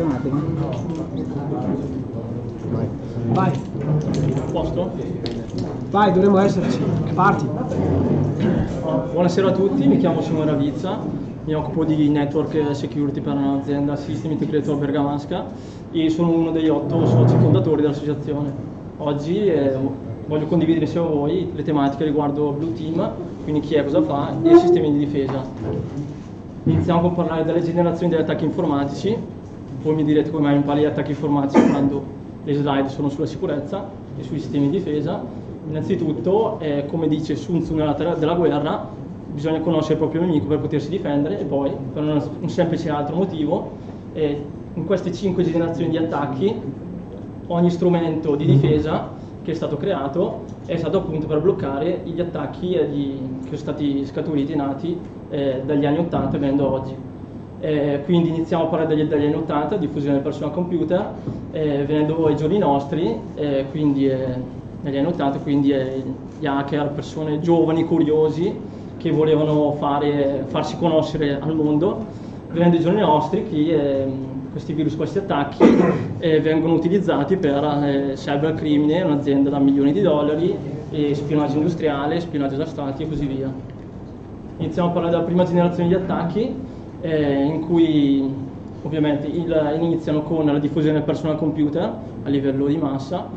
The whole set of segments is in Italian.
informatica. Vai. Vai, Posto? vai, dovremmo esserci. Parti. Buonasera a tutti, mi chiamo Simone Ravizza, mi occupo di network security per un'azienda System Integrator Bergamasca e sono uno degli otto soci fondatori dell'associazione. Oggi eh, voglio condividere insieme a voi le tematiche riguardo Blue Team, quindi chi è, cosa fa e sistemi di difesa. Iniziamo con parlare delle generazioni degli attacchi informatici, voi mi direte come mai impari gli attacchi informatici quando le slide sono sulla sicurezza e sui sistemi di difesa. Innanzitutto, eh, come dice Sun Tzu nella terra della guerra, bisogna conoscere il proprio nemico per potersi difendere e poi, per un, un semplice altro motivo, eh, in queste cinque generazioni di attacchi, ogni strumento di difesa che è stato creato è stato appunto per bloccare gli attacchi eh, di, che sono stati scaturiti, nati eh, dagli anni 80 e venendo oggi. Eh, quindi iniziamo a parlare dagli, dagli anni 80, diffusione del personal computer, eh, venendo ai giorni nostri, eh, quindi eh, negli anni 80, quindi eh, gli hacker, persone giovani, curiosi, che volevano fare, farsi conoscere al mondo, venendo ai giorni nostri, che eh, questi virus, questi attacchi vengono utilizzati per cybercrimine, un'azienda da milioni di dollari, spionaggio industriale, spionaggio da stati e così via. Iniziamo a parlare della prima generazione di attacchi, eh, in cui ovviamente il, iniziano con la diffusione del personal computer a livello di massa.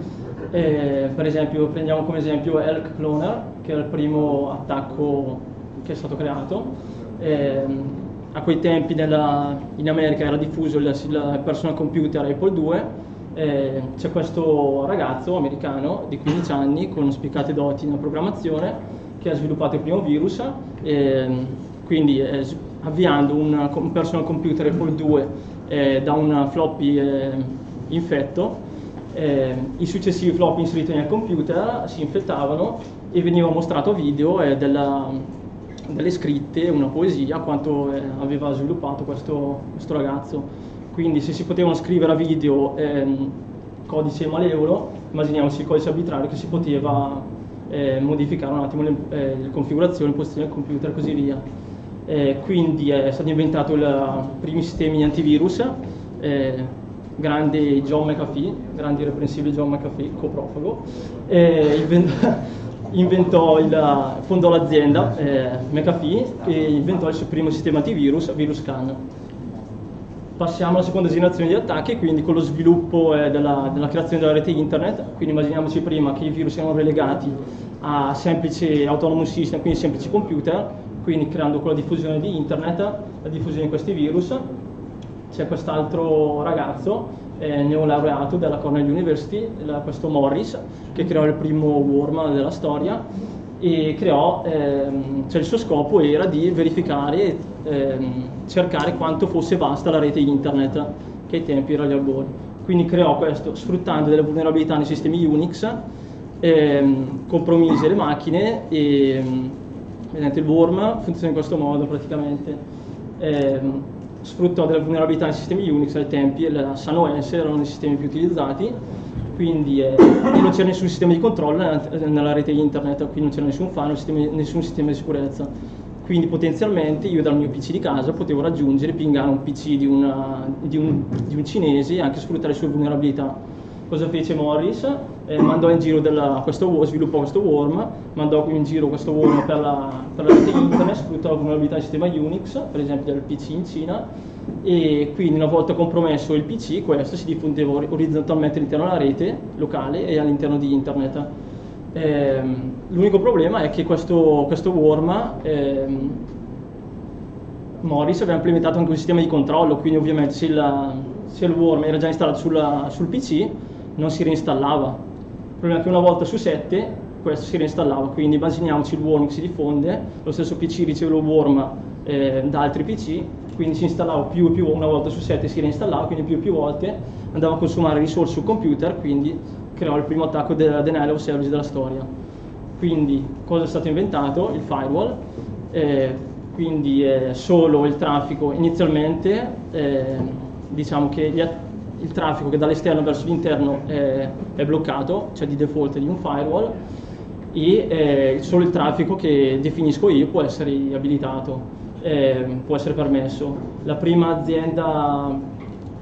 Eh, per esempio, prendiamo come esempio Elk Cloner, che è il primo attacco che è stato creato. Eh, a quei tempi nella, in America era diffuso il, il personal computer Apple II. Eh, c'è questo ragazzo americano di 15 anni con spiccate doti nella programmazione che ha sviluppato il primo virus, ehm, quindi eh, avviando un, un, personal computer Apple II eh, da un floppy eh, infetto, eh, i successivi floppy inseriti nel computer si infettavano e veniva mostrato video eh, della, delle scritte, una poesia, quanto eh, aveva sviluppato questo, questo, ragazzo. Quindi se si potevano scrivere a video ehm, codice malevolo, immaginiamoci il codice arbitrario che si poteva eh, modificare un attimo le, eh, le configurazioni, le posizioni del computer e così via. Eh, quindi è stato inventato i primi sistemi antivirus, eh, grande John McAfee, grande irreprensibile John McAfee, coprofago, inventò il, fondò l'azienda eh, McAfee e inventò il suo primo sistema antivirus, VirusScan. Passiamo alla seconda generazione di attacchi, quindi con lo sviluppo eh, della, della, creazione della rete internet, quindi immaginiamoci prima che i virus erano relegati a semplici autonomous system, quindi semplici computer, quindi creando con la diffusione di internet, la diffusione di questi virus. C'è quest'altro ragazzo, eh, neolaureato della Cornell University, la, questo Morris, che creò il primo worm della storia e creò, ehm, cioè il suo scopo era di verificare, ehm, cercare quanto fosse vasta la rete internet, che ai tempi era agli albori. Quindi creò questo sfruttando delle vulnerabilità nei sistemi Unix, ehm, compromise le macchine e vedete il worm funziona in questo modo praticamente. Eh, sfruttò delle vulnerabilità nei sistemi Unix ai tempi la Sun OS erano i sistemi più utilizzati quindi eh, non c'era nessun sistema di controllo nella rete internet quindi non c'era nessun file, nessun sistema di sicurezza. Quindi potenzialmente io dal mio PC di casa potevo raggiungere, pingare un PC di, una, di, un, di un cinese e anche sfruttare le sue vulnerabilità. Cosa fece Morris? Eh, mandò in giro della, questo, sviluppò questo worm, mandò in giro questo worm per la, per la rete internet, sfruttò la vulnerabilità del sistema Unix, per esempio del PC in Cina, e quindi una volta compromesso il PC, questo si diffondeva orizzontalmente all'interno della rete locale e all'interno di internet. Eh, l'unico problema è che questo, questo worm eh, Morris aveva implementato anche un sistema di controllo, quindi ovviamente se, la, se il worm era già installato sulla, sul PC non si reinstallava. Problema è che una volta su sette questo si reinstallava, quindi immaginiamoci il worm si diffonde, lo stesso PC riceve lo worm eh, da altri PC, quindi si installava più e più, una volta su sette si reinstallava, quindi più e più volte andava a consumare risorse sul computer, quindi creò il primo attacco della denial of service della storia. Quindi cosa è stato inventato? Il firewall, eh, quindi eh, solo il traffico inizialmente, eh, diciamo che gli, il traffico che dall'esterno verso l'interno è, è, bloccato, cioè di default di un firewall, e eh, solo il traffico che definisco io può essere abilitato, eh, può essere permesso. La prima azienda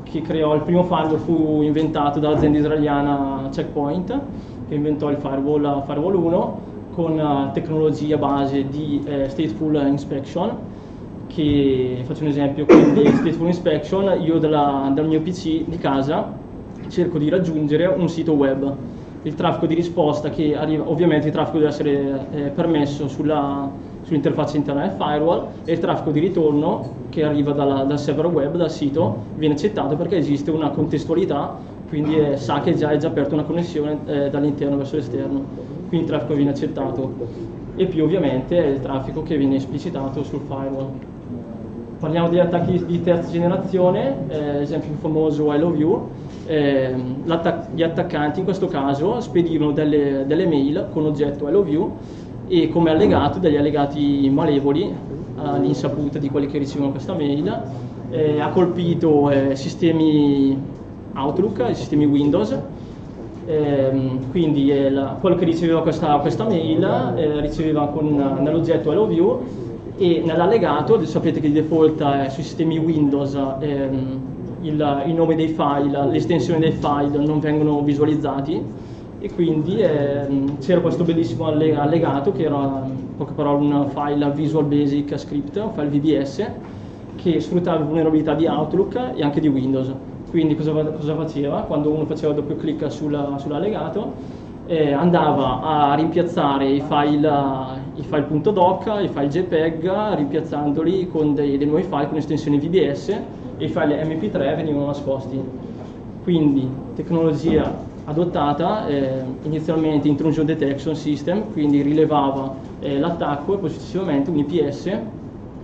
che creò il primo firewall fu inventato dall'azienda israeliana Checkpoint, che inventò il firewall, firewall 1 con uh, tecnologia base di eh, Stateful Inspection, che faccio un esempio, quindi Stateful Inspection, io dalla, dal mio PC di casa cerco di raggiungere un sito web. Il traffico di risposta che arriva, ovviamente il traffico deve essere eh, permesso sulla, sull'interfaccia interna del firewall e il traffico di ritorno che arriva dalla, dal server web, dal sito, viene accettato perché esiste una contestualità, quindi è, sa che già è già aperta una connessione eh, dall'interno verso l'esterno, quindi il traffico viene accettato. E più ovviamente è il traffico che viene esplicitato sul firewall. Parliamo degli attacchi di terza generazione, eh, esempio famoso I love you, eh, gli attaccanti in questo caso spedivano delle, delle mail con oggetto I love you e come allegato degli allegati malevoli all'insaputa di quelli che ricevono questa mail, eh, ha colpito eh, sistemi Outlook, i sistemi Windows, eh, quindi la, quello che riceveva questa, questa mail eh, riceveva con, nell'oggetto I love you e nell'allegato, sapete che di default eh, sui sistemi Windows ehm, il, il, nome dei file, l'estensione dei file non vengono visualizzati e quindi ehm, c'era questo bellissimo allegato che era in poche parole un file Visual Basic Script, un file VBS che sfruttava vulnerabilità di Outlook e anche di Windows. Quindi cosa, cosa faceva? Quando uno faceva doppio clic sulla, sull'allegato eh, andava a rimpiazzare i file, i file .doc, i file JPEG, rimpiazzandoli con dei, dei nuovi file con estensione VBS e i file MP3 venivano nascosti. Quindi tecnologia adottata eh, inizialmente intrusion detection system, quindi rilevava eh, l'attacco e poi successivamente un IPS,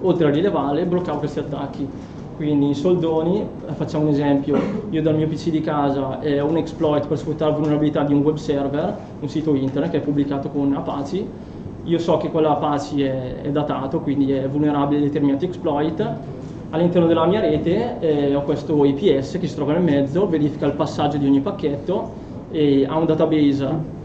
oltre a rilevare, bloccava questi attacchi. Quindi in soldoni, eh, facciamo un esempio, io dal mio PC di casa eh, ho un exploit per sfruttare la vulnerabilità di un web server, un sito internet che è pubblicato con Apache, io so che quella Apache è, è datato, quindi è vulnerabile a determinati exploit, all'interno della mia rete eh, ho questo IPS che si trova nel mezzo, verifica il passaggio di ogni pacchetto e ha un database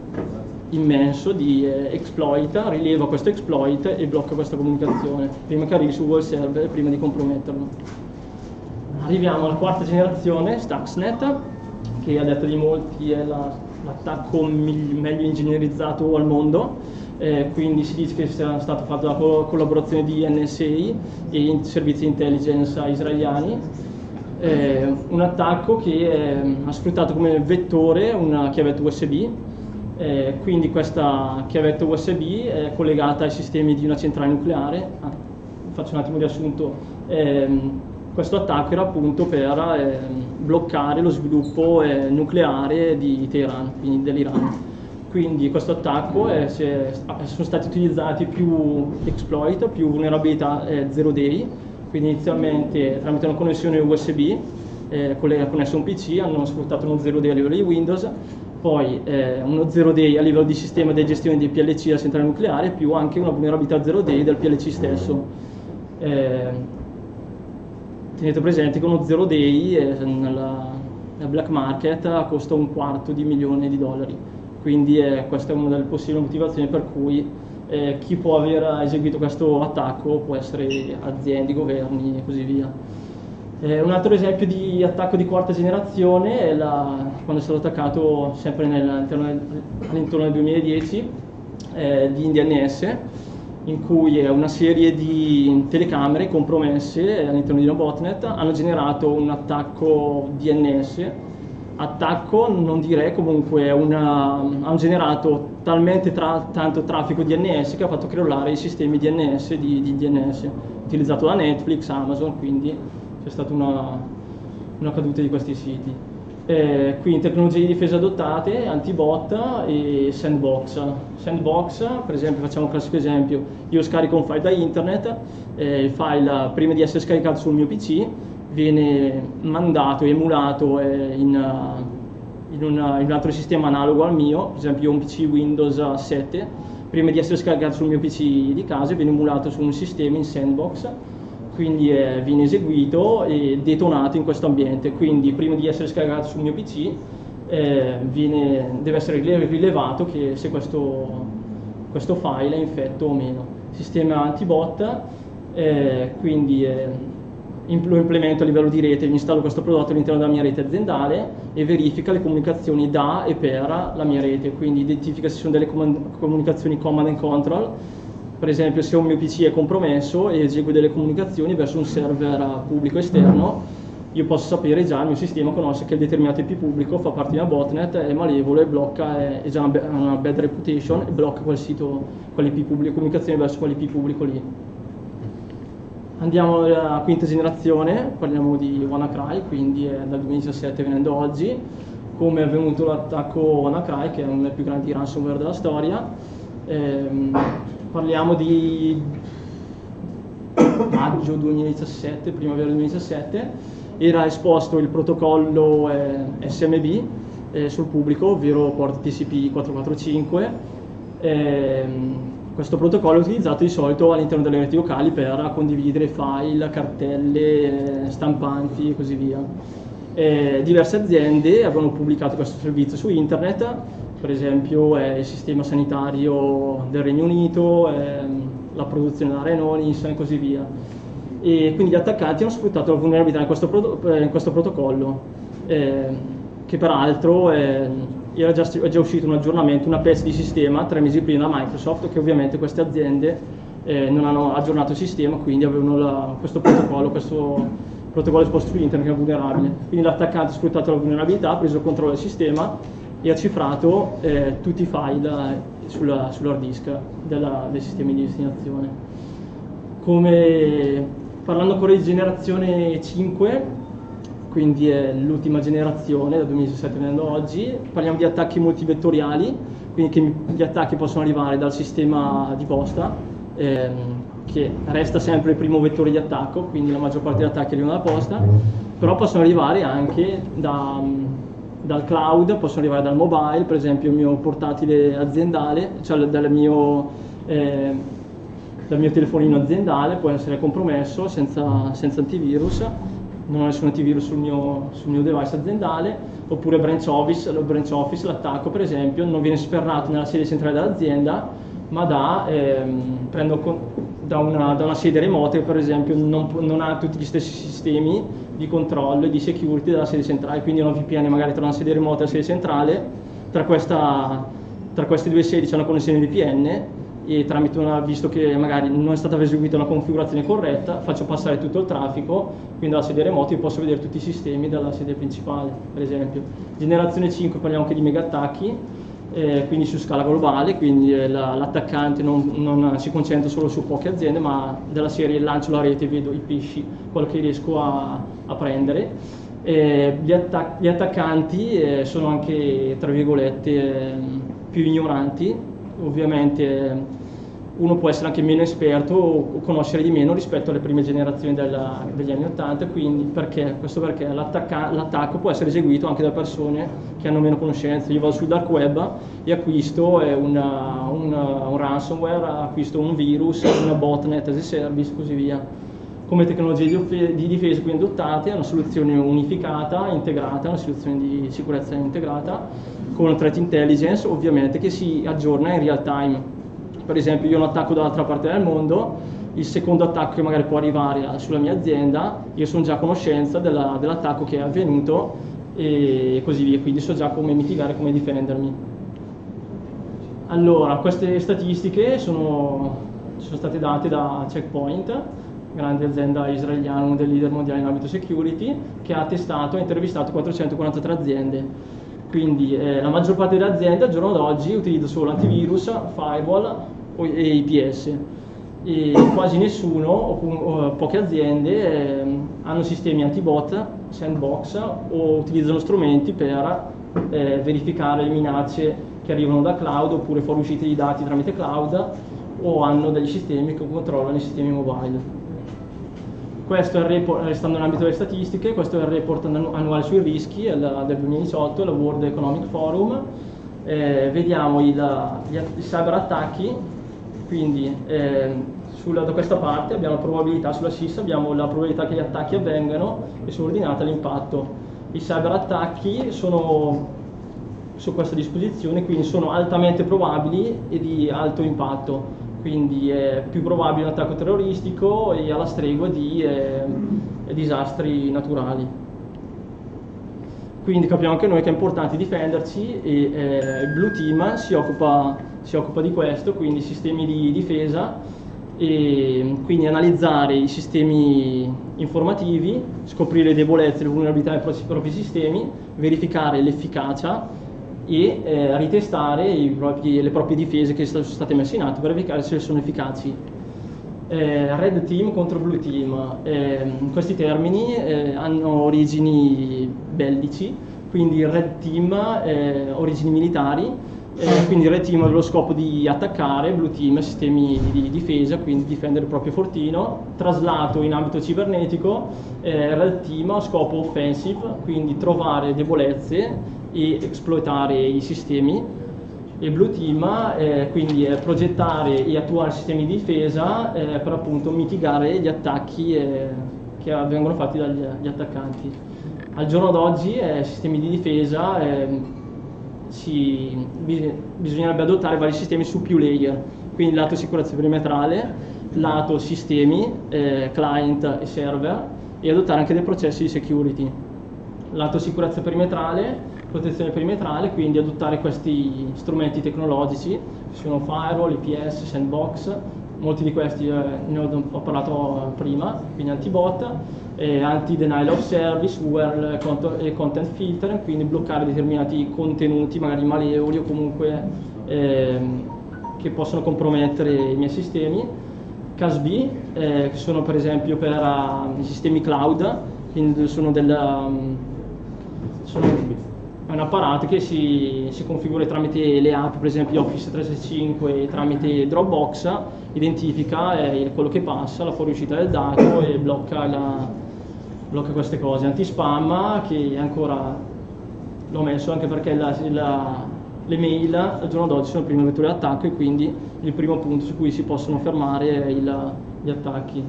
immenso di eh, exploit, rileva questo exploit e blocca questa comunicazione prima che arrivi su web server prima di comprometterlo. Arriviamo alla quarta generazione, Stuxnet, che a detta di molti è la, l'attacco meglio ingegnerizzato al mondo, eh, quindi si dice che sia stata fatta la collaborazione di NSA e servizi di intelligence israeliani eh, un attacco che eh, ha sfruttato come vettore una chiavetta USB, eh, quindi questa chiavetta USB è collegata ai sistemi di una centrale nucleare. Ah, faccio un attimo di assunto. Ehm, questo attacco era appunto per ehm, bloccare lo sviluppo eh, nucleare di Teheran, quindi dell'Iran. Quindi questo attacco è, è, sono stati utilizzati più exploit, più vulnerabilità eh, zero day quindi inizialmente tramite una connessione USB eh, connessa a un PC hanno sfruttato uno 0D a livello di Windows, poi eh, uno 0D a livello di sistema di gestione di PLC della centrale nucleare, più anche una vulnerabilità 0D del PLC stesso. Eh, tenete presente che uno 0D eh, nella, nella, black market costa un quarto di milione di dollari, quindi eh, questa è una delle possibili motivazioni per cui eh, chi può aver eseguito questo attacco può essere aziende, governi e così via. Eh, un altro esempio di attacco di quarta generazione è la, quando è stato attaccato sempre all'intorno del 2010 eh, di IndiaNS in cui una serie di telecamere compromesse all'interno di una botnet hanno generato un attacco DNS attacco non direi comunque una, hanno generato talmente tra, tanto traffico DNS che ha fatto crollare i sistemi DNS di, di DNS utilizzato da Netflix, Amazon, quindi c'è stata una, una caduta di questi siti. Eh, quindi tecnologie di difesa adottate, antibot e sandbox. Sandbox, per esempio, facciamo un classico esempio, io scarico un file da internet, eh, il file prima di essere scaricato sul mio PC viene mandato, emulato eh, in, uh, in, una, in, un altro sistema analogo al mio, per esempio un PC Windows 7, prima di essere scaricato sul mio PC di casa viene emulato su un sistema in sandbox, quindi eh, viene eseguito e detonato in questo ambiente, quindi prima di essere scaricato sul mio PC eh, viene, deve essere rilevato che se questo, questo file è infetto o meno. Sistema antibot, eh, quindi eh, lo implemento a livello di rete, installo questo prodotto all'interno della mia rete aziendale e verifica le comunicazioni da e per la mia rete, quindi identifica se ci sono delle comunicazioni command and control, per esempio se un mio PC è compromesso e esegue delle comunicazioni verso un server pubblico esterno, io posso sapere già, il mio sistema conosce che il determinato IP pubblico fa parte di una botnet, è malevole, blocca, è, già una bad reputation e blocca quel sito, quell'IP pubblico, comunicazione verso quell'IP pubblico lì. Andiamo alla quinta generazione, parliamo di WannaCry, quindi è dal 2017 venendo oggi, come è avvenuto l'attacco WannaCry, che è uno dei più grandi ransomware della storia. Ehm, parliamo di maggio 2017, primavera 2017, era esposto il protocollo eh, SMB eh, sul pubblico, ovvero port TCP 445. Eh, questo protocollo è utilizzato di solito all'interno delle reti locali per condividere file, cartelle, eh, stampanti e così via. Eh, diverse aziende avevano pubblicato questo servizio su internet, per esempio eh, il sistema sanitario del Regno Unito, ehm, la produzione della Renonis e così via e quindi gli attaccanti hanno sfruttato la vulnerabilità in questo, eh, in questo protocollo, eh, che peraltro eh, era già, già, uscito un aggiornamento, una patch di sistema tre mesi prima da Microsoft, che ovviamente queste aziende eh, non hanno aggiornato il sistema, quindi avevano la, questo protocollo, questo protocollo esposto su internet che è vulnerabile. Quindi l'attaccante ha sfruttato la vulnerabilità, ha preso il controllo del sistema e ha cifrato eh, tutti i file eh, sulla, sull'hard disk della, dei sistemi di destinazione. Come parlando ancora di generazione 5, quindi è l'ultima generazione da 2017 venendo oggi, parliamo di attacchi multivettoriali, quindi gli attacchi possono arrivare dal sistema di posta, ehm, che resta sempre il primo vettore di attacco, quindi la maggior parte degli attacchi arrivano dalla posta, però possono arrivare anche da, dal cloud, possono arrivare dal mobile, per esempio il mio portatile aziendale, cioè dal mio... Eh, dal mio telefonino aziendale può essere compromesso senza, senza antivirus, non ho nessun antivirus sul mio, sul mio device aziendale, oppure branch office, branch office, l'attacco per esempio, non viene sferrato nella sede centrale dell'azienda, ma da, ehm, con, da, una, da, una, sede remota che per esempio non, non, ha tutti gli stessi sistemi di controllo e di security della sede centrale, quindi una VPN magari tra una sede remota e la sede centrale, tra, questa, tra queste due sedi c'è una connessione VPN e tramite una, visto che magari non è stata eseguita una configurazione corretta, faccio passare tutto il traffico, quindi dalla sede remota io posso vedere tutti i sistemi dalla sede principale, per esempio. Generazione 5 parliamo anche di mega attacchi, eh, quindi su scala globale, quindi eh, la, l'attaccante non, non, si concentra solo su poche aziende, ma della serie lancio la rete e vedo i pesci, quello che riesco a, a prendere. Eh, gli, attac- gli, attaccanti eh, sono anche, tra virgolette, eh, più ignoranti ovviamente uno può essere anche meno esperto o conoscere di meno rispetto alle prime generazioni della, degli anni 80, quindi perché? Questo perché l'attacco può essere eseguito anche da persone che hanno meno conoscenze. Io vado sul dark web e acquisto una, una, un ransomware, acquisto un virus, una botnet as a service, così via. Come tecnologie di, di difesa quindi adottate, è una soluzione unificata, integrata, una soluzione di sicurezza integrata con threat intelligence ovviamente che si aggiorna in real time. Per esempio io ho un attacco dall'altra parte del mondo, il secondo attacco che magari può arrivare sulla mia azienda, io sono già a conoscenza della, dell'attacco che è avvenuto e così via, quindi so già come mitigare, come difendermi. Allora, queste statistiche sono, sono state date da Checkpoint, grande azienda israeliana, uno dei leader mondiali in ambito security, che ha testato e intervistato 443 aziende quindi eh, la maggior parte delle aziende al giorno d'oggi utilizza solo antivirus, firewall e IPS e quasi nessuno o, o poche aziende eh, hanno sistemi antibot, sandbox o utilizzano strumenti per eh, verificare le minacce che arrivano da cloud oppure fuoriuscite di dati tramite cloud o hanno degli sistemi che controllano i sistemi mobile. Questo è il report, restando nell'ambito delle statistiche, questo è il report annuale sui rischi del 2018, la World Economic Forum. Eh, vediamo i cyber attacchi, quindi eh, sulla, da questa parte abbiamo la probabilità, sulla SIS abbiamo la probabilità che gli attacchi avvengano e sono ordinate all'impatto. I cyber attacchi sono su questa disposizione, quindi sono altamente probabili e di alto impatto quindi è più probabile un attacco terroristico e alla stregua di eh, disastri naturali. Quindi capiamo anche noi che è importante difenderci e eh, il Blue Team si occupa, si occupa di questo, quindi sistemi di difesa e quindi analizzare i sistemi informativi, scoprire le debolezze e le vulnerabilità dei propri sistemi, verificare l'efficacia e eh, ritestare propri, le proprie difese che sono state messe in atto per verificare se sono efficaci. Eh, red team contro blue team, eh, questi termini eh, hanno origini bellici, quindi il red team eh, origini militari, eh, quindi red team ha lo scopo di attaccare, blue team sistemi di difesa, quindi difendere il proprio fortino, traslato in ambito cibernetico, red team ha scopo offensive, quindi trovare debolezze e esploitare i sistemi e Blue Team eh, quindi è progettare e attuare sistemi di difesa eh, per appunto mitigare gli attacchi eh, che vengono fatti dagli attaccanti. Al giorno d'oggi eh, sistemi di difesa ehm, si, bisognerebbe adottare vari sistemi su più layer, quindi lato sicurezza perimetrale, lato sistemi, eh, client e server e adottare anche dei processi di security. Lato sicurezza perimetrale protezione perimetrale, quindi adottare questi strumenti tecnologici, ci sono firewall, IPS, sandbox, molti di questi eh, ne ho, ho, parlato prima, quindi anti-bot, eh, anti-denial of service, URL e content filter, quindi bloccare determinati contenuti magari malevoli o comunque eh, che possono compromettere i miei sistemi. CASB, eh, che sono per esempio per uh, i sistemi cloud, quindi sono, del, um, sono è un apparato che si, si, configura tramite le app, per esempio Office 365 tramite Dropbox, identifica eh, quello che passa, la fuoriuscita del dato e blocca, la, blocca queste cose. Anti-spam che ancora l'ho messo anche perché la, la, le mail al giorno d'oggi sono il primo vettore di attacco e quindi il primo punto su cui si possono fermare il, gli attacchi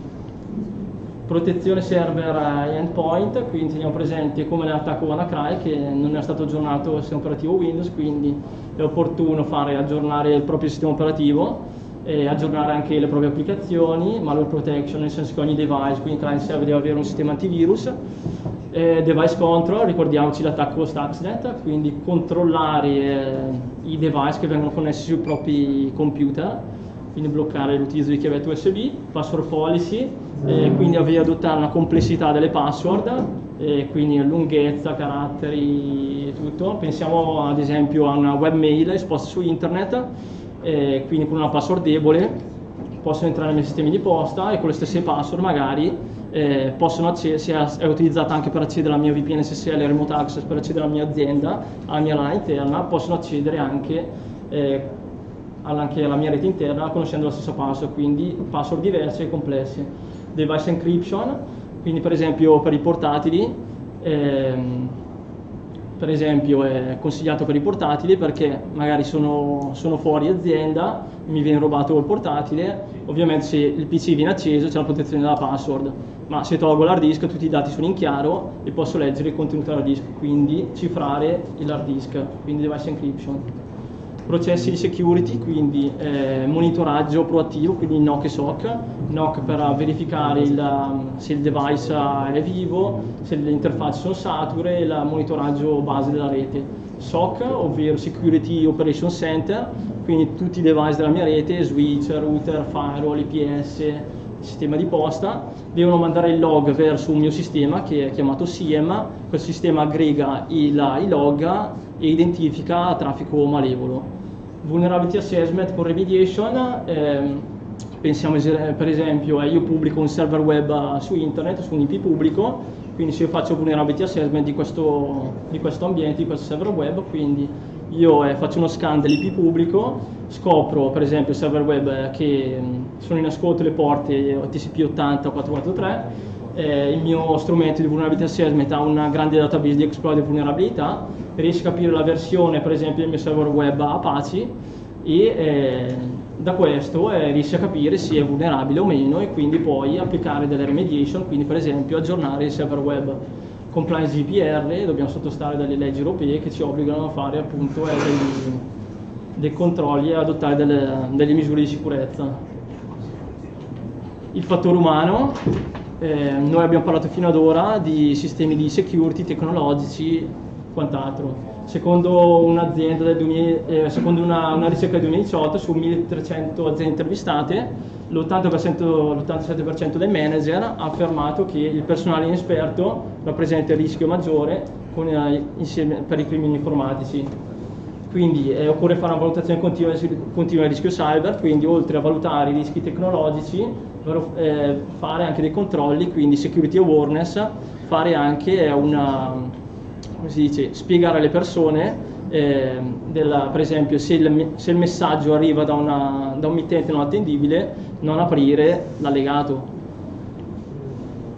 protezione server endpoint, quindi teniamo presente come l'attacco WannaCry che non è stato aggiornato il sistema operativo Windows, quindi è opportuno fare aggiornare il proprio sistema operativo e aggiornare anche le proprie applicazioni, malware protection nel senso che ogni device, quindi client server deve avere un sistema antivirus, eh, device control, ricordiamoci l'attacco Stuxnet, quindi controllare eh, i device che vengono connessi sui propri computer, quindi bloccare l'utilizzo di chiavette USB, password policy, eh, quindi adottare una complessità delle password, eh, quindi lunghezza, caratteri, tutto. Pensiamo ad esempio a una webmail esposta su internet, eh, quindi con una password debole possono entrare nei sistemi di posta e con le stesse password magari eh, possono accedere, è utilizzata anche per accedere alla mia VPN SSL Remote Access per accedere alla mia azienda, alla mia LAN interna, possono accedere anche eh, anche alla mia rete interna conoscendo la stessa password, quindi password diverse e complesse. Device encryption, quindi per esempio per i portatili, ehm, per esempio è consigliato per i portatili perché magari sono, sono, fuori azienda, mi viene rubato il portatile, ovviamente se il PC viene acceso c'è la protezione della password, ma se tolgo l'hard disk tutti i dati sono in chiaro e posso leggere il contenuto dell'hard disk, quindi cifrare l'hard disk, quindi device encryption processi di security, quindi eh, monitoraggio proattivo, quindi NOC e SOC, NOC per verificare il, se il device è vivo, se le interfacce sono sature e il monitoraggio base della rete. SOC, ovvero Security Operation Center, quindi tutti i device della mia rete, switch, router, firewall, IPS, sistema di posta, devono mandare il log verso un mio sistema che è chiamato SIEM, quel sistema aggrega i log e identifica traffico malevolo. Vulnerability Assessment con Remediation, ehm, pensiamo per esempio eh, io pubblico un server web su internet, su un IP pubblico, quindi se io faccio Vulnerability Assessment di questo, di questo ambiente, di questo server web, quindi io eh, faccio uno scan dell'IP pubblico, scopro per esempio il server web che mh, sono in ascolto le porte TCP 80 443, eh, il mio strumento di vulnerability assessment ha una grande database di exploit e vulnerabilità, riesce a capire la versione per esempio del mio server web Apache e eh, da questo eh, riesce a capire se è vulnerabile o meno e quindi poi applicare delle remediation, quindi per esempio aggiornare il server web compliance GPR, dobbiamo sottostare dalle leggi europee che ci obbligano a fare appunto eh, dei, dei, controlli e adottare delle, delle misure di sicurezza. Il fattore umano Eh, noi abbiamo parlato fino ad ora di sistemi di security tecnologici, quant'altro. Secondo un'azienda del 2000, eh, secondo una, una, ricerca del 2018, su 1300 aziende intervistate, l'80%, l'87% dei manager ha affermato che il personale inesperto rappresenta il rischio maggiore con, eh, insieme, per i crimini informatici. Quindi eh, occorre fare una valutazione continua, continua, del rischio cyber, quindi oltre a valutare i rischi tecnologici, eh, fare anche dei controlli, quindi security awareness, fare anche una, come si dice, spiegare alle persone eh, della, per esempio se il, se il messaggio arriva da, una, da, un mittente non attendibile, non aprire l'allegato.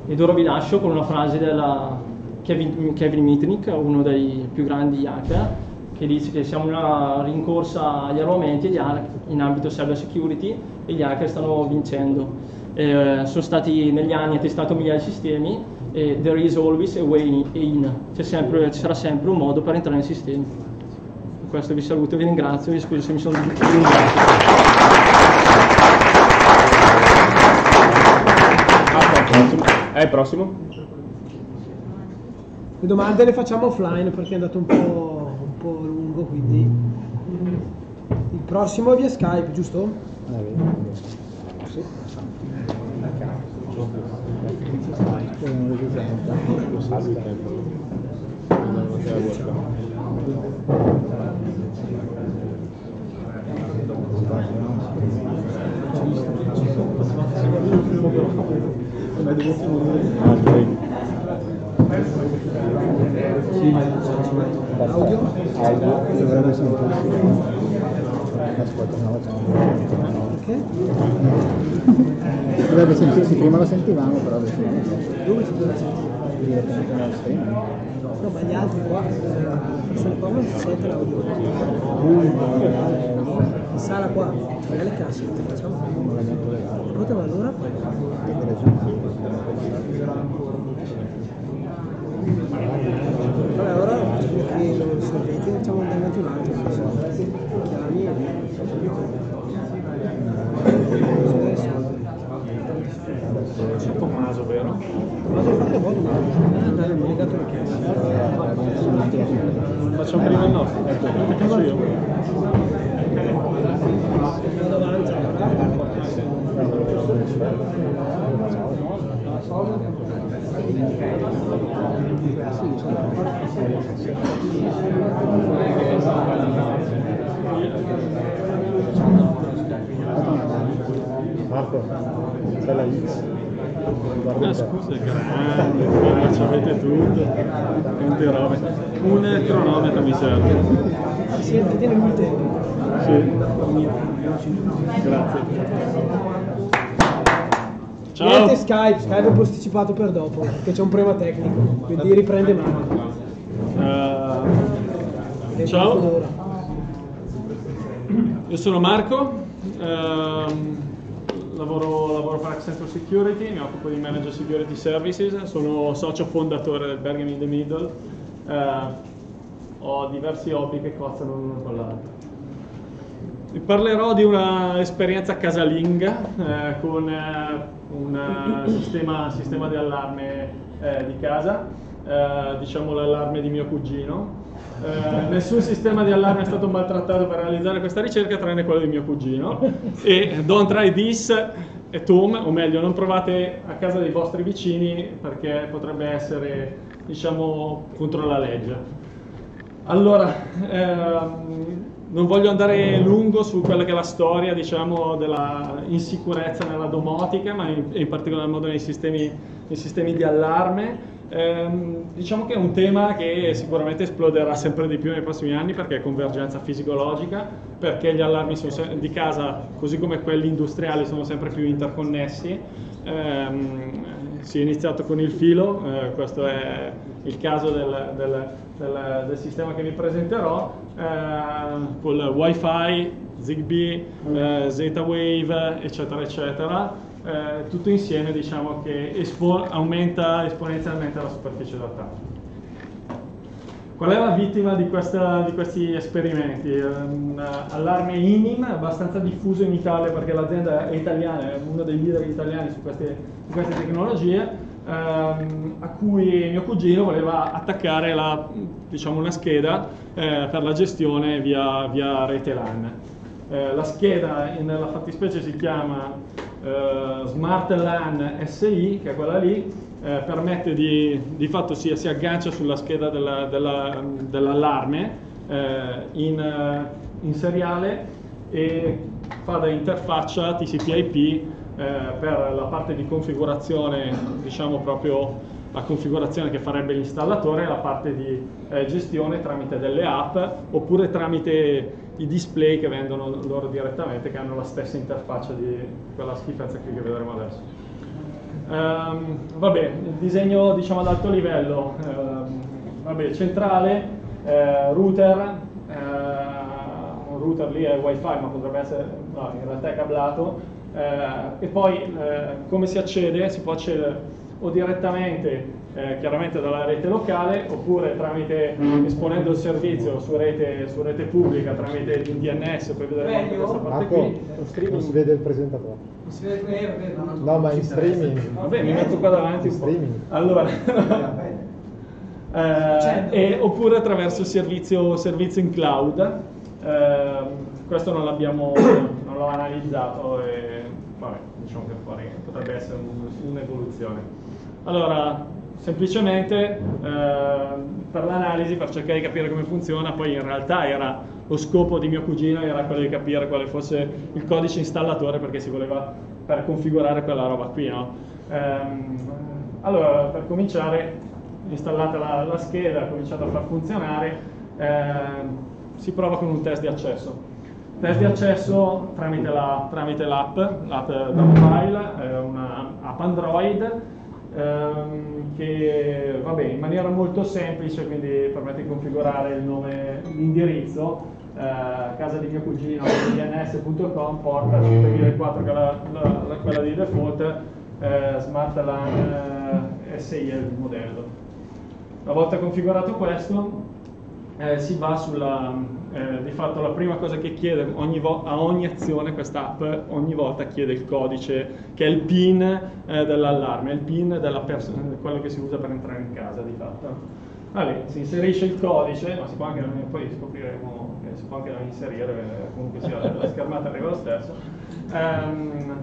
Ed ora vi lascio con una frase della Kevin, Kevin Mitnick, uno dei più grandi hacker, che dice che siamo in una rincorsa agli armamenti in ambito cyber security e gli hacker stanno vincendo. Eh, sono stati negli anni testati migliaia di sistemi e there is always a way in, sempre, ci sarà sempre un modo per entrare nei sistemi. Con questo vi saluto, vi ringrazio, vi scuso se mi sono dilungato. È il prossimo? Le domande le facciamo offline perché è andato un po' po' lungo, quindi il prossimo è via Skype, giusto? Sì. Audio? Audio dovrebbe sentirsi. No, Perché? Dovrebbe sentirsi, prima lo sentivamo, però adesso non lo so. Dove si deve sentire? Direttamente nello stream. No, ma gli altri qua, le persone qua non si sente l'audio. In sala qua, le casse, facciamo. Poteva allora? Vabbè, ora facciamo che lo sorvete e facciamo andare avanti un altro. Chiami C'è Tommaso, vero? Facciamo prima il nostro. Faccio io. Vado Marco, c'è la X. Ah, scusa, grande, qua ci avete tutto. Quante robe. Un cronometro mi serve. Si tiene il tempo. Sì. Grazie. Ciao. Niente Skype, Skype è posticipato per dopo, perché c'è un problema tecnico, quindi riprende mano. Eh, È ciao. Io sono Marco, ehm, lavoro, lavoro per Accenture Security, mi occupo di Manager Security Services, sono socio fondatore del Bergen in the Middle, eh, ho diversi hobby che cozzano l'uno con l'altro. Vi parlerò di un'esperienza casalinga eh, con eh, un eh, sistema, sistema di allarme eh, di casa, diciamo l'allarme di mio cugino. Eh, nessun sistema di allarme è stato maltrattato per realizzare questa ricerca tranne quello di mio cugino e don't try this at home, o meglio non provate a casa dei vostri vicini perché potrebbe essere diciamo contro la legge. Allora, ehm, non voglio andare lungo su quella che è la storia, diciamo, della insicurezza nella domotica, ma in, in particolar modo nei sistemi, nei sistemi di allarme. Ehm, diciamo che è un tema che sicuramente esploderà sempre di più nei prossimi anni perché è convergenza fisicologica, perché gli allarmi di casa, così come quelli industriali, sono sempre più interconnessi. Ehm, si è iniziato con il filo, eh, questo è il caso del, del, del, del sistema che vi presenterò, eh, con wifi, zigbee, eh, z-wave, eccetera, eccetera, eh, tutto insieme diciamo che espo- aumenta esponenzialmente la superficie d'attacco. Qual è la vittima di, questa, di questi esperimenti? Un allarme INIM abbastanza diffuso in Italia perché l'azienda è italiana, è uno dei leader italiani su queste, su queste tecnologie, ehm, a cui mio cugino voleva attaccare la, diciamo, una scheda eh, per la gestione via, via rete LAN. Eh, la scheda nella fattispecie si chiama eh, Smart LAN SI, che è quella lì, eh, permette di, di fatto si, si, aggancia sulla scheda della, della, dell'allarme eh, in, eh, in, seriale e fa da interfaccia TCP/IP eh, per la parte di configurazione, diciamo proprio la configurazione che farebbe l'installatore la parte di eh, gestione tramite delle app oppure tramite i display che vendono loro direttamente che hanno la stessa interfaccia di quella schifezza qui che vedremo adesso. Um, vabbè, il disegno diciamo ad alto livello, um, vabbè, centrale, eh, router, eh, un router lì è wifi ma potrebbe essere, no, in realtà è cablato, eh, e poi eh, come si accede? Si può accedere o direttamente eh, chiaramente dalla rete locale oppure tramite esponendo il servizio su rete, su rete pubblica tramite il DNS puoi vedere questa parte qui. non si vede il presentatore. Non si vede qui no ma in streaming. Vabbè mi metto qua davanti in streaming. Allora eh, e, oppure attraverso il servizio, servizio in cloud. Eh, questo non l'abbiamo non l'ho analizzato e vabbè diciamo che fuori potrebbe essere un'evoluzione. Allora, semplicemente eh, per l'analisi, per cercare di capire come funziona, poi in realtà era lo scopo di mio cugino era quello di capire quale fosse il codice installatore perché si voleva per configurare quella roba qui. No? Ehm, allora, per cominciare, installata la, la scheda, cominciata a far funzionare, ehm, si prova con un test di accesso. Test di accesso tramite, la, tramite l'app, l'app da mobile, eh, una app Android, ehm, che vabbè, in maniera molto semplice, quindi permette di configurare il nome, l'indirizzo, eh, casa di mio cugino, dns.com, porta 5004 che è la, la, la, quella di default, eh, Smart LAN eh, SI è il modello. Una volta configurato questo, eh, si va sulla, eh, di fatto la prima cosa che chiede ogni a ogni azione questa app ogni volta chiede il codice che è il PIN eh, dell'allarme, il PIN della persona, quello che si usa per entrare in casa di fatto. Allora, si inserisce il codice, ma si può anche, poi scopriremo che si può anche non inserire, comunque sia, la schermata arriva lo stesso. Um,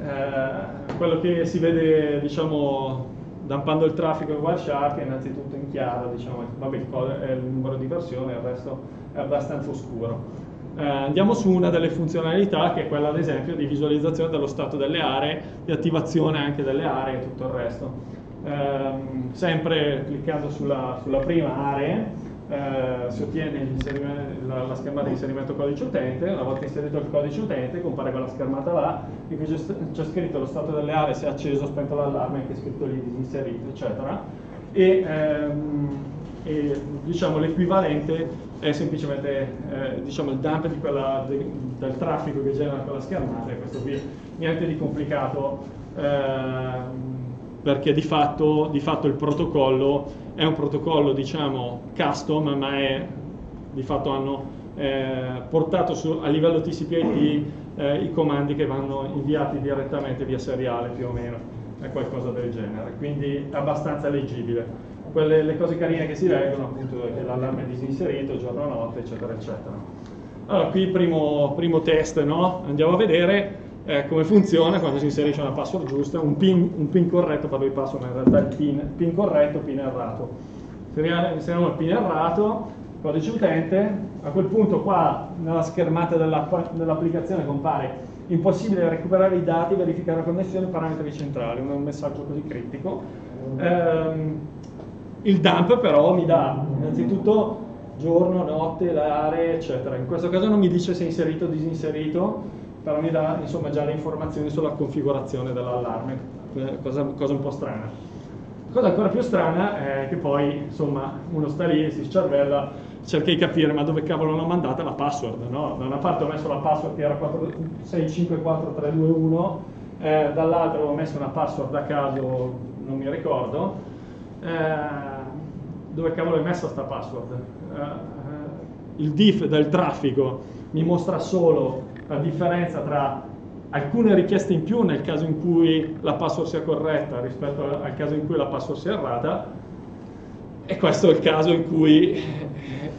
eh, quello che si vede, diciamo, dampando il traffico in Wireshark è innanzitutto in chiaro, diciamo, vabbè, il, numero di versione, il resto è abbastanza oscuro. Eh, andiamo su una delle funzionalità che è quella ad esempio di visualizzazione dello stato delle aree, di attivazione anche delle aree e tutto il resto. Eh, sempre cliccando sulla, sulla prima area eh, si ottiene la, la, schermata di inserimento codice utente, una volta inserito il codice utente compare quella schermata là in cui c'è scritto lo stato delle aree, se è acceso, spento l'allarme, anche scritto lì disinserito, eccetera. E, ehm, e diciamo, l'equivalente è semplicemente eh, diciamo, il dump di quella, de, del traffico che genera quella schermata questo qui niente di complicato eh, perché di fatto, di fatto il protocollo è un protocollo diciamo custom ma è di fatto hanno eh, portato su, a livello TCP/IP eh, i comandi che vanno inviati direttamente via seriale più o meno è qualcosa del genere. Quindi è abbastanza leggibile. Quelle le cose carine che si leggono appunto che l'allarme è disinserito giorno notte eccetera eccetera. Allora qui primo, primo test no? andiamo a vedere eh, come funziona quando si inserisce una password giusta, un pin, un pin corretto, parlo di password, ma in realtà il pin, pin corretto, pin errato. Inseriamo il pin errato, codice utente, a quel punto qua nella schermata dell'applicazione compare impossibile recuperare i dati, verificare la connessione, parametri centrali, un messaggio così critico. Eh, il dump però mi dà innanzitutto giorno, notte, l'area, eccetera. In questo caso non mi dice se è inserito o disinserito, però mi dà insomma, già le informazioni sulla configurazione dell'allarme, eh, cosa, cosa, un po' strana. Cosa ancora più strana è che poi insomma, uno sta lì, si scervella, cerca di capire ma dove cavolo l'ho mandata la password, no? Da una parte ho messo la password che era 654321, eh, dall'altra ho messo una password a caso, non mi ricordo, eh, dove cavolo è messa sta password? Uh, il diff del traffico mi mostra solo la differenza tra alcune richieste in più nel caso in cui la password sia corretta rispetto al caso in cui la password sia errata e questo è il caso in cui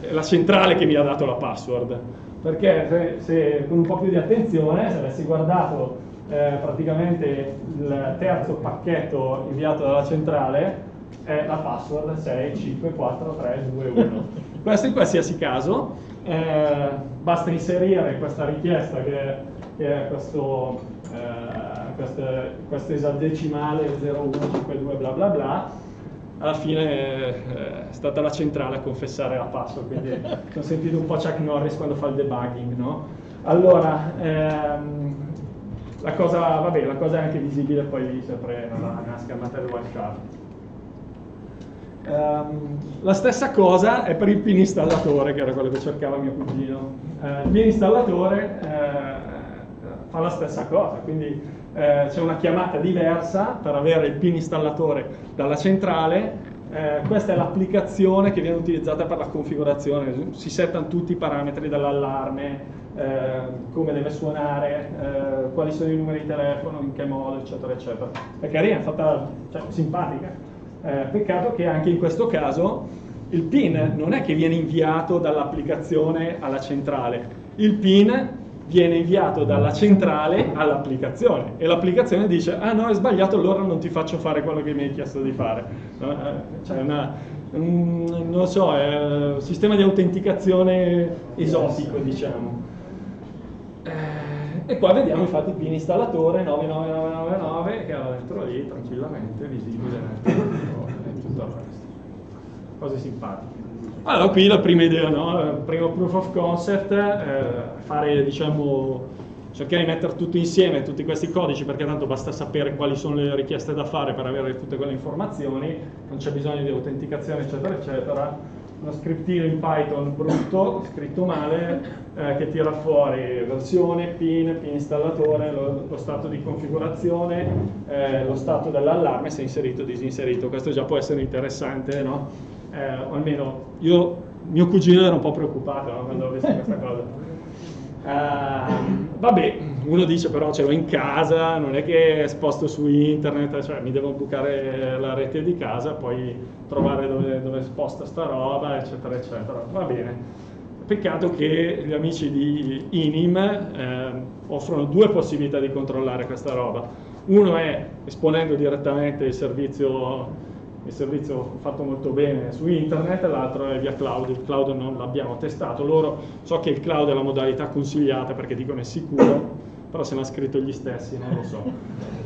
è la centrale che mi ha dato la password. Perché se, se con un po' più di attenzione se avessi guardato eh, praticamente il terzo pacchetto inviato dalla centrale è la password 654321 questo in qualsiasi caso eh, basta inserire questa richiesta che che è questo, eh, questo, questo esadecimale 0152 bla bla bla, alla fine eh, è stata la centrale a confessare la password, quindi ho sentito un po' Chuck Norris quando fa il debugging, no? Allora, ehm, la, cosa, vabbè, la cosa è anche visibile poi sempre nella, nella schermata del wildcard. Um, la stessa cosa è per il pin installatore, che era quello che cercava mio cugino. Uh, il pin installatore uh, fa la stessa cosa, quindi eh, c'è una chiamata diversa per avere il PIN installatore dalla centrale, eh, questa è l'applicazione che viene utilizzata per la configurazione, si settano tutti i parametri dell'allarme, eh, come deve suonare, eh, quali sono i numeri di telefono, in che modo, eccetera, eccetera. È carina, è fatta cioè, simpatica. Eh, peccato che anche in questo caso il PIN non è che viene inviato dall'applicazione alla centrale, il PIN viene inviato dalla centrale all'applicazione e l'applicazione dice ah no è sbagliato allora non ti faccio fare quello che mi hai chiesto di fare. C'è una, un, non so, è un sistema di autenticazione esotico diciamo. Eh, e qua vediamo infatti il pin installatore 99999 che era dentro lì tranquillamente visibile nel tutto il resto cose simpatiche allora, qui la prima idea, no? primo proof of concept, eh, fare, diciamo, cercare di mettere tutto insieme, tutti questi codici, perché tanto basta sapere quali sono le richieste da fare per avere tutte quelle informazioni, non c'è bisogno di autenticazione, eccetera, eccetera. Uno scriptino in Python brutto, scritto male, eh, che tira fuori versione, pin, pin installatore, lo, lo stato di configurazione, eh, lo stato dell'allarme, se inserito o disinserito. Questo già può essere interessante, no? eh, o almeno io, mio cugino era un po' preoccupato no, quando ho visto questa cosa. Uh, vabbè, uno dice però ce l'ho in casa, non è che sposto su internet, cioè mi devo bucare la rete di casa, poi trovare dove, dove sposta sta roba, eccetera, eccetera. Va bene. Peccato che gli amici di Inim eh, offrono due possibilità di controllare questa roba. Uno è esponendo direttamente il servizio il servizio fatto molto bene su internet, l'altro è via cloud, il cloud non l'abbiamo testato, loro so che il cloud è la modalità consigliata perché dicono è sicuro, però se l'hanno scritto gli stessi, non lo so.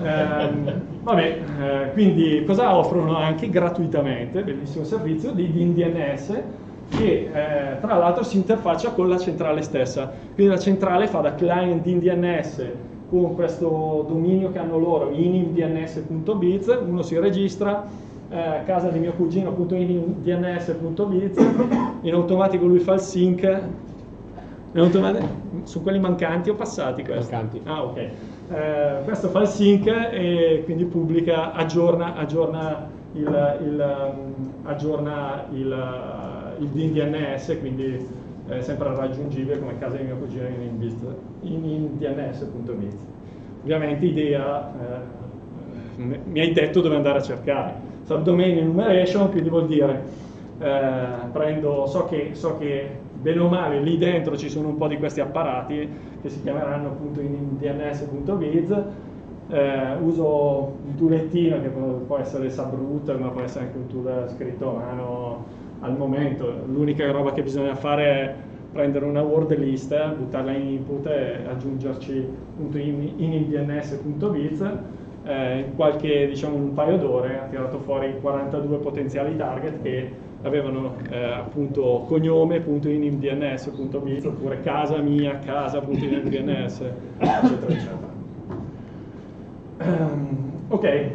Eh, vabbè, eh, quindi cosa offrono anche gratuitamente, bellissimo servizio, di DNS che eh, tra l'altro si interfaccia con la centrale stessa, quindi la centrale fa da client in DNS con questo dominio che hanno loro, inimdns.biz, uno si registra, eh, casa di mio cugino appunto in dns.biz in automatico lui fa il sync su quelli mancanti o passati questi? Mancanti. Ah ok. Eh, questo fa il sync e quindi pubblica, aggiorna, aggiorna il, il, um, aggiorna il, uh, il DNS, quindi è sempre raggiungibile come casa di mio cugino in, in, in dns.biz. Ovviamente idea, eh, mi hai detto dove andare a cercare subdomain enumeration, quindi vuol dire eh, prendo, so che, so che bene o male lì dentro ci sono un po' di questi apparati che si chiameranno appunto in dns.biz eh, uso un toolettino che può essere subrouter ma può essere anche un tool scritto a mano al momento. L'unica roba che bisogna fare è prendere una word list buttarla in input e aggiungerci appunto in, in dns.biz eh, qualche, diciamo, un paio d'ore ha tirato fuori 42 potenziali target che avevano eh, appunto cognome.inimdns.biz oppure casa mia, casa.inimdns, eccetera, eccetera. Um, ok,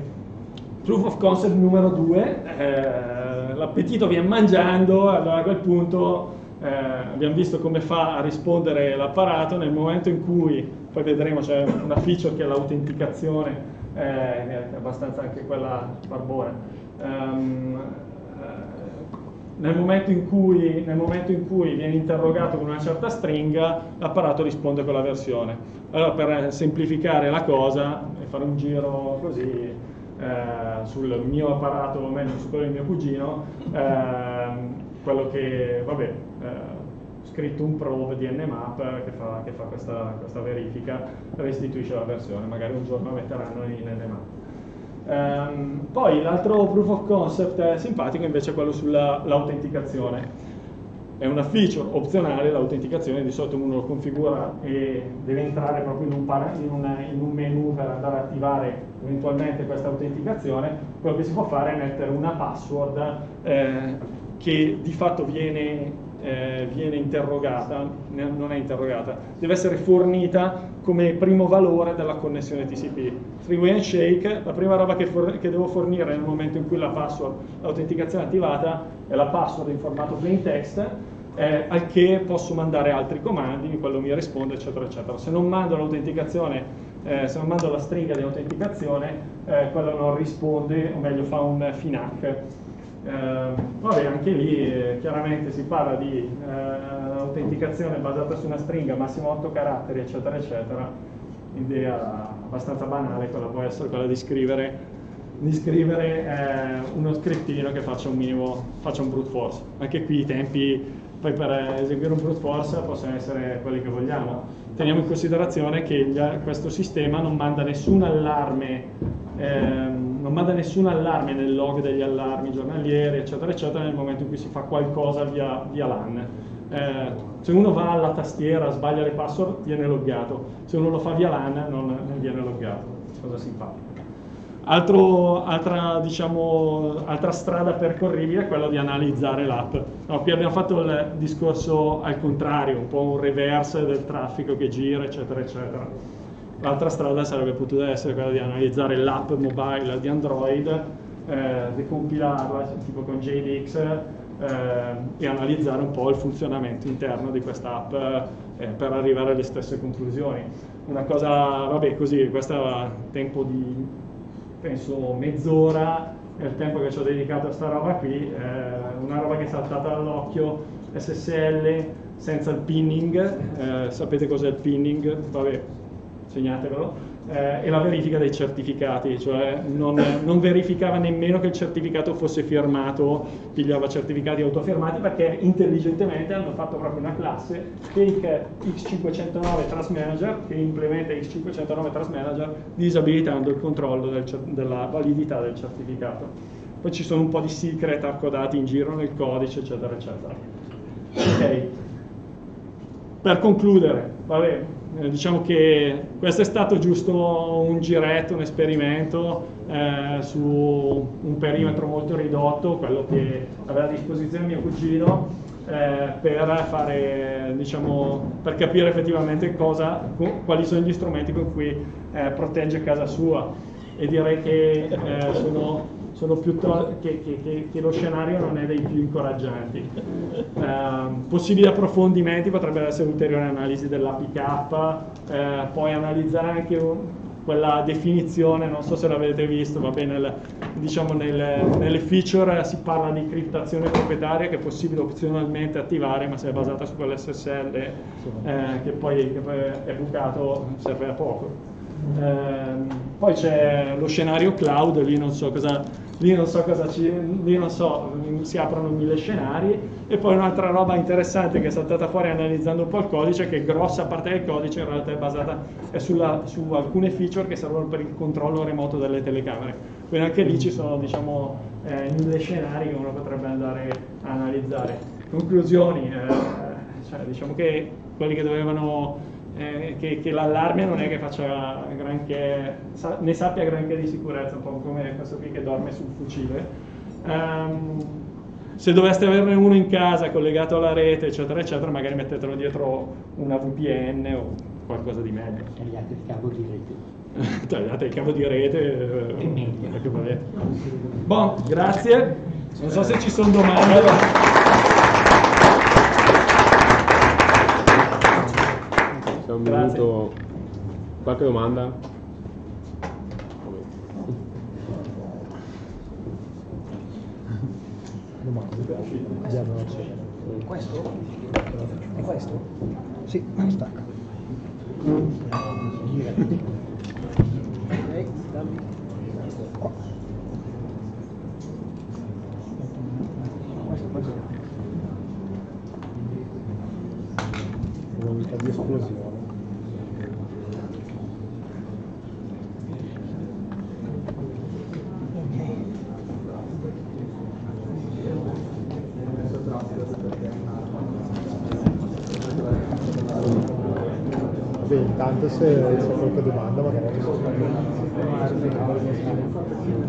proof of concept numero 2, eh, l'appetito viene mangiando, allora a quel punto eh, abbiamo visto come fa a rispondere l'apparato nel momento in cui, poi vedremo, c'è una feature che è l'autenticazione eh, è abbastanza anche quella barbona. Um, nel momento, cui, nel momento, in cui, viene interrogato con una certa stringa, l'apparato risponde con la versione. Allora, per semplificare la cosa e fare un giro così eh, sul mio apparato, o meglio su quello del mio cugino, eh, quello che, vabbè, eh, scritto un probe di nmap che fa, che fa questa, questa, verifica, restituisce la versione, magari un giorno metteranno in nmap. Um, poi l'altro proof of concept simpatico invece è quello sull'autenticazione. È una feature opzionale, l'autenticazione, di solito uno lo configura e deve entrare proprio in un, in, una, in un, menu per andare a attivare eventualmente questa autenticazione. Quello che si può fare è mettere una password eh, che di fatto viene eh, viene interrogata, non è interrogata, deve essere fornita come primo valore della connessione TCP. Three-way handshake, la prima roba che, for che, devo fornire nel momento in cui la password, l'autenticazione è attivata è la password in formato plain text, eh, al che posso mandare altri comandi, quello mi risponde, eccetera, eccetera. Se non mando l'autenticazione, eh, se non mando la stringa di autenticazione, eh, quello non risponde, o meglio fa un FINAC. Eh, vabbè, anche lì eh, chiaramente si parla di eh, autenticazione basata su una stringa, massimo 8 caratteri, eccetera, eccetera. Idea abbastanza banale, quella può essere quella di scrivere, di scrivere eh, uno scriptino che faccia un minimo, faccia un brute force. Anche qui i tempi poi per eseguire un brute force possono essere quelli che vogliamo. Teniamo in considerazione che questo sistema non manda nessun allarme ehm, non manda nessun allarme nel log degli allarmi giornalieri, eccetera, eccetera, nel momento in cui si fa qualcosa via, via LAN. Eh, se uno va alla tastiera, sbaglia le password, viene loggato. Se uno lo fa via LAN, non, viene loggato. Cosa simpatica. Altro, altra, diciamo, altra, strada percorribile è quella di analizzare l'app. No, qui abbiamo fatto il discorso al contrario, un po' un reverse del traffico che gira, eccetera, eccetera. L'altra strada sarebbe potuta essere quella di analizzare l'app mobile di Android, eh, decompilarla tipo con JDX eh, e analizzare un po' il funzionamento interno di questa app eh, per arrivare alle stesse conclusioni. Una cosa, vabbè, così, questo è tempo di, penso, mezz'ora, è il tempo che ci ho dedicato a sta roba qui, eh, una roba che è saltata dall'occhio, SSL senza il pinning, eh, sapete cos'è il pinning? Vabbè, segnatevelo, eh, e la verifica dei certificati, cioè non, non, verificava nemmeno che il certificato fosse firmato, pigliava certificati autofirmati perché intelligentemente hanno fatto proprio una classe fake X509 Trust Manager che implementa X509 Trust Manager disabilitando il controllo del, della validità del certificato. Poi ci sono un po' di secret accodati in giro nel codice, eccetera, eccetera. Ok. Per concludere, vabbè, eh, diciamo che questo è stato giusto un giretto, un esperimento eh, su un perimetro molto ridotto, quello che aveva a disposizione mio cugino, eh, per, fare, diciamo, per capire effettivamente cosa, quali sono gli strumenti con cui eh, protegge casa sua. E direi che eh, sono che, che, che, lo scenario non è dei più incoraggianti. Eh, possibili approfondimenti potrebbero essere ulteriori analisi dell'APK, eh, poi analizzare anche un, quella definizione, non so se l'avete visto, va bene, nel, diciamo nelle, nelle feature si parla di criptazione proprietaria che è possibile opzionalmente attivare, ma se è basata su quell'SSL eh, che, poi, che poi è bucato serve a poco. Eh, poi c'è lo scenario cloud, lì non so cosa, lì non so cosa ci, lì non so, si aprono mille scenari e poi un'altra roba interessante che è saltata fuori analizzando un po' il codice, che grossa parte del codice in realtà è basata è sulla, su alcune feature che servono per il controllo remoto delle telecamere. Quindi anche lì ci sono diciamo, eh, mille scenari che uno potrebbe andare a analizzare. Conclusioni, eh, cioè, diciamo che quelli che dovevano eh, che, che l'allarme non è che faccia granché, sa, ne sappia granché di sicurezza, un po' come questo qui che dorme sul fucile. Um, se doveste averne uno in casa collegato alla rete, eccetera, eccetera, magari mettetelo dietro una VPN o qualcosa di meglio. Tagliate il cavo di rete. Tagliate il cavo di rete. Eh, meglio. Bon, grazie. Non so se ci sono domande. Un Grazie. minuto. Qualche domanda? Domanda. Questo? È questo? Sì, stacca. Ok, dammi. Qua. Questo, questo. Probabilità di esplosione. Intanto se c'è qualche domanda magari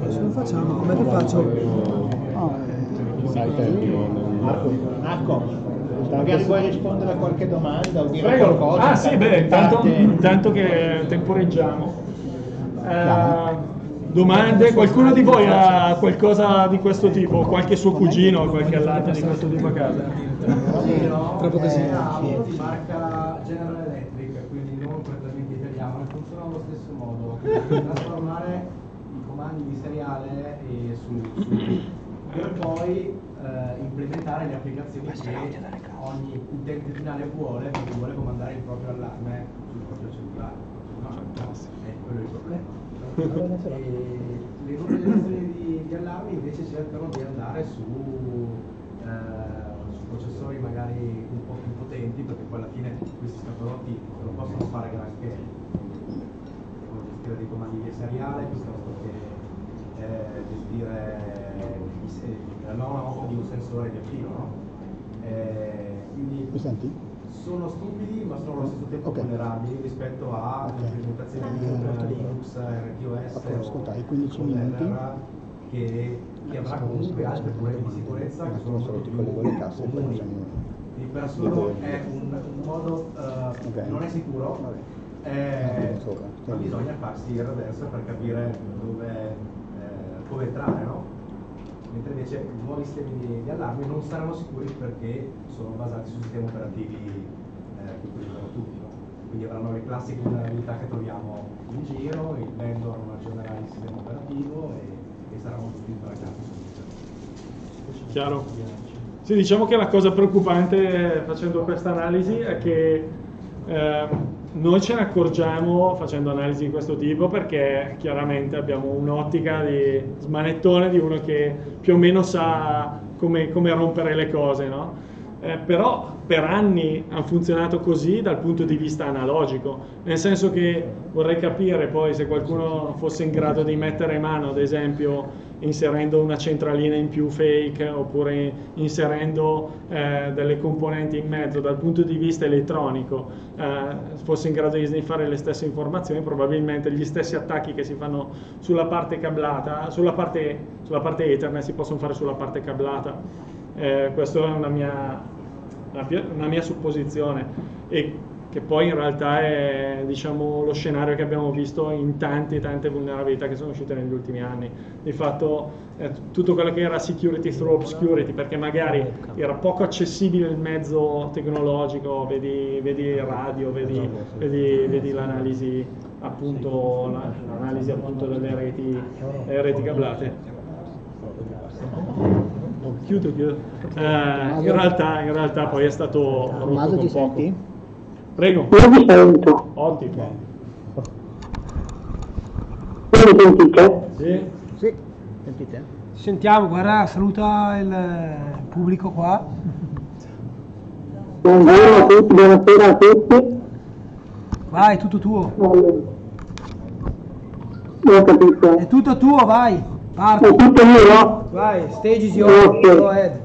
Adesso lo facciamo, come che faccio? Sai te, domanda. Marco, Marco, magari vuoi rispondere a qualche domanda o dire Prego. qualcosa? Ah sì, beh, intanto, intanto che temporeggiamo. Eh, domande? Qualcuno di voi ha qualcosa di questo tipo? Qualche suo cugino o qualche all'altro di questo tipo a casa? Tra poco sì. di marca General Electric, quindi non prettamente italiano, e funziona allo stesso modo. Trasformare i comandi di seriale e su, su per poi eh, implementare le applicazioni che ogni utente finale vuole perché vuole comandare il proprio allarme sul proprio cellulare. No, è quello il problema. E le nuove generazioni di, di allarmi invece cercano di andare su eh, su processori magari un po' più potenti perché poi alla fine questi scatolotti non possono fare granché gestire dei comandi di seriale piuttosto che eh, gestire la nona mossa di un sensore di filo no? Eh, quindi Mi senti? sono stupidi ma sono allo stesso tempo Ok. vulnerabili rispetto a Ok. implementazioni di un Linux, RTOS Ok, o ascolta, 15 o. Kernel che, che avrà comunque altri problemi di sicurezza che sono Solo molto più e comuni. facciamo Quindi per assoluto è un, un modo, eh, Ok. non è sicuro. Eh, bisogna farsi il reverso per capire dove, eh, come entrare, no? Mentre invece i nuovi sistemi di, di allarme non saranno sicuri perché sono basati su sistemi operativi eh, che utilizzano tutti, no? Quindi avranno le classiche vulnerabilità che troviamo in giro, il vendor non aggiornerà il sistema operativo e, e saranno tutti imbrancati su Chiaro? Sì, diciamo che la cosa preoccupante facendo questa analisi è che eh, noi ce ne accorgiamo facendo analisi di questo tipo perché chiaramente abbiamo un'ottica di smanettone di uno che più o meno sa come, come rompere le cose, no? Eh, però per anni hanno funzionato così dal punto di vista analogico, nel senso che vorrei capire poi se qualcuno fosse in grado di mettere mano, ad esempio, inserendo una centralina in più fake oppure inserendo eh, delle componenti in mezzo dal punto di vista elettronico, eh, fosse in grado di sniffare le stesse informazioni, probabilmente gli stessi attacchi che si fanno sulla parte cablata, sulla parte, sulla parte Ethernet si possono fare sulla parte cablata. Eh, questa è una mia, una, mia supposizione. E che poi in realtà è diciamo, lo scenario che abbiamo visto in tante tante vulnerabilità che sono uscite negli ultimi anni. Di fatto eh, tutto quello che era security through obscurity, perché magari era poco accessibile il mezzo tecnologico, vedi, vedi radio, vedi, vedi, vedi l'analisi appunto, la- l'analisi appunto delle reti, delle reti cablate. Chiudo, chiudo. Eh, in, realtà, in realtà poi è stato rotto Tommaso ti poco. senti? Prego. Io vi sento, Ottimo. voi mi sentite? Sì. Sì, sentite. Ci sentiamo, guarda, saluta il pubblico qua. Buongiorno a tutti, buonasera a tutti. Vai, tutto tuo. Non capisco. È tutto tuo, vai. È Parti. tutto mio? Vai, stage is yours. Ok. Go ahead.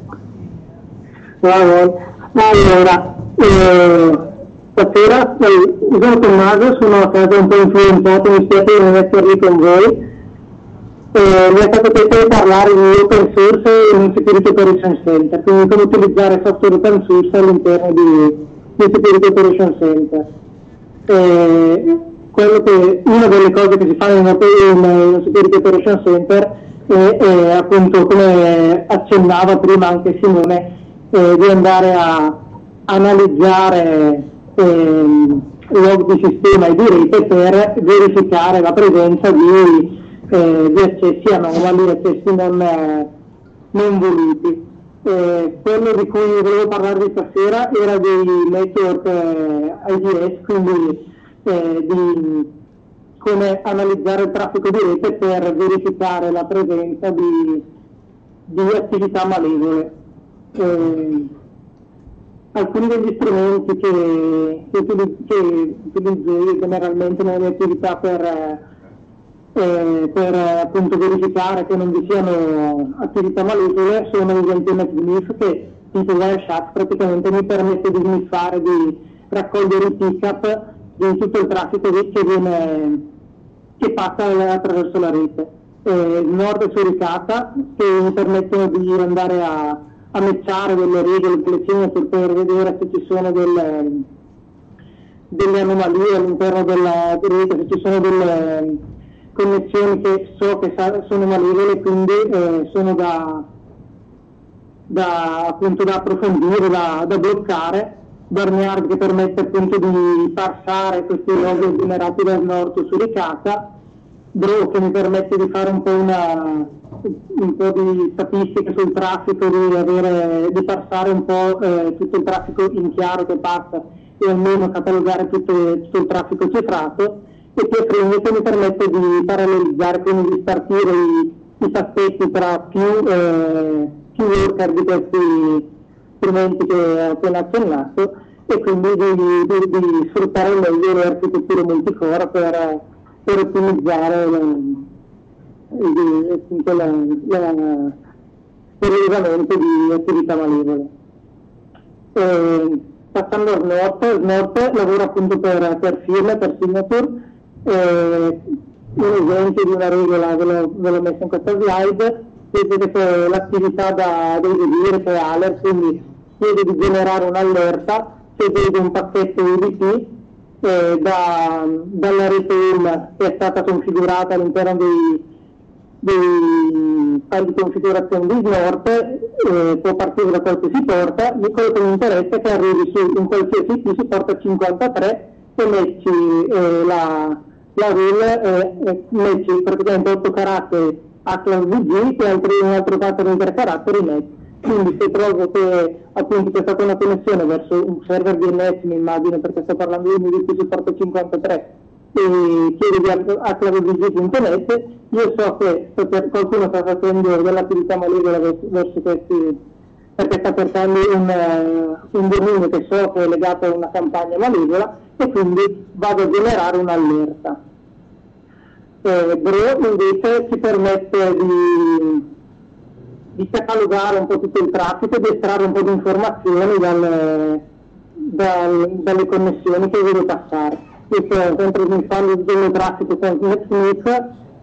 Allora, eh, stasera eh, io sono Tommaso, sono casa un po' influenzato, mi spiace di non essere lì con voi. Eh, mi è stato chiesto di parlare di open source in un Security Operation Center, quindi come utilizzare software open source all'interno di, di Security Operation Center. Eh, che, una delle cose che si fa in, in Security Operation Center è, è appunto come accennava prima anche Simone eh, di andare a analizzare ehm, log di sistema e di rete per verificare la presenza di, eh, di accessi anomali, accessi non, eh, non voluti. Eh, quello di cui volevo parlarvi stasera era dei network eh, IDS, quindi eh, di come analizzare il traffico di rete per verificare la presenza di, di attività malevole. Eh, alcuni degli strumenti che, che, che utilizzo generalmente nelle attività per, eh, per appunto verificare che non vi siano attività malevole sono ad esempio NetSniff che tipo Wireshark praticamente mi permette di sniffare, di raccogliere i pick-up di tutto il traffico che, viene, che passa attraverso la rete. Eh, Nord suricata che mi permettono di andare a a matchare delle regole, delle signature per vedere se ci sono delle, delle anomalie all'interno della rete, se ci sono delle connessioni che so che sono malevole, quindi eh, sono da, da, appunto, da approfondire, da, da bloccare. Barnyard che permette appunto di parsare questi log generati dal nord su ricata, Draw che mi permette di fare un po' una, un po' di statistiche sul traffico, di, avere, di passare un po' eh, tutto il traffico in chiaro che passa e almeno catalogare tutto, tutto il traffico cifrato. E poi Fringe che mi permette di parallelizzare, quindi di spartire i, i pacchetti tra più, eh, più worker di questi strumenti che ho appena accennato e quindi di, di, di sfruttare meglio le architetture multicore per, per ottimizzare di, appunto, la, la, rilevamento di attività malevole. Eh, passando a Snort, Snort lavora appunto per, per firme, per signature, eh, un esempio di una regola ve l'ho, ve l'ho messo in questa slide, vedete che l'attività da, eseguire che è alert, quindi chiede di generare un'allerta vede un pacchetto UDP eh, da, dalla rete IL che è stata configurata all'interno dei, di file di configurazione di Snort eh, può partire da qualsiasi porta, di quello che mi interessa è che arrivi su in qualsiasi IP su porta 53 e metti eh, la, la rule, eh, metti praticamente 8 caratteri HVG e altri, un altro pattern 3 caratteri metti. Quindi se trovo che appunto c'è stata una connessione verso un server DNS, mi immagino perché sto parlando di un su porta 53 e chiede di hvg.net, io so che qualcuno sta facendo dell'attività malevole verso questi, perché sta cercando un, un dominio che so che è legato a una campagna malevola e quindi vado a generare un'allerta. Eh, Bro invece ci permette di, di, catalogare un po' tutto il traffico e di estrarre un po' di informazioni dalle, dalle, dalle connessioni che deve passare che sto sempre sniffando il del traffico con NetSniff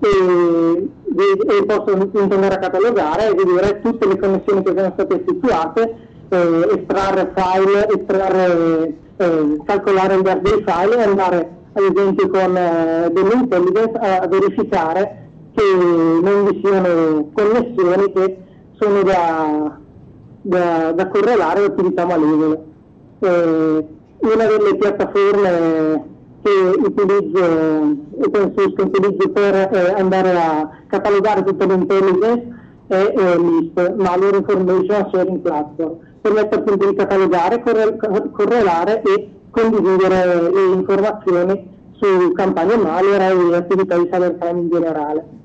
e, e posso andare a catalogare e vedere tutte le connessioni che sono state effettuate, eh, estrarre file, estrarre, eh, calcolare il gas dei file e andare ad esempio con eh, dell'intelligence a verificare che non vi siano connessioni che sono da, da, da correlare all'attività malevole. Eh, una delle piattaforme che utilizzo, open source utilizzo per eh, andare a catalogare tutta l'intelligence è eh, LIST, Malware Information Sharing Platform, permette appunto di catalogare, correlare e condividere le informazioni su campagne malware e attività di cybercrime in generale.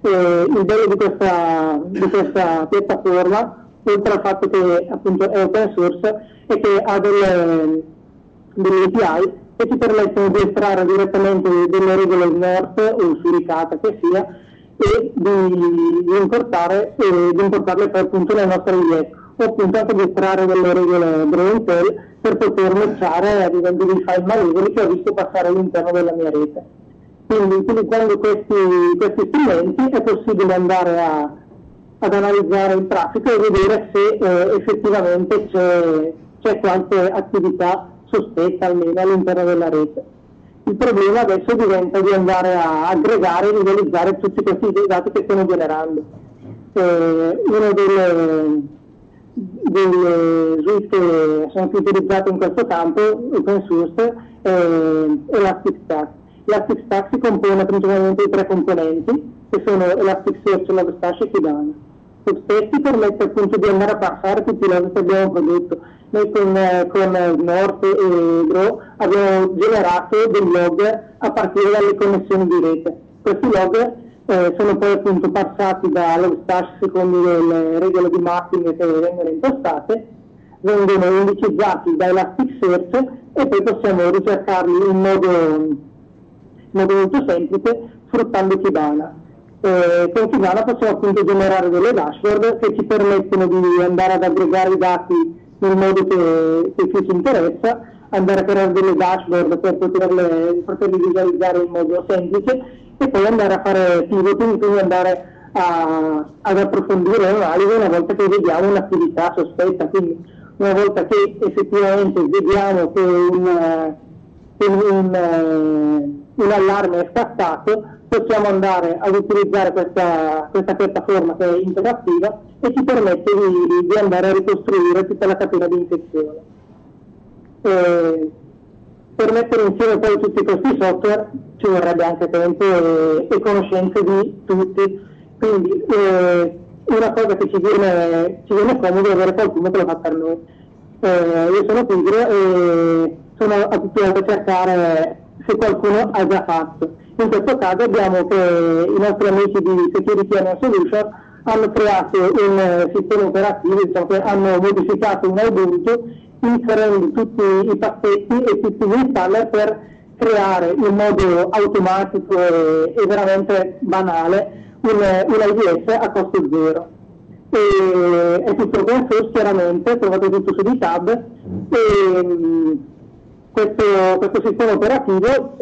Eh, il bello di questa, di questa piattaforma, oltre al fatto che appunto è open source, è che ha delle, delle API che ci permettono di estrarre direttamente delle regole Nord o suricata che sia e di, di, importare, e di importarle poi appunto nella nostra IE o appunto anche di estrarre delle regole Braintel per poter esempio dei file malevoli che ho visto passare all'interno della mia rete. Quindi utilizzando questi, questi strumenti è possibile andare a, ad analizzare il traffico e vedere se eh, effettivamente c'è, c'è qualche attività sospetta almeno all'interno della rete. Il problema adesso diventa di andare a aggregare e visualizzare tutti questi dati che stiamo generando. Eh, una delle, delle suite che sono più utilizzate in questo campo, open source, è Elasticstack. Elasticstack si compone principalmente di tre componenti, che sono Elasticsearch, Logstash e Kibana. stessi permette appunto di andare a passare tutti i log che abbiamo prodotto. Noi con, eh, con North e Grow abbiamo generato dei log a partire dalle connessioni di rete. Questi log eh, sono poi appunto passati da Logstash secondo le regole di mapping che vengono impostate, vengono indicizzati da Elasticsearch e poi possiamo ricercarli in modo, modo molto semplice sfruttando Kibana. Eh, con Kibana possiamo appunto generare delle dashboard che ci permettono di andare ad aggregare i dati nel modo che, che più ci interessa, andare a creare delle dashboard per poterle, poterli visualizzare in modo semplice e poi andare a fare pivoting, quindi andare a, ad approfondire l'analisi una volta che vediamo un'attività sospetta, quindi una volta che effettivamente vediamo che un, un, un, un allarme è scattato, possiamo andare ad utilizzare questa, questa piattaforma che è interattiva e ci permette di, di, andare a ricostruire tutta la catena di infezione. E per mettere insieme poi tutti questi software ci vorrebbe anche tempo e, e conoscenze di tutti, quindi eh, una cosa che ci viene, ci viene comodo è avere qualcuno che lo fa per noi. Eh, io sono pigro e sono abituato a cercare se qualcuno ha già fatto. In questo caso abbiamo che i nostri amici di Security and Solution hanno creato un eh, sistema operativo, diciamo che hanno modificato un Ubuntu inserendo tutti i pacchetti e tutti gli installer per creare in modo automatico e, e veramente banale un, un IDS a costo zero. E, è tutto open source chiaramente, trovate tutto su GitHub e questo, questo sistema operativo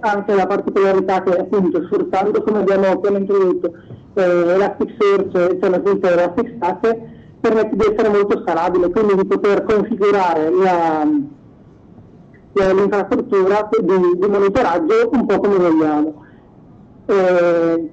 ha anche la particolarità che appunto sfruttando come abbiamo appena introdotto eh, Elasticsearch, cioè appunto Elasticstack, permette di essere molto scalabile, quindi di poter configurare la, l'infrastruttura di, di, monitoraggio un po' come vogliamo. Eh,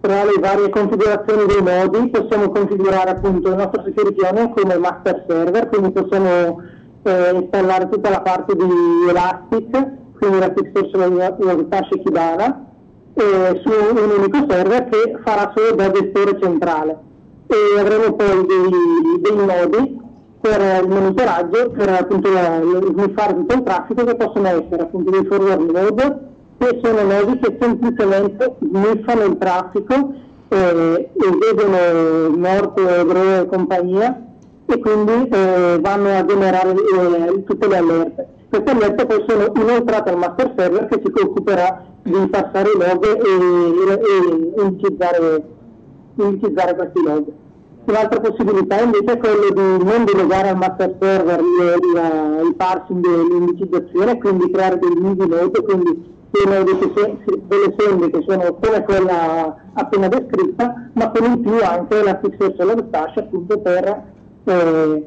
tra le varie configurazioni dei nodi possiamo configurare appunto il nostro security owner come master server, quindi possiamo eh, installare tutta la parte di Elastic, quindi Elasticsearch Logstash Kibana, eh, su un unico server che farà solo da gestore centrale. E avremo poi dei, dei nodi per il monitoraggio, per appunto sniffare tutto il traffico che possono essere appunto dei forward node, che sono nodi che semplicemente sniffano il traffico eh, e vedono Nord, Ebro e compagnia e quindi eh, vanno a generare eh, tutte le allerte. Queste allerte poi sono inoltrate al master server che si occuperà di passare i log e, e, e indicizzare, indicizzare questi log. Un'altra possibilità invece è quella di non delegare al master server il, il parsing dell'indicizzazione, quindi creare dei mini node, quindi delle sende che sono come quella appena descritta, ma con in più anche la fixation log stash appunto per eh,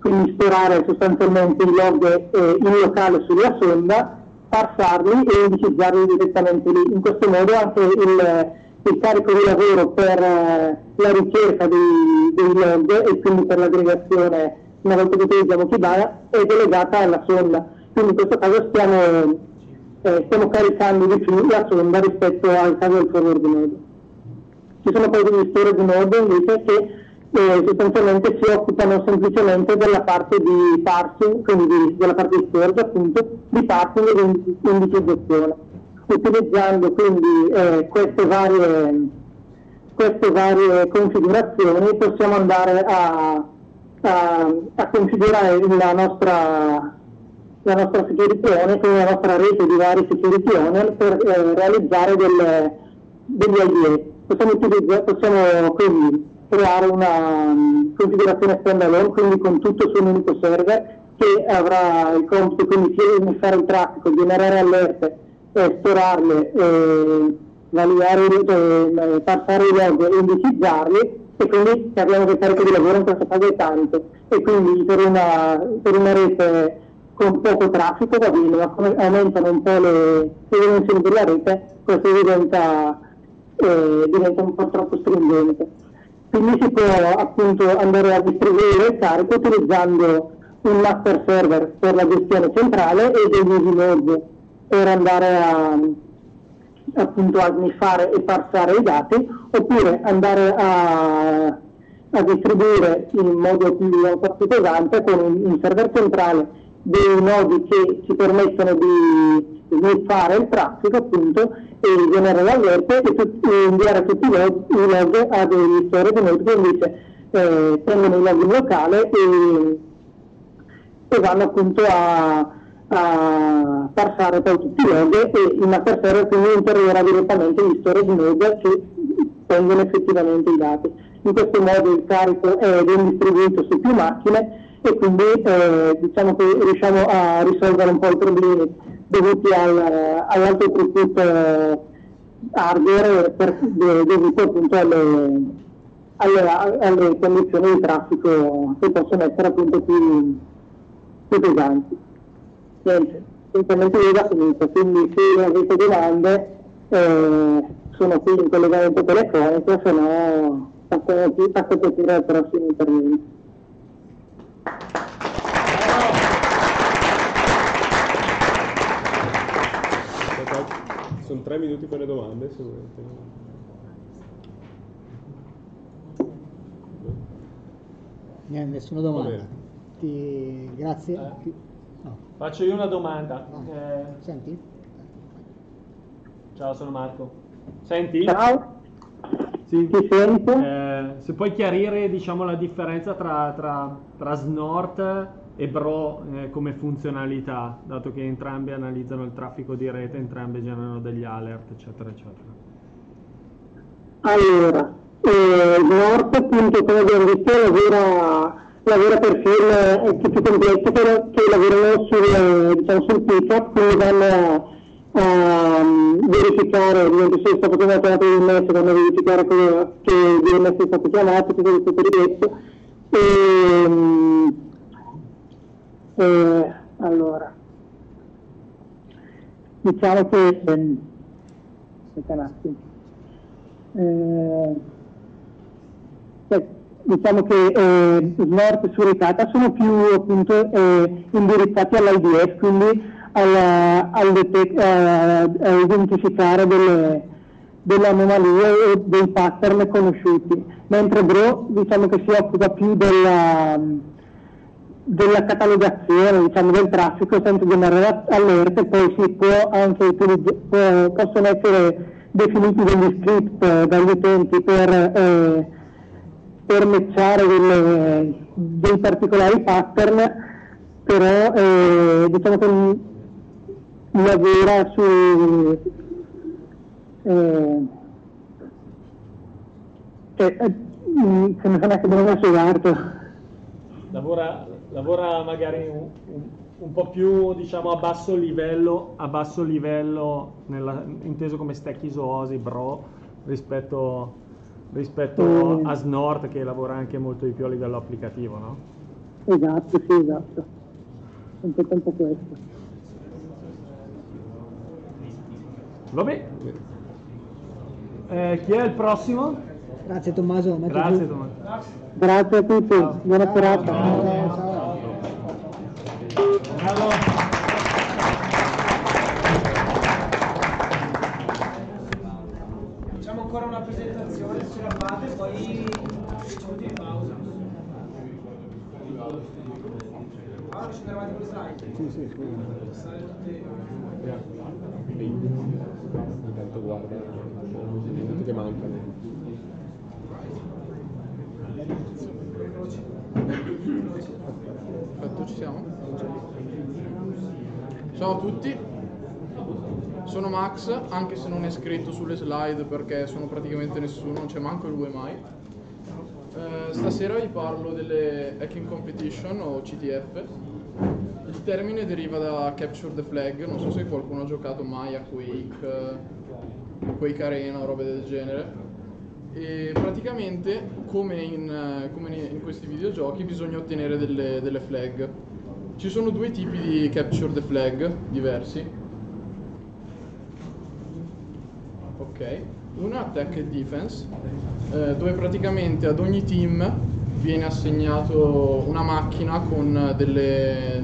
quindi sperare sostanzialmente i log eh, in locale sulla sonda, parsarli e indicizzarli direttamente lì. In questo modo anche il, il carico di lavoro per eh, la ricerca dei, dei, log e quindi per l'aggregazione una volta che utilizziamo Kibana è delegata alla sonda. Quindi in questo caso stiamo, eh, stiamo caricando di più la sonda rispetto al caso del forward node. Ci sono poi degli storage node invece che eh, sostanzialmente si occupano semplicemente della parte di parsing, quindi di, della parte di storage appunto, di parsing e di indicizzazione. Utilizzando quindi eh, queste, varie, queste, varie, configurazioni possiamo andare a, a, a configurare la nostra, la nostra security owner, quindi la nostra rete di vari security owner per eh, realizzare delle, degli IDE. Possiamo, possiamo quindi creare una um, configurazione standalone, quindi con tutto su un unico server che avrà il compito quindi sia di fare il traffico, generare allerte, eh, storarle, eh, validare, eh, passare i log e indicizzarli e quindi parliamo del carico di lavoro in questo caso è tanto e quindi per una, per una rete con poco traffico va bene, ma come aumentano un po' le, le dimensioni della rete questo diventa, eh, diventa un po' troppo stringente. Quindi si può appunto andare a distribuire il carico utilizzando un master server per la gestione centrale e dei easy node per andare a, appunto a sniffare e parsare i dati, oppure andare a, a distribuire in modo più, più pesante con un, un server centrale dei nodi che ci permettono di sniffare il traffico appunto e generare alert e, tut- e inviare tutti i log, i log a dei storage node che invece eh, prendono il login locale e, e vanno appunto a, a parsare poi tutti i log e il master quindi interverrà direttamente gli storage node che tengono effettivamente i dati. In questo modo il carico è ben distribuito su più macchine e quindi eh, diciamo che riusciamo a risolvere un po' i problemi dovuti al, all'alto throughput hardware per, dovuto appunto alle, alle, alle, condizioni di traffico che possono essere appunto più, più pesanti. Niente, semplicemente io da finito, quindi se avete domande eh, sono qui in collegamento telefonico, se no passate pure al prossimo intervento. Sono tre minuti per le domande, se volete. Niente, nessuna domanda. Ti... Grazie. Eh. No. Faccio io una domanda. No. Eh, Senti? ciao, sono Marco. Senti? Ciao, Sì. Eh, se puoi chiarire diciamo, la differenza tra, tra, tra Snort e Bro eh, come funzionalità, dato che entrambi analizzano il traffico di rete, entrambi generano degli alert, eccetera, eccetera. Allora, eh, detto lavora, lavora per eh, più complesse però, che lavorano sul, diciamo, sul pickup, quindi vanno a, um, verificare, esempio se è stato chiamato la DMS, vanno a verificare come, che il DMS è stato chiamato, tutto questo per richiesta. E, um, eh, allora, diciamo che... ehm. Eh, diciamo che eh, Snort su Ricata sono più appunto eh, indirizzati all'IDF, quindi alla- a identificare delle, delle anomalie o dei pattern conosciuti, mentre Bro diciamo che si occupa più della, della catalogazione diciamo, del traffico senza generare allerte, poi si può anche utilizzare, possono essere definiti degli script eh, dagli utenti per, eh, per matchare delle- dei particolari pattern, però eh, diciamo che lavora su eh, cioè, se ne fa neanche bene spiegarlo. Lavora, lavora magari un, un- un po' più diciamo a basso livello, a basso livello nella- inteso come stack isosi, bro, rispetto, rispetto Mm. a Snort che lavora anche molto di più a livello applicativo, no? Esatto, sì, esatto. Un po' un po' questo. Vabbè. Eh, chi è il prossimo? Grazie Tommaso. Grazie. Tommaso. Grazie a tutti, buona serata. Ciao, ciao. Bravo. Facciamo ancora una presentazione, se ce la fate, poi 10 minuti di pausa. Allora, ci avanti con le slide. Sì, sì, tutte... Intanto guarda, che mancano. Perfetto, ci siamo? Ciao a tutti, sono Max, anche se non è scritto sulle slide perché sono praticamente nessuno, non c'è manco il WMI. Eh, stasera vi parlo delle Hacking Competition o CTF. Il termine deriva da Capture the Flag, non so se qualcuno ha giocato mai a Quake, eh, Quake Arena o robe del genere. E praticamente, come in, come in questi videogiochi, bisogna ottenere delle, delle flag. Ci sono due tipi di capture the flag diversi. Ok, una attack e defense, eh, dove praticamente ad ogni team viene assegnato una macchina con delle-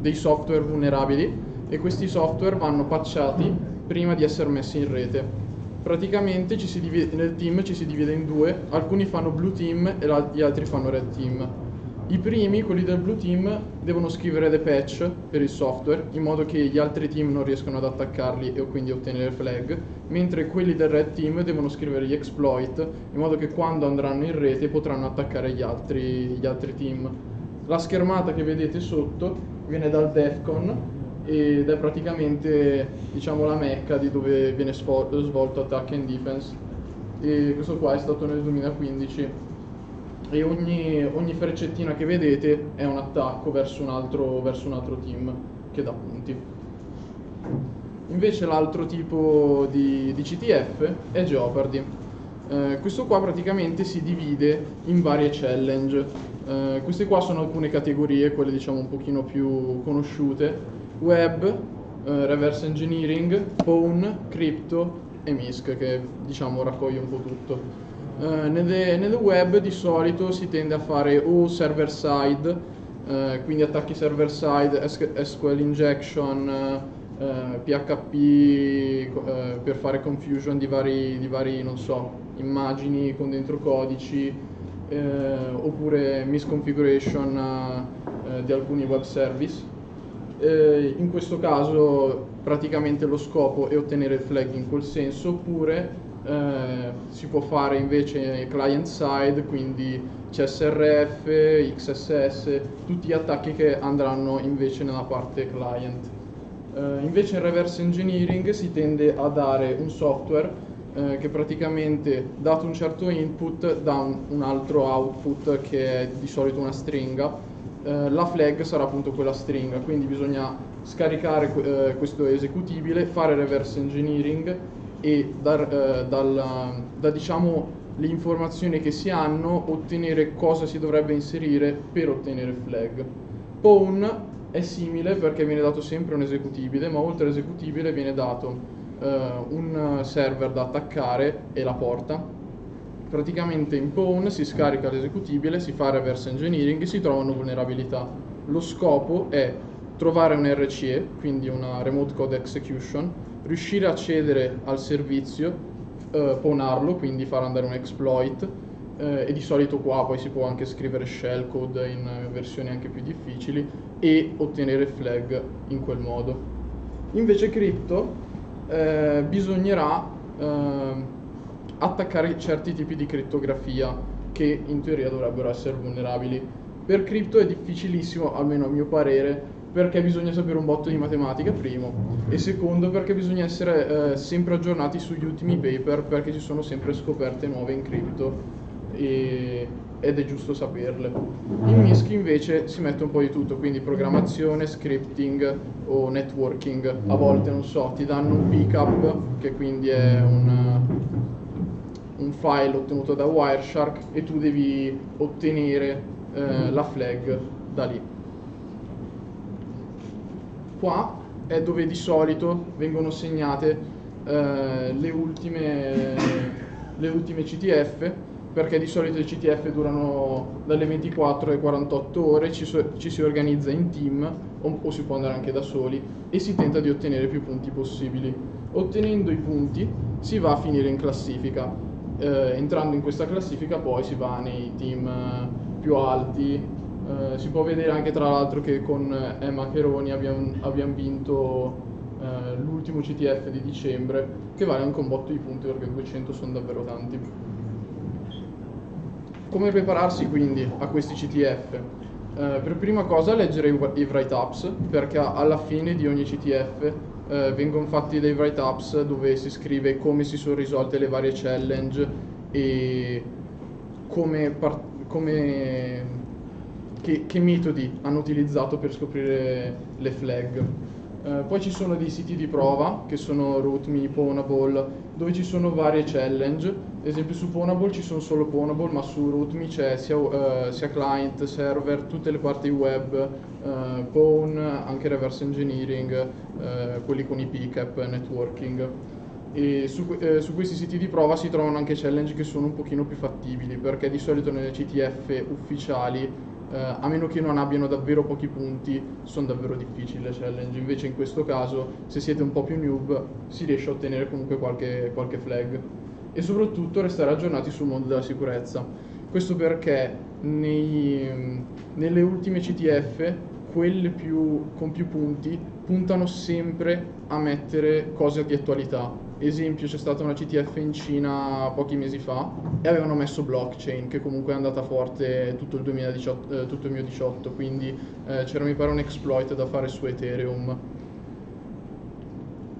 dei software vulnerabili e questi software vanno patchati prima di essere messi in rete. Praticamente divide- nel team ci si divide in due, alcuni fanno blue team e la- gli altri fanno red team. I primi, quelli del blue team, devono scrivere dei patch per il software in modo che gli altri team non riescano ad attaccarli e quindi ottenere flag, mentre quelli del red team devono scrivere gli exploit in modo che quando andranno in rete potranno attaccare gli altri, gli altri team. La schermata che vedete sotto viene dal Defcon ed è praticamente diciamo, la mecca di dove viene svolto attack and defense. E questo qua è stato nel 2015 e ogni, ogni freccettina che vedete è un attacco verso un altro, verso un altro team che dà punti. Invece l'altro tipo di, di CTF è Jeopardy. Eh, questo qua praticamente si divide in varie challenge. Eh, queste qua sono alcune categorie, quelle diciamo un pochino più conosciute. Web, eh, reverse engineering, pawn, crypto e MISC che diciamo raccoglie un po' tutto. Eh, nelle, web di solito si tende a fare o server side, eh, quindi attacchi server side, SQL injection, eh, PHP eh, per fare confusion di vari, di vari, non so, immagini con dentro codici, eh, oppure misconfiguration eh, di alcuni web service. Eh, in questo caso praticamente lo scopo è ottenere il flag in quel senso, oppure eh, si può fare invece client side, quindi CSRF, XSS, tutti gli attacchi che andranno invece nella parte client. Eh, invece in reverse engineering si tende a dare un software eh, che praticamente dato un certo input dà un, un altro output che è di solito una stringa. Eh, la flag sarà appunto quella stringa, quindi bisogna scaricare eh, questo esecutibile, fare reverse engineering e dar, eh, dalla, da diciamo le informazioni che si hanno ottenere cosa si dovrebbe inserire per ottenere flag. Pawn è simile perché viene dato sempre un esecutibile, ma oltre all'esecutibile viene dato eh, un server da attaccare e la porta. Praticamente in Pawn si scarica l'esecutibile, si fa reverse engineering e si trovano vulnerabilità. Lo scopo è trovare un RCE, quindi una Remote Code Execution, riuscire a accedere al servizio, eh, ponarlo, quindi far andare un exploit, eh, e di solito qua poi si può anche scrivere shellcode in versioni anche più difficili e ottenere flag in quel modo. Invece crypto eh, bisognerà eh, attaccare certi tipi di crittografia che in teoria dovrebbero essere vulnerabili. Per crypto è difficilissimo, almeno a mio parere, perché bisogna sapere un botto di matematica, primo, e secondo perché bisogna essere eh, sempre aggiornati sugli ultimi paper perché ci sono sempre scoperte nuove in cripto e, ed è giusto saperle. In MISC invece si mette un po' di tutto, quindi programmazione, scripting o networking. A volte, non so, ti danno un pickup, che quindi è un, un file ottenuto da Wireshark e tu devi ottenere eh, la flag da lì. Qua è dove di solito vengono segnate eh, le, ultime, le ultime CTF perché di solito i CTF durano dalle 24 alle 48 ore, ci, so, ci si organizza in team o, o, si può andare anche da soli e si tenta di ottenere più punti possibili. Ottenendo i punti si va a finire in classifica, eh, entrando in questa classifica poi si va nei team più alti eh, si può vedere anche tra l'altro che con Emma Cheroni abbiamo, abbiamo vinto eh, l'ultimo CTF di dicembre che vale anche un botto di punti perché 200 sono davvero tanti. Come prepararsi quindi a questi CTF? Eh, per prima cosa leggere i write-ups perché alla fine di ogni CTF eh, vengono fatti dei write-ups dove si scrive come si sono risolte le varie challenge e come, par- come che, che, metodi hanno utilizzato per scoprire le flag. Eh, poi ci sono dei siti di prova che sono RootMe, Pwnable, dove ci sono varie challenge. Ad esempio su Pwnable ci sono solo Pwnable, ma su RootMe c'è sia, uh, sia, client, server, tutte le parti web, uh, Pwn, anche reverse engineering, uh, quelli con i pickup, networking. E su, eh, su, questi siti di prova si trovano anche challenge che sono un pochino più fattibili perché di solito nelle CTF ufficiali eh, a meno che non abbiano davvero pochi punti, sono davvero difficili le challenge. Invece in questo caso, se siete un po' più noob, si riesce a ottenere comunque qualche, qualche flag. E soprattutto restare aggiornati sul mondo della sicurezza. Questo perché nei, nelle ultime CTF, quelle più, con più punti, puntano sempre a mettere cose di attualità. Esempio c'è stata una CTF in Cina pochi mesi fa e avevano messo blockchain che comunque è andata forte tutto il, 2018, eh, tutto il 2018 quindi eh, c'era mi pare un exploit da fare su Ethereum.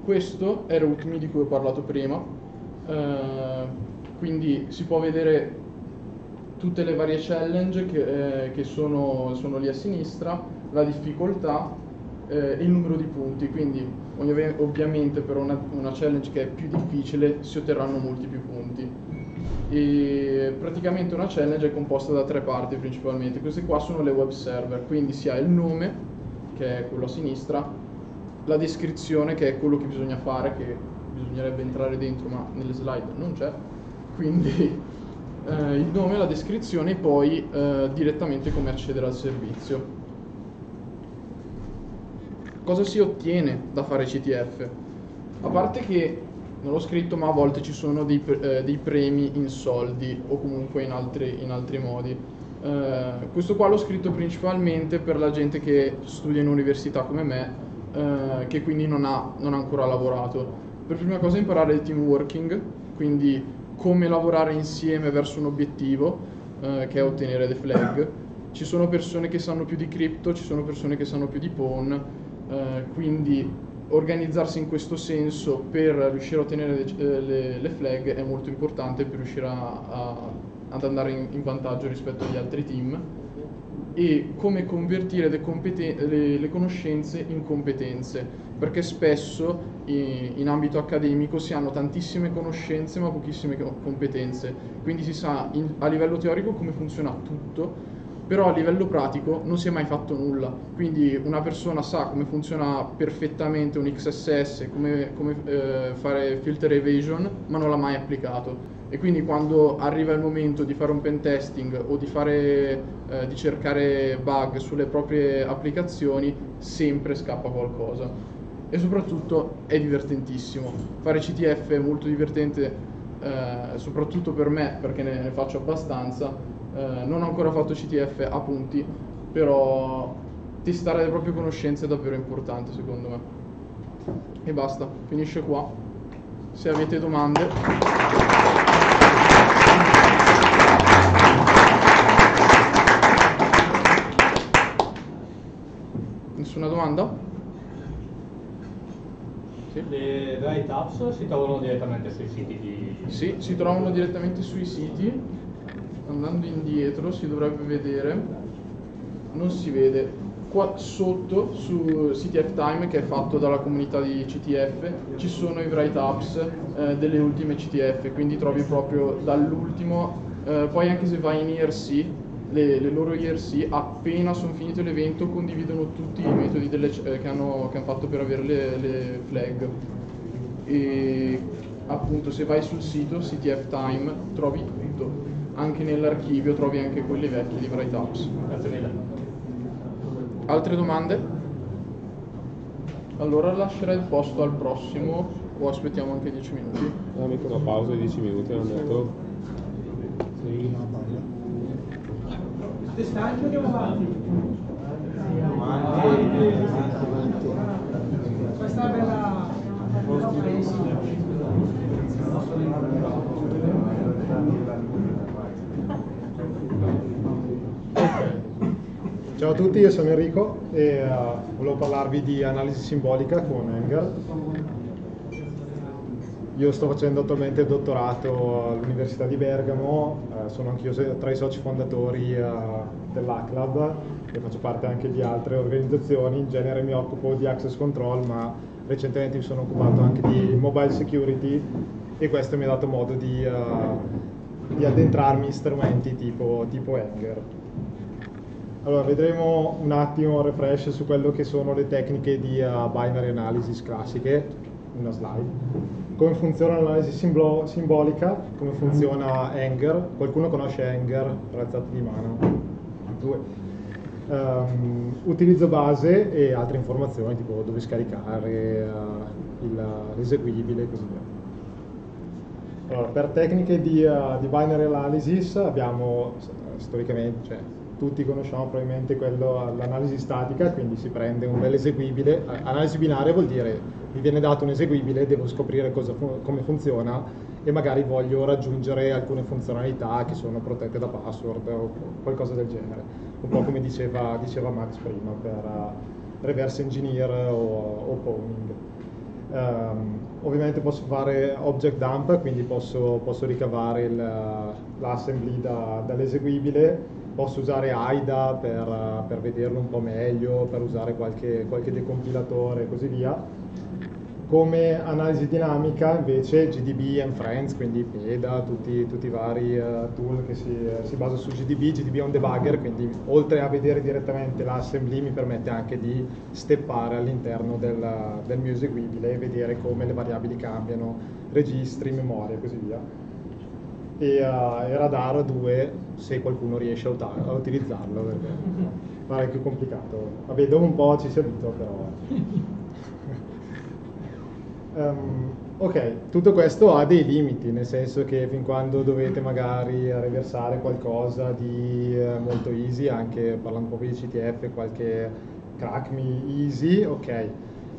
Questo è Rootme di cui ho parlato prima quindi si può vedere tutte le varie challenge che, eh, che sono, sono lì a sinistra la difficoltà eh, il numero di punti, quindi ovviamente per una, una, challenge che è più difficile si otterranno molti più punti. E praticamente una challenge è composta da tre parti principalmente, queste qua sono le web server, quindi si ha il nome, che è quello a sinistra, la descrizione, che è quello che bisogna fare, che bisognerebbe entrare dentro, ma nelle slide non c'è, quindi eh, il nome, la descrizione e poi eh, direttamente come accedere al servizio cosa si ottiene da fare CTF? A parte che, non l'ho scritto, ma a volte ci sono dei, eh, dei premi in soldi o comunque in altri, in altri modi. Eh, questo qua l'ho scritto principalmente per la gente che studia in università come me, eh, che quindi non ha, non ha ancora lavorato. Per prima cosa imparare il team working, quindi come lavorare insieme verso un obiettivo, eh, che è ottenere dei flag. Ci sono persone che sanno più di crypto, ci sono persone che sanno più di pawn, eh, quindi organizzarsi in questo senso per riuscire a ottenere le, eh, le, le flag è molto importante per riuscire a, a, ad andare in, in, vantaggio rispetto agli altri team e come convertire le, le, le conoscenze in competenze perché spesso in, in, ambito accademico si hanno tantissime conoscenze ma pochissime competenze quindi si sa in, a livello teorico come funziona tutto però a livello pratico non si è mai fatto nulla, quindi una persona sa come funziona perfettamente un XSS, come, come eh, fare filter evasion, ma non l'ha mai applicato. E quindi quando arriva il momento di fare un pen testing o di, fare, eh, di cercare bug sulle proprie applicazioni, sempre scappa qualcosa. E soprattutto è divertentissimo. Fare CTF è molto divertente, eh, soprattutto per me, perché ne, ne faccio abbastanza, eh, non ho ancora fatto CTF a punti, però testare le proprie conoscenze è davvero importante secondo me. E basta, finisce qua. Se avete domande... Nessuna domanda? Sì. Le write apps si trovano direttamente sui siti di... Sì, si trovano direttamente sui siti andando indietro si dovrebbe vedere, non si vede, qua sotto su CTF Time che è fatto dalla comunità di CTF ci sono i write-ups eh, delle ultime CTF, quindi trovi proprio dall'ultimo, eh, poi anche se vai in IRC, le, le loro IRC appena sono finito l'evento condividono tutti i metodi delle, eh, che, hanno, che, hanno, fatto per avere le, le flag. E appunto se vai sul sito CTF Time trovi tutto anche nell'archivio trovi anche quelli vecchi di Bright Apps. Altre domande? Allora lascerei il posto al prossimo o aspettiamo anche 10 minuti? No, mica una pausa di 10 minuti, hanno detto. Sì. Siete stanchi andiamo avanti? Questa è bella... Ciao a tutti, io sono Enrico e uh, volevo parlarvi di analisi simbolica con Enger. Io sto facendo attualmente il dottorato all'Università di Bergamo, uh, sono anch'io tra i soci fondatori uh, dell'ACLAB e faccio parte anche di altre organizzazioni, in genere mi occupo di access control ma recentemente mi sono occupato anche di mobile security e questo mi ha dato modo di, di addentrarmi in strumenti tipo, tipo Enger. Allora, vedremo un attimo un refresh su quello che sono le tecniche di uh, binary analysis classiche, una slide. Come funziona l'analisi simbolo simbolica, come funziona Anger, qualcuno conosce Anger, alzate di mano, due. ehm, utilizzo base e altre informazioni tipo dove scaricare eh, il- l'eseguibile e così via. Allora, per tecniche di, uh, di binary analysis abbiamo storicamente, cioè, tutti conosciamo probabilmente quello, l'analisi statica, quindi si prende un bel eseguibile. Eh, Analisi binaria vuol dire mi viene dato un eseguibile, devo scoprire fu- come funziona e magari voglio raggiungere alcune funzionalità che sono protette da password o qualcosa del genere. Un po' come diceva, diceva Max prima per uh, reverse engineer o, o pawning. Ehm, ovviamente posso fare object dump, quindi posso, posso ricavare il- l'assembly da- dall'eseguibile, posso usare AIDA per, per vederlo un po' meglio, per usare qualche, qualche decompilatore e così via. Come analisi dinamica invece GDB and Friends, quindi PEDA, tutti, tutti i vari eh, tool che si, si basano su GDB, GDB è un debugger, quindi oltre a vedere direttamente l'assembly mi permette anche di steppare all'interno del, del mio eseguibile e vedere come le variabili cambiano, registri, memoria e così via. E, eh, e Radar 2 se qualcuno riesce a, a utilizzarlo, perché è parecchio complicato. Vabbè, dopo un po' ci si abitua però. Ehm, ok, tutto questo ha dei limiti, nel senso che fin quando dovete magari riversare qualcosa di eh, molto easy, anche parlando proprio di CTF, qualche crack me easy, ok,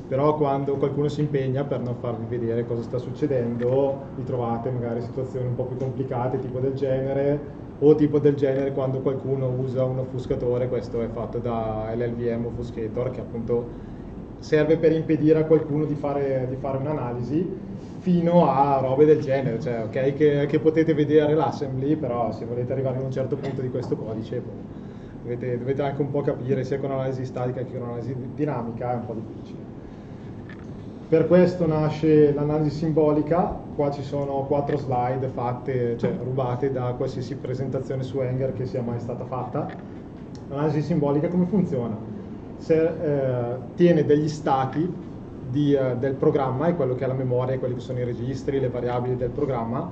però quando qualcuno si impegna per non farvi vedere cosa sta succedendo, vi trovate magari situazioni un po' più complicate, tipo del genere, o tipo del genere quando qualcuno usa un offuscatore, questo è fatto da LLVM Offuscator, che appunto serve per impedire a qualcuno di fare, di fare un'analisi fino a robe del genere, cioè ok che, che potete vedere l'assembly, però se volete arrivare a un certo punto di questo codice boh, dovete, dovete anche un po' capire sia con analisi statica che con analisi dinamica, è un po' difficile. Per questo nasce l'analisi simbolica, qua ci sono quattro slide fatte, cioè rubate da qualsiasi presentazione su Enger che sia mai stata fatta. L'analisi simbolica come funziona? Se, eh, tiene degli stati di, eh, del programma, è quello che ha la memoria, quelli che sono i registri, le variabili del programma,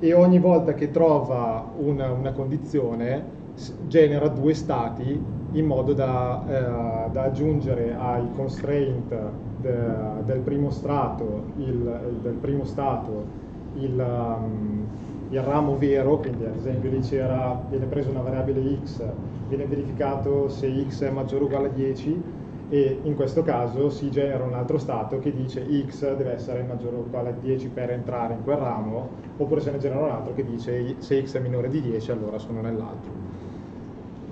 e ogni volta che trova una, una condizione genera due stati in modo da, eh, da aggiungere ai constraint de- del primo strato, il, del primo stato, il, um, il ramo vero, quindi ad esempio lì c'era, viene presa una variabile x, viene verificato se x è maggiore o uguale a 10 e in questo caso si genera un altro stato che dice x deve essere maggiore o uguale a 10 per entrare in quel ramo, oppure se ne genera un altro che dice se x è minore di 10 allora sono nell'altro.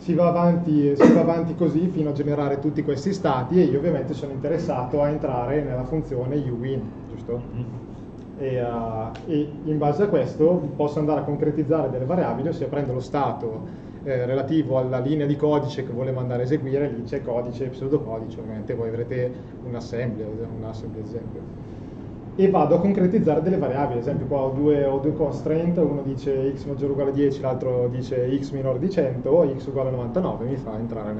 Si va, avanti, si va avanti così fino a generare tutti questi stati e io ovviamente sono interessato a entrare nella funzione uwin, giusto? E, eh, e in base a questo posso andare a concretizzare delle variabili, ossia prendo lo stato eh, relativo alla linea di codice che volevo andare a eseguire, lì c'è codice e pseudocodice, ovviamente voi avrete un assembly, un esempio. E vado a concretizzare delle variabili, ad esempio qua ho due, ho due constraint, uno dice x maggiore o uguale a 10, l'altro dice x minore di 100, x uguale a 99, mi fa entrare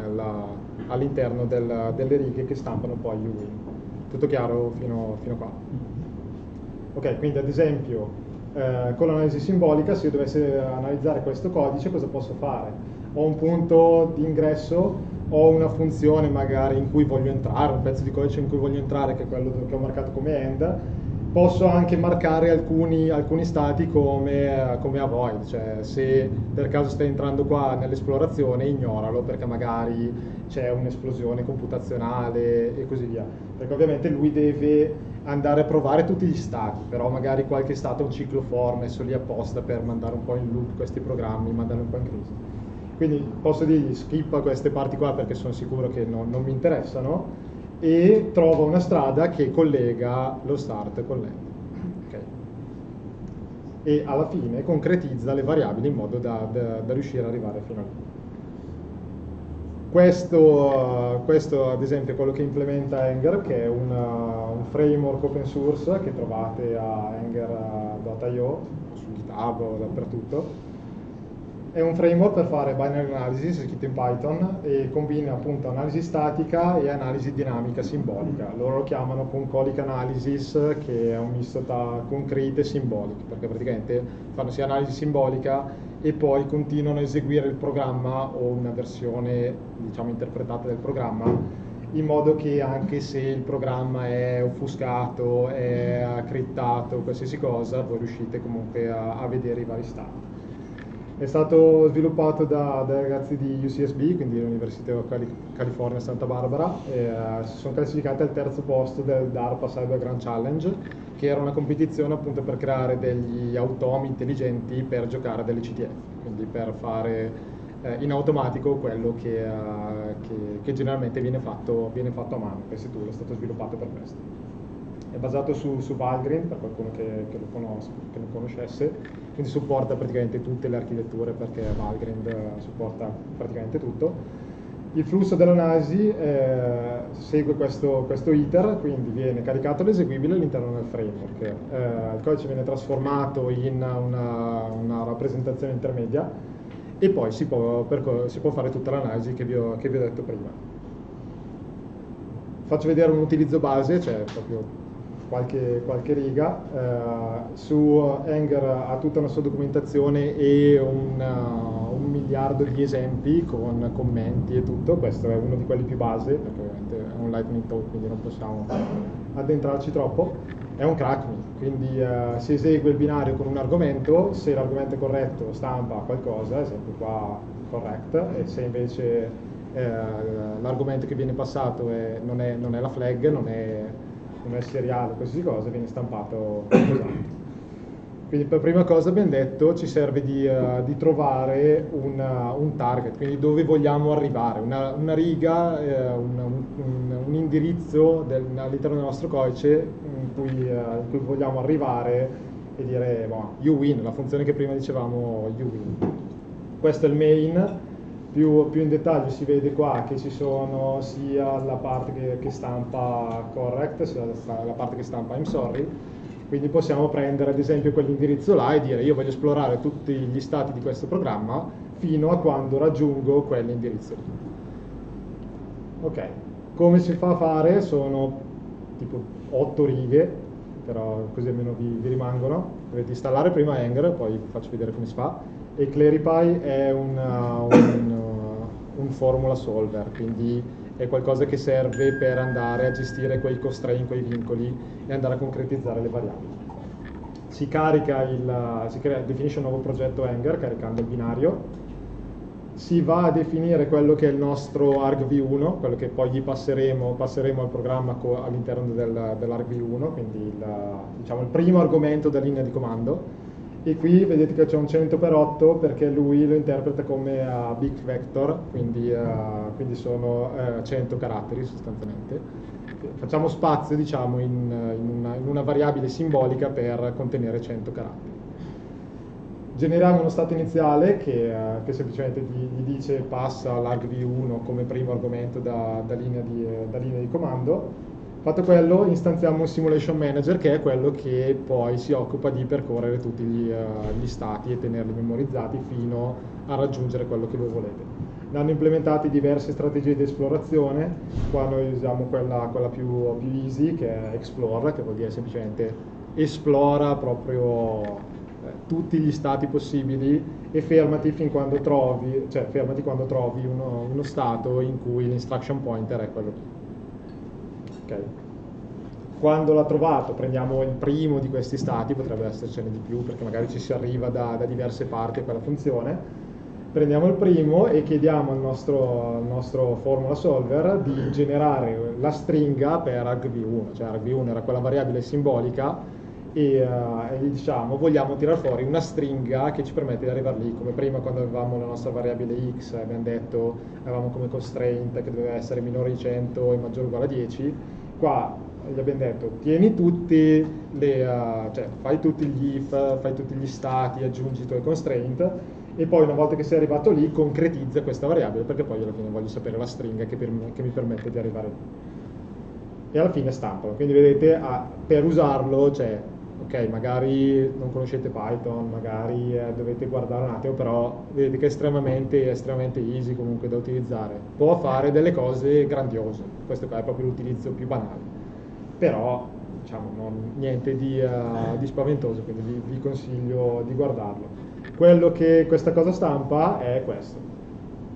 all'interno del- delle righe che stampano poi uwin. Tutto chiaro fino, fino a qua? Ok, quindi ad esempio eh, con l'analisi simbolica se io dovessi analizzare questo codice cosa posso fare? Ho un punto di ingresso, ho una funzione magari in cui voglio entrare, un pezzo di codice in cui voglio entrare che è quello che ho marcato come end, posso anche marcare alcuni, alcuni stati come, come avoid, cioè se per caso stai entrando qua nell'esplorazione ignoralo perché magari c'è un'esplosione computazionale e così via, perché ovviamente lui deve andare a provare tutti gli stati, però magari qualche stato ha un ciclo for messo lì apposta per mandare un po' in loop questi programmi, mandarli un po' in crisi. Quindi posso dirgli skippa queste parti qua perché sono sicuro che non, non mi interessano e trova una strada che collega lo start con l'end. Ok. E alla fine concretizza le variabili in modo da, da- da riuscire ad arrivare fino a lì. Questo, questo, ad esempio è quello che implementa Anger, che è una- un framework open source che trovate a anger.io, su GitHub o dappertutto. È un framework per fare binary analysis scritto in Python e combina appunto analisi statica e analisi dinamica simbolica. Loro lo chiamano concolic analysis, che è un misto tra concrete e symbolic, perché praticamente fanno sia analisi simbolica e poi continuano a eseguire il programma o una versione diciamo interpretata del programma in modo che anche se il programma è offuscato, è criptato, qualsiasi cosa, voi riuscite comunque a, a vedere i vari stati. È stato sviluppato da, dai ragazzi di UCSB, quindi l'Università Cali- California Santa Barbara, e uh, si sono classificati al terzo posto del DARPA Cyber Grand Challenge, che era una competizione appunto per creare degli automi intelligenti per giocare delle CTF, quindi per fare eh, in automatico quello che, uh, che, che generalmente viene fatto, viene fatto, a mano. Questo tool è stato sviluppato per questo. È basato su, su Valgrind, per qualcuno che, che, lo conosca, che lo conoscesse, quindi supporta praticamente tutte le architetture perché Valgrind eh, supporta praticamente tutto. Il flusso dell'analisi eh, segue questo, questo, iter, quindi viene caricato l'eseguibile all'interno del framework. Eh, il codice viene trasformato in una, una rappresentazione intermedia e poi si può, si può fare tutta l'analisi che che vi ho detto prima. Faccio vedere un utilizzo base, cioè proprio qualche, qualche riga. Eh, su Anger ha tutta una sua documentazione e una, un miliardo di esempi con commenti e tutto. Questo è uno di quelli più base, perché ovviamente è un lightning talk, quindi non possiamo addentrarci troppo. È un crack quindi eh, si esegue il binario con un argomento, se l'argomento è corretto stampa qualcosa, esempio qua correct, e se invece eh, l'argomento che viene passato è, non, è, non, è, la flag, non è è seriale, qualsiasi cosa, viene stampato esatto. Quindi per prima cosa abbiamo detto ci serve di, uh, di trovare una, un target, quindi dove vogliamo arrivare, una, una riga, eh, un, un, un, indirizzo del, all'interno del nostro codice in cui, uh, in cui vogliamo arrivare e dire boh, you win, la funzione che prima dicevamo you win. Questo è il main, più, più, in dettaglio si vede qua che ci sono sia la parte che, che, stampa correct, sia la parte che stampa I'm sorry, quindi possiamo prendere ad esempio quell'indirizzo là e dire io voglio esplorare tutti gli stati di questo programma fino a quando raggiungo quell'indirizzo lì. Ok, come si fa a fare? Sono tipo 8 righe, però così almeno vi, vi rimangono. Dovete installare prima Anger, poi vi faccio vedere come si fa e Clarify è una, un, uh, un formula solver, quindi è qualcosa che serve per andare a gestire quei constraint, quei vincoli e andare a concretizzare le variabili. Si carica il, si crea, definisce un nuovo progetto Anger caricando il binario, si va a definire quello che è il nostro argv1, quello che poi gli passeremo, passeremo al programma all'interno del, dell'argv1, quindi il, diciamo, il primo argomento della linea di comando e qui vedete che c'è un 100 per 8 perché lui lo interpreta come uh, big vector, quindi, uh, quindi sono uh, 100 caratteri sostanzialmente. Facciamo spazio diciamo, in, in, una, in, una, variabile simbolica per contenere 100 caratteri. Generiamo uno stato iniziale che, che semplicemente gli, gli, dice passa l'argv1 come primo argomento da, da, linea di, da linea di comando Fatto quello, istanziamo un simulation manager che è quello che poi si occupa di percorrere tutti gli, uh, gli stati e tenerli memorizzati fino a raggiungere quello che voi volete. Ne hanno implementati diverse strategie di esplorazione, qua noi usiamo quella, quella più, più, easy che è Explore, che vuol dire semplicemente esplora proprio eh, tutti gli stati possibili e fermati fin quando trovi, cioè fermati quando trovi uno, uno stato in cui l'instruction pointer è quello lì. Okay. Quando l'ha trovato prendiamo il primo di questi stati, potrebbe essercene di più perché magari ci si arriva da, da diverse parti a quella funzione, prendiamo il primo e chiediamo al nostro, al nostro, formula solver di generare la stringa per argv1, cioè argv1 era quella variabile simbolica e, uh, e, gli diciamo vogliamo tirare fuori una stringa che ci permette di arrivare lì, come prima quando avevamo la nostra variabile x, abbiamo detto, avevamo come constraint che doveva essere minore di 100 e maggiore o uguale a 10, qua gli abbiamo detto tieni tutti le, uh, cioè fai tutti gli if, fai tutti gli stati, aggiungi i tuoi constraint. E poi una volta che sei arrivato lì concretizza questa variabile perché poi alla fine voglio sapere la stringa che, per che mi permette di arrivare lì. E alla fine stampano quindi vedete ah, per usarlo cioè, ok, magari non conoscete Python, magari eh, dovete guardare un attimo, però vedete che è estremamente, estremamente easy comunque da utilizzare. Può fare delle cose grandiose, questo qua è proprio l'utilizzo più banale, però diciamo non, niente di, uh, di, spaventoso, quindi vi, vi, consiglio di guardarlo. quello che questa cosa stampa è questo.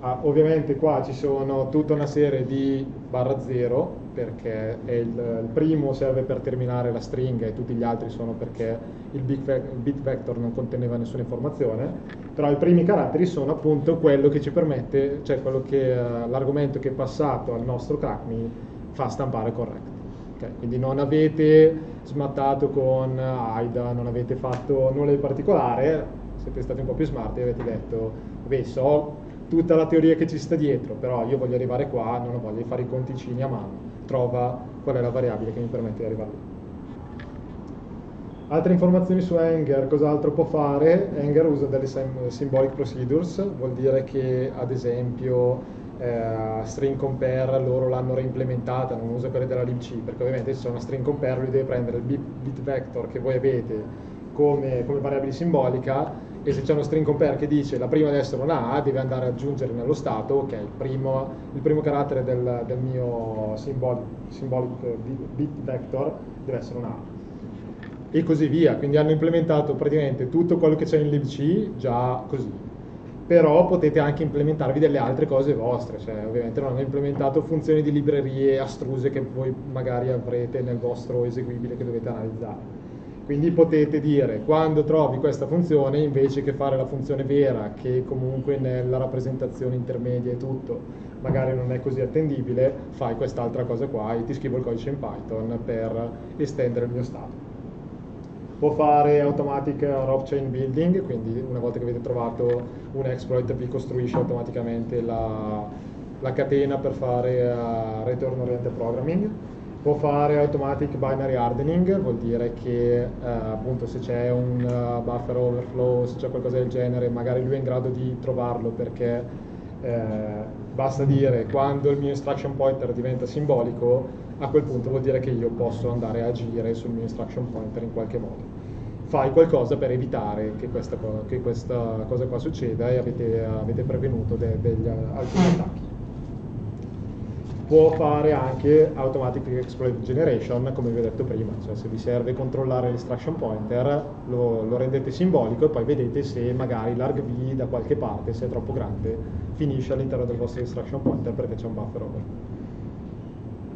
Ah, ovviamente qua ci sono tutta una serie di barra zero perché il, il, primo serve per terminare la stringa e tutti gli altri sono perché il bit vector non conteneva nessuna informazione, però i primi caratteri sono appunto quello che ci permette, cioè quello che uh, l'argomento che è passato al nostro crackme fa stampare corretto. Okay? Quindi non avete smattato con AIDA, non avete fatto nulla di particolare, siete stati un po' più smart e avete detto, vabbè so tutta la teoria che ci sta dietro, però io voglio arrivare qua, non voglio fare i conticini a mano, trova qual è la variabile che mi permette di arrivare lì. Altre informazioni su Anger, cos'altro può fare? Anger usa delle symbolic procedures, vuol dire che ad esempio eh, string compare loro l'hanno reimplementata, non usa quelle della libc, perché ovviamente se c'è una string compare lui deve prendere il bit vector che voi avete come, come variabile simbolica e se c'è uno string compare che dice la prima deve essere una A, deve andare ad aggiungere nello stato, ok, il primo, il primo carattere del, del mio symbolic, symbolic bit vector deve essere una A. E così via, quindi hanno implementato praticamente tutto quello che c'è in libc già così. Però potete anche implementarvi delle altre cose vostre, cioè ovviamente non hanno implementato funzioni di librerie astruse che voi magari avrete nel vostro eseguibile che dovete analizzare quindi potete dire quando trovi questa funzione invece che fare la funzione vera che comunque nella rappresentazione intermedia e tutto magari non è così attendibile, fai quest'altra cosa qua e ti scrivo il codice in Python per estendere il mio stato. Può fare automatic rope chain building, quindi una volta che avete trovato un exploit vi costruisce automaticamente la, la catena per fare uh, return oriented programming può fare automatic binary hardening, vuol dire che eh, appunto se c'è un uh, buffer overflow, se c'è qualcosa del genere, magari lui è in grado di trovarlo perché eh, basta dire quando il mio instruction pointer diventa simbolico, a quel punto vuol dire che io posso andare a agire sul mio instruction pointer in qualche modo. Fai qualcosa per evitare che questa, che questa cosa qua succeda e avete, avete prevenuto de, degli altri attacchi può fare anche automatic exploit generation come vi ho detto prima cioè se vi serve controllare l'instruction pointer lo, lo, rendete simbolico e poi vedete se magari l'argv da qualche parte se è troppo grande finisce all'interno del vostro instruction pointer perché c'è un buffer over.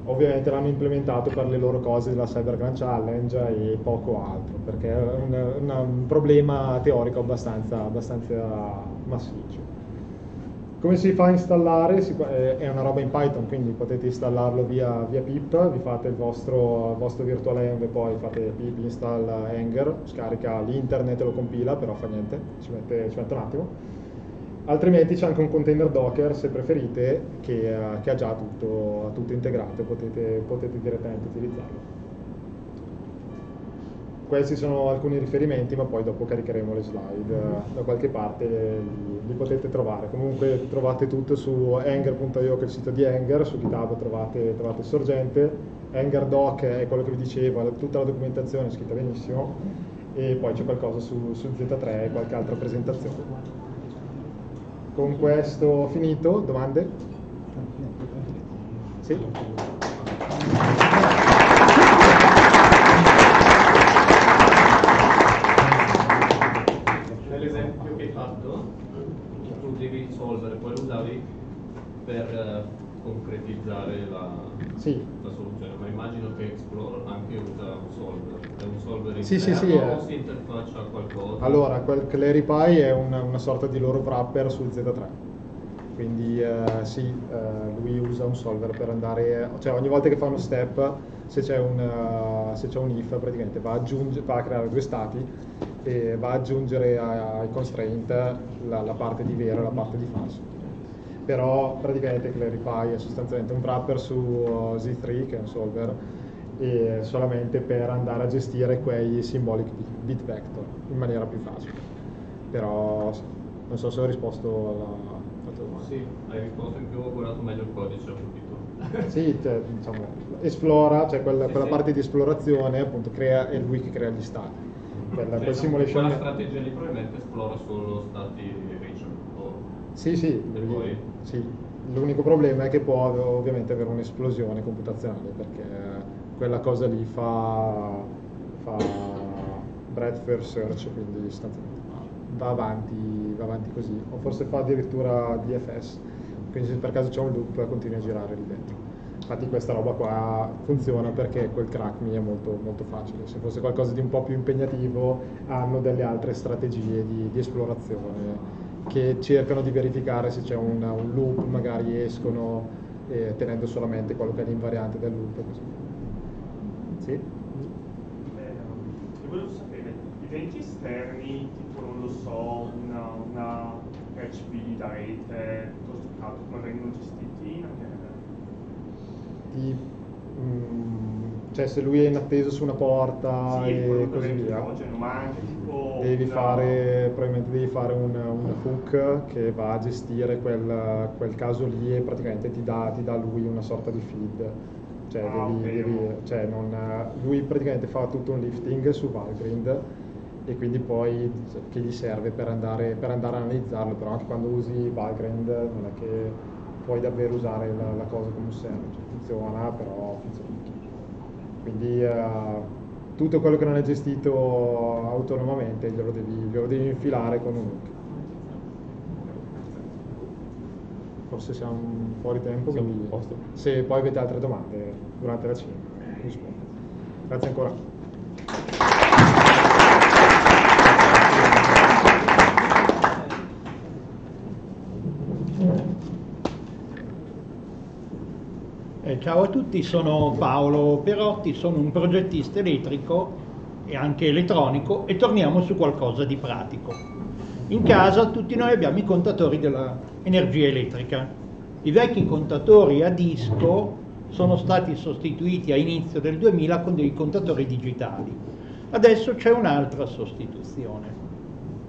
Ovviamente l'hanno implementato per le loro cose della Cyber Grand Challenge e poco altro perché è un, un, un problema teorico abbastanza, abbastanza massiccio come si fa a installare? Si, eh, è una roba in Python, quindi potete installarlo via, via pip, vi fate il vostro, vostro virtualenv e poi fate pip install anger, scarica l'internet e lo compila, però fa niente, ci mette, ci mette un attimo. Altrimenti c'è anche un container Docker, se preferite, che, che ha già tutto, tutto integrato, potete, potete direttamente utilizzarlo questi sono alcuni riferimenti, ma poi dopo caricheremo le slide eh, da qualche parte, li, li, potete trovare. Comunque trovate tutto su anger.io che è il sito di Anger, su GitHub trovate, trovate il sorgente, Anger Doc è quello che vi dicevo, tutta la documentazione è scritta benissimo e poi c'è qualcosa su, su Z3 e qualche altra presentazione. Con questo finito, domande? Sì? Risolvere, poi lo usavi per eh, concretizzare la, sì. la, soluzione, ma immagino che Explorer anche usa un solver, è un solver interno sì, sì, sì, o si interfaccia a qualcosa? Allora, quel ClariPy è una, una sorta di loro wrapper sul Z3 quindi eh, sì, eh, lui usa un solver per andare, cioè ogni volta che fa uno step, se c'è un, uh, se c'è un if praticamente va a, aggiunge, va a, creare due stati e va ad aggiungere ai constraint la, la, parte di vero e la parte di falso. Però praticamente Clarify è sostanzialmente un wrapper su uh, Z3 che è un solver solamente per andare a gestire quei symbolic bit vector in maniera più facile. Però non so se ho risposto alla sì, hai risposto in più, ho guardato meglio il codice, ho capito. sì, cioè, diciamo, esplora, cioè quella, sì, quella sì. parte di esplorazione appunto crea, è lui che crea gli stati. Quella, quel simulation... quella strategia lì probabilmente esplora solo stati region. Sì, sì, lui, sì. L'unico problema è che può ovviamente avere un'esplosione computazionale perché quella cosa lì fa, fa breadth first search, quindi istantaneamente va avanti, va avanti così, o forse fa addirittura DFS, quindi se per caso c'è un loop continua a girare lì dentro. Infatti questa roba qua funziona perché quel crack mi è molto, molto facile, se fosse qualcosa di un po' più impegnativo hanno delle altre strategie di, di esplorazione che cercano di verificare se c'è un, un loop, magari escono eh, tenendo solamente quello che è l'invariante del loop e così via. Sì? Eh, volevo sapere, eventi esterni, tipo non lo so, una, una HB da rete, piuttosto che altro, come vengono gestiti? Di, mm, cioè se lui è in attesa su una porta Sì, e così via. Devi una- fare, probabilmente devi fare un, un hook che va a gestire quel, quel caso lì e praticamente ti dà, ti dà lui una sorta di feed. Cioè, Ah, devi- ok, devi- no. cioè non- lui praticamente fa tutto un lifting su Valgrind e quindi poi che gli serve per andare, per andare a analizzarlo, però anche quando usi Valgrind non è che puoi davvero usare la, la cosa come serve, cioè, funziona però funziona. Quindi eh, tutto quello che non è gestito autonomamente glielo devi, glielo devi infilare con un hook. Forse siamo fuori tempo, Siamo quindi posto. se poi avete altre domande durante la cena rispondo. Grazie ancora. Eh, ciao a tutti, sono Paolo Perotti, sono un progettista elettrico e anche elettronico e torniamo su qualcosa di pratico. In casa tutti noi abbiamo i contatori dell'energia elettrica. I vecchi contatori a disco sono stati sostituiti a inizio del 2000 con dei contatori digitali. Adesso c'è un'altra sostituzione.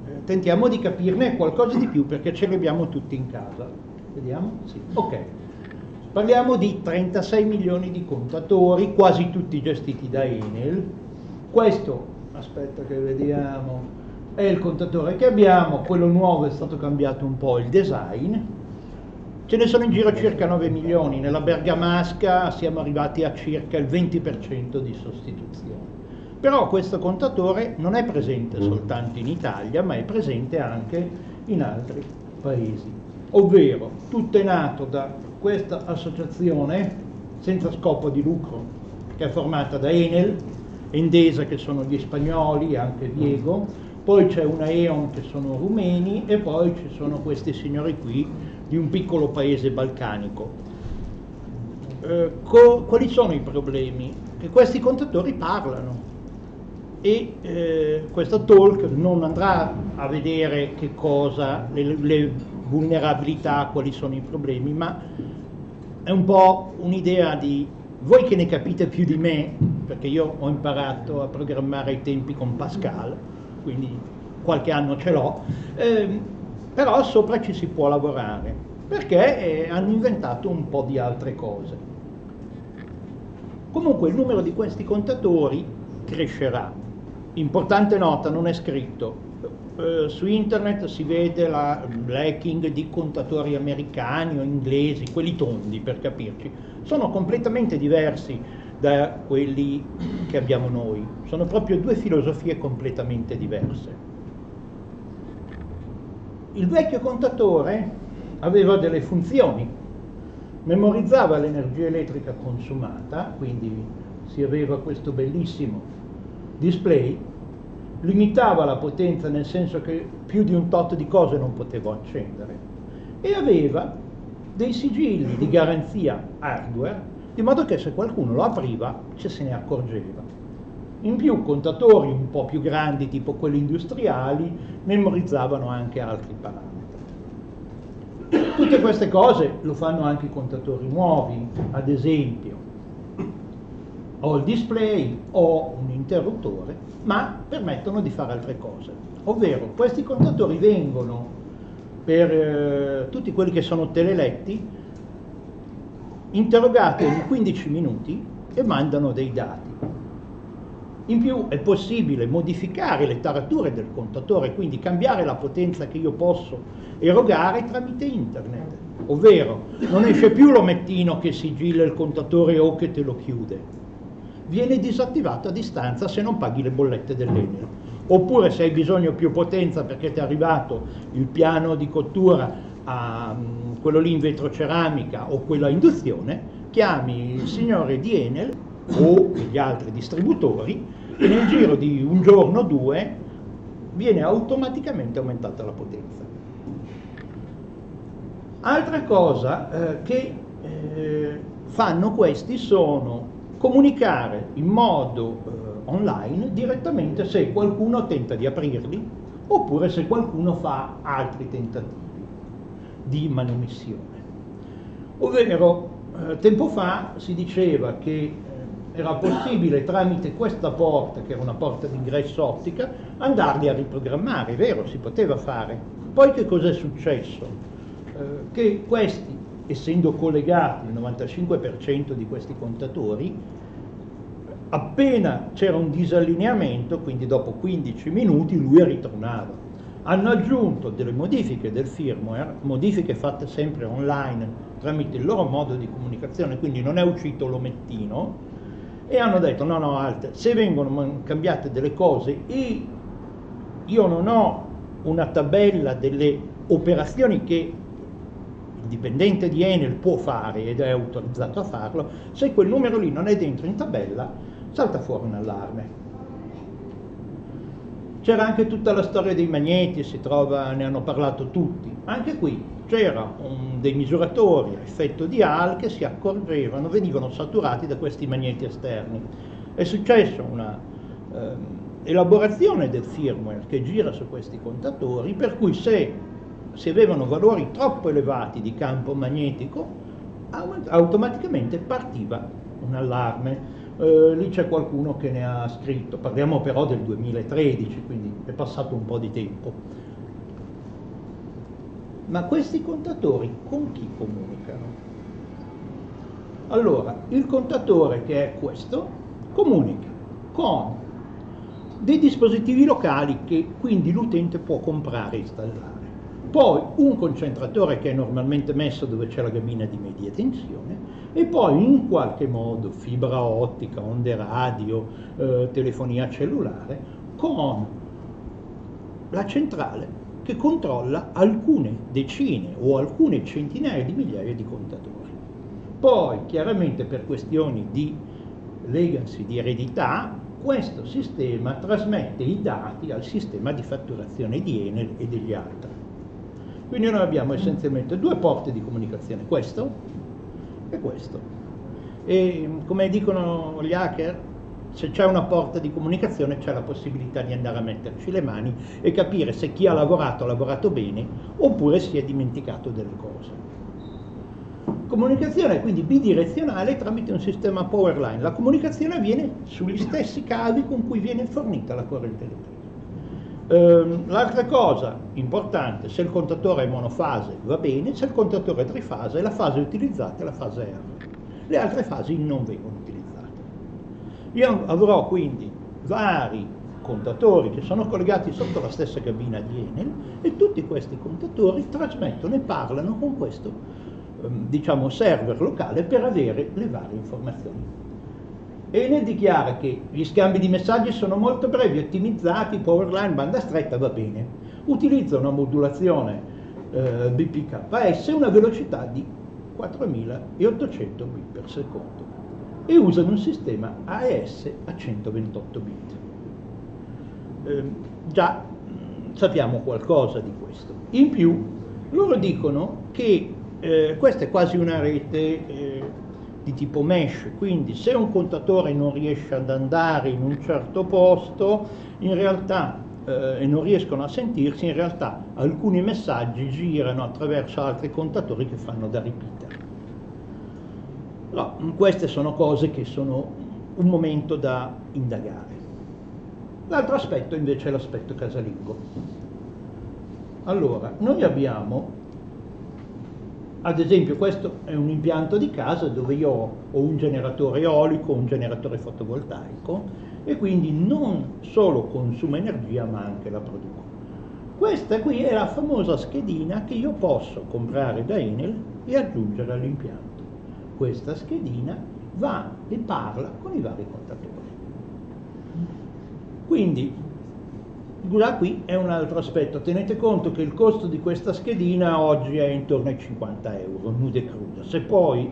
Eh, tentiamo di capirne qualcosa di più perché ce li abbiamo tutti in casa. Vediamo? Sì. Ok. Parliamo di 36 milioni di contatori, quasi tutti gestiti da Enel. Questo, aspetta che vediamo, è il contatore che abbiamo, quello nuovo è stato cambiato un po' il design. Ce ne sono in giro circa 9 milioni, nella bergamasca siamo arrivati a circa il 20% di sostituzione. Però questo contatore non è presente soltanto in Italia, ma è presente anche in altri paesi. Ovvero, tutto è nato da questa associazione senza scopo di lucro, che è formata da Enel, Endesa che sono gli spagnoli, anche Viego, poi c'è una E.ON che sono rumeni e poi ci sono questi signori qui di un piccolo paese balcanico. Eh, co- quali sono i problemi? Che questi contatori parlano e eh, questo talk non andrà a vedere che cosa, le, le vulnerabilità, quali sono i problemi, ma è un po' un'idea di voi che ne capite più di me, perché io ho imparato a programmare ai tempi con Pascal, quindi qualche anno ce l'ho, ehm, però sopra ci si può lavorare, perché eh, hanno inventato un po' di altre cose. Comunque il numero di questi contatori crescerà. Importante nota, non è scritto. Eh, su internet si vede la blacking di contatori americani o inglesi, quelli tondi per capirci. Sono completamente diversi da quelli che abbiamo noi. Sono proprio due filosofie completamente diverse. Il vecchio contatore aveva delle funzioni, memorizzava l'energia elettrica consumata, quindi si aveva questo bellissimo display, limitava la potenza nel senso che più di un tot di cose non potevo accendere e aveva dei sigilli di garanzia hardware di modo che se qualcuno lo apriva ci se ne accorgeva. In più contatori un po' più grandi tipo quelli industriali memorizzavano anche altri parametri. Tutte queste cose lo fanno anche i contatori nuovi, ad esempio ho il display, ho un interruttore, ma permettono di fare altre cose. Ovvero, questi contatori vengono per eh, tutti quelli che sono teleletti interrogati ogni 15 minuti e mandano dei dati. In più è possibile modificare le tarature del contatore, quindi cambiare la potenza che io posso erogare tramite internet. Ovvero, non esce più l'omettino che sigilla il contatore o che te lo chiude, viene disattivato a distanza se non paghi le bollette dell'Enel. oppure se hai bisogno più potenza perché ti è arrivato il piano di cottura a mm, quello lì in vetroceramica o quello a induzione, chiami il signore di Enel o gli altri distributori e nel giro di un giorno o due viene automaticamente aumentata la potenza. Altra cosa eh, che eh, fanno questi sono comunicare in modo eh, online direttamente se qualcuno tenta di aprirli oppure se qualcuno fa altri tentativi di manomissione. Ovvero, eh, tempo fa si diceva che eh, era possibile tramite questa porta, che era una porta d'ingresso ottica, andarli a riprogrammare, è vero, si poteva fare. Poi che cosa è successo? Eh, che questi, essendo collegati il 95% di questi contatori, appena c'era un disallineamento, quindi dopo 15 minuti, lui ritornava. Hanno aggiunto delle modifiche del firmware, modifiche fatte sempre online tramite il loro modo di comunicazione, quindi non è uscito l'omettino, e hanno detto no, no, Alt, se vengono cambiate delle cose e io non ho una tabella delle operazioni che il dipendente di Enel può fare ed è autorizzato a farlo, se quel numero lì non è dentro in tabella, salta fuori un allarme. C'era anche tutta la storia dei magneti, si trova, ne hanno parlato tutti. Anche qui c'era dei misuratori a effetto di HAL che si accorgevano, venivano saturati da questi magneti esterni. È successa una eh, elaborazione del firmware che gira su questi contatori, per cui se si avevano valori troppo elevati di campo magnetico, automaticamente partiva un allarme eh, lì c'è qualcuno che ne ha scritto, parliamo però del 2013, quindi è passato un po' di tempo. Ma questi contatori con chi comunicano? Allora, il contatore che è questo comunica con dei dispositivi locali che quindi l'utente può comprare e installare. Poi un concentratore che è normalmente messo dove c'è la cabina di media tensione e poi in qualche modo fibra ottica, onde radio, eh, telefonia cellulare con la centrale che controlla alcune decine o alcune centinaia di migliaia di contatori. Poi chiaramente per questioni di legacy, di eredità, questo sistema trasmette i dati al sistema di fatturazione di Enel e degli altri. Quindi noi abbiamo essenzialmente due porte di comunicazione, questo è questo. E come dicono gli hacker, se c'è una porta di comunicazione c'è la possibilità di andare a metterci le mani e capire se chi ha lavorato ha lavorato bene oppure si è dimenticato delle cose. Comunicazione quindi bidirezionale tramite un sistema powerline. La comunicazione avviene sugli stessi cavi con cui viene fornita la corrente elettrica. Ehm, l'altra cosa importante, se il contatore è monofase va bene, se il contatore è trifase la fase utilizzata è la fase R. Le altre fasi non vengono utilizzate. Io avrò quindi vari contatori che sono collegati sotto la stessa cabina di Enel e tutti questi contatori trasmettono e parlano con questo ehm, diciamo, server locale per avere le varie informazioni. Enel dichiara che gli scambi di messaggi sono molto brevi, ottimizzati, powerline, banda stretta, va bene. Utilizza una modulazione eh, BPKS e una velocità di 4800 bit per secondo e usano un sistema AES a 128 bit. Eh, già mm, sappiamo qualcosa di questo. In più, loro dicono che eh, questa è quasi una rete eh, di tipo mesh, quindi se un contatore non riesce ad andare in un certo posto, in realtà eh, e non riescono a sentirsi, in realtà alcuni messaggi girano attraverso altri contatori che fanno da repeater. No, queste sono cose che sono un momento da indagare. L'altro aspetto invece è l'aspetto casalingo. Allora, noi abbiamo ad esempio questo è un impianto di casa dove io ho un generatore eolico, un generatore fotovoltaico e quindi non solo consuma energia ma anche la produco. Questa qui è la famosa schedina che io posso comprare da Enel e aggiungere all'impianto. Questa schedina va e parla con i vari contatori. Quindi Da qui è un altro aspetto, tenete conto che il costo di questa schedina oggi è intorno ai 50 euro, nuda e cruda. Se poi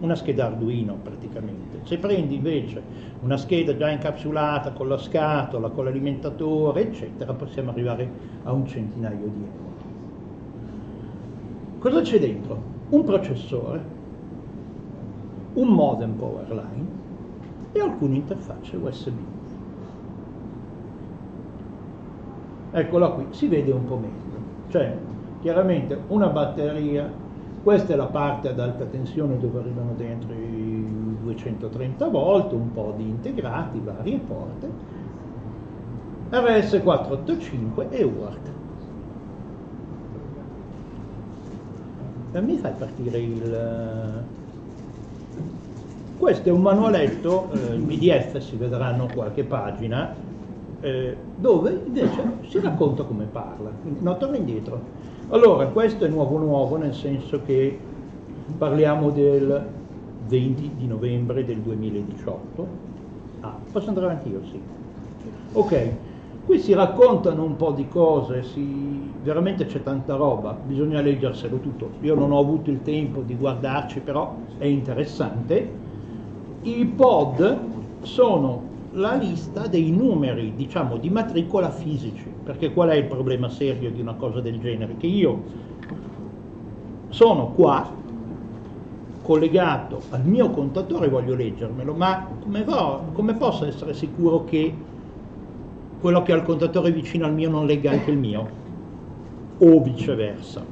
una scheda Arduino praticamente, se prendi invece una scheda già incapsulata con la scatola, con l'alimentatore, eccetera, possiamo arrivare a un centinaio di euro. Cosa c'è dentro? Un processore, un modem powerline e alcune interfacce USB. Eccola qui, si vede un po' meglio. Cioè, chiaramente una batteria, questa è la parte ad alta tensione dove arrivano dentro i 230 volt, un po' di integrati, varie porte, RS485 e UART. Mi fai partire il... Questo è un manualetto, eh, in PDF si vedranno qualche pagina, eh, dove invece si racconta come parla. No, torno indietro. Allora, questo è nuovo nuovo, nel senso che parliamo del 20 di novembre del 2018. Ah, posso andare avanti io? Sì. Ok, qui si raccontano un po' di cose, si... veramente c'è tanta roba, bisogna leggerselo tutto. Io non ho avuto il tempo di guardarci, però è interessante. I pod sono la lista dei numeri, diciamo, di matricola fisici, perché qual è il problema serio di una cosa del genere? Che io sono qua, collegato al mio contatore, voglio leggermelo, ma come, va, come posso essere sicuro che quello che ha il contatore vicino al mio non legga anche il mio? O viceversa?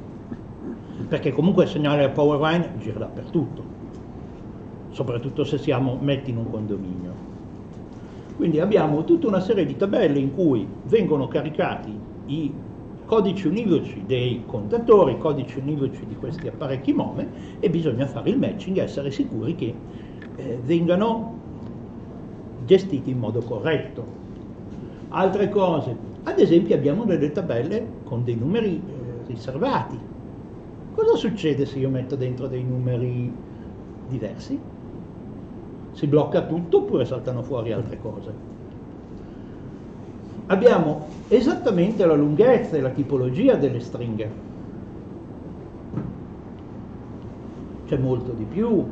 Perché comunque il segnale power line gira dappertutto, soprattutto se siamo metti in un condominio. Quindi abbiamo tutta una serie di tabelle in cui vengono caricati i codici univoci dei contatori, i codici univoci di questi apparecchi MOME e bisogna fare il matching e essere sicuri che eh, vengano gestiti in modo corretto. Altre cose, ad esempio abbiamo delle tabelle con dei numeri eh, riservati. Cosa succede se io metto dentro dei numeri diversi? Si blocca tutto oppure saltano fuori altre cose? Abbiamo esattamente la lunghezza e la tipologia delle stringhe. C'è molto di più,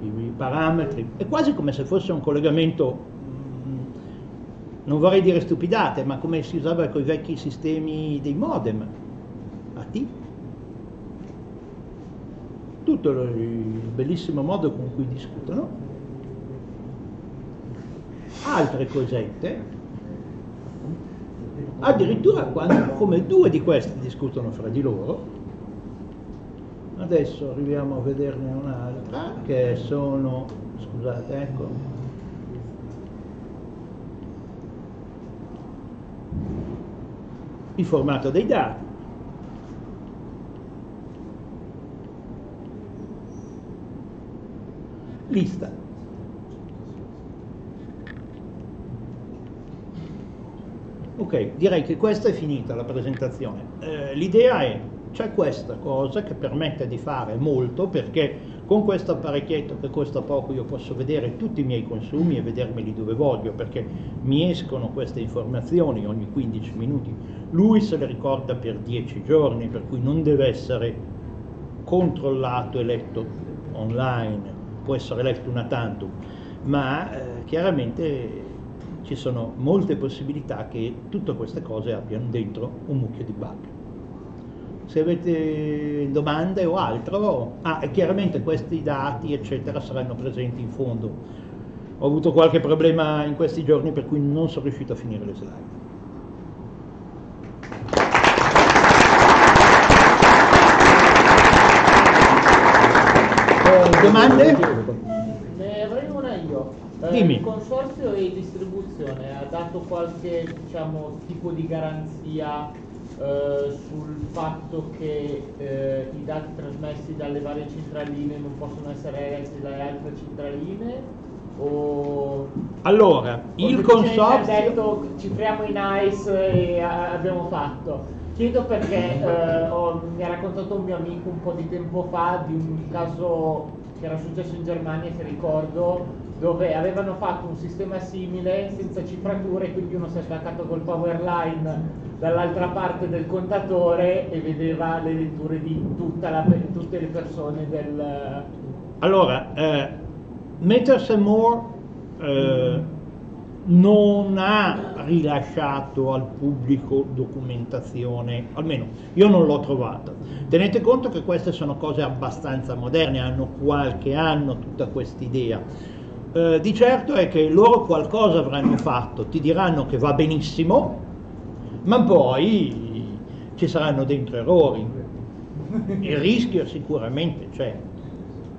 i parametri, è quasi come se fosse un collegamento, mm, non vorrei dire stupidate, ma come si usava con i vecchi sistemi dei modem, AT. Tutto il bellissimo modo con cui discutono altre cosette, addirittura quando, come due di queste discutono fra di loro, adesso arriviamo a vederne un'altra che sono, scusate, ecco, il formato dei dati. Lista Ok, direi che questa è finita la presentazione. Eh, l'idea è, c'è questa cosa che permette di fare molto perché con questo apparecchietto che costa poco io posso vedere tutti i miei consumi e vedermeli dove voglio perché mi escono queste informazioni ogni 15 minuti. Lui se le ricorda per 10 giorni, per cui non deve essere controllato e letto online, può essere letto una tantum, ma eh, chiaramente ci sono molte possibilità che tutte queste cose abbiano dentro un mucchio di bug. Se avete domande o altro, ah, e chiaramente questi dati eccetera saranno presenti in fondo. Ho avuto qualche problema in questi giorni per cui non sono riuscito a finire le slide. Eh, domande? Eh, Dimmi. Il consorzio e distribuzione ha dato qualche diciamo, tipo di garanzia eh, sul fatto che eh, i dati trasmessi dalle varie centraline non possono essere letti dalle altre centraline? O... Allora, o il consorzio... Ha detto cifriamo in ICE e abbiamo fatto. Chiedo perché eh, ho, mi ha raccontato un mio amico un po' di tempo fa di un caso che era successo in Germania che ricordo dove avevano fatto un sistema simile senza cifrature, quindi uno si è staccato col power line dall'altra parte del contatore e vedeva le letture di la- tutte le persone del... Allora, eh, Matters and More eh, non ha rilasciato al pubblico documentazione, almeno io non l'ho trovata. Tenete conto che queste sono cose abbastanza moderne, hanno qualche anno tutta questa idea. Eh, di certo è che loro qualcosa avranno fatto, ti diranno che va benissimo, ma poi ci saranno dentro errori. Il rischio sicuramente c'è,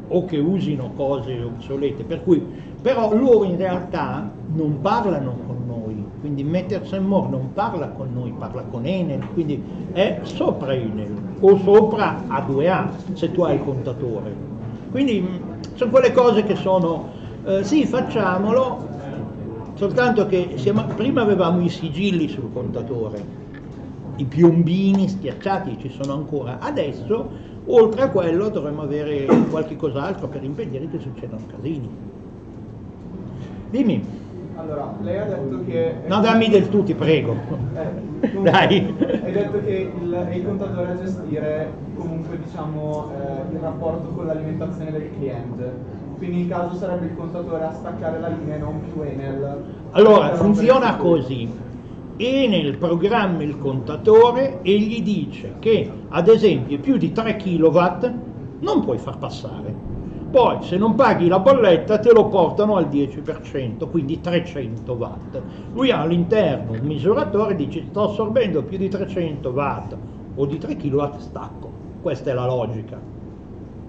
o che usino cose obsolete, per cui però loro in realtà non parlano con noi, quindi Matters and More non parla con noi, parla con Enel, quindi è sopra Enel o sopra A2A se tu hai il contatore. Quindi sono quelle cose che sono, eh, sì facciamolo, soltanto che siamo- prima avevamo i sigilli sul contatore, i piombini schiacciati ci sono ancora, adesso oltre a quello dovremmo avere qualche cos'altro per impedire che succedano casini. Dimmi, Allora, lei ha detto che... no dammi del tu ti prego. Eh, comunque, Dai. Hai detto che il, è il contatore a gestire comunque diciamo eh, il rapporto con l'alimentazione del cliente. Quindi in caso sarebbe il contatore a staccare la linea e non più Enel. Allora, funziona così. Enel programma il contatore e gli dice che, ad esempio, più di 3 kW non puoi far passare. Poi, se non paghi la bolletta, te lo portano al 10%, quindi 300 watt. Lui ha all'interno un misuratore e dice sto assorbendo più di 300 watt o di 3 kW stacco. Questa è la logica.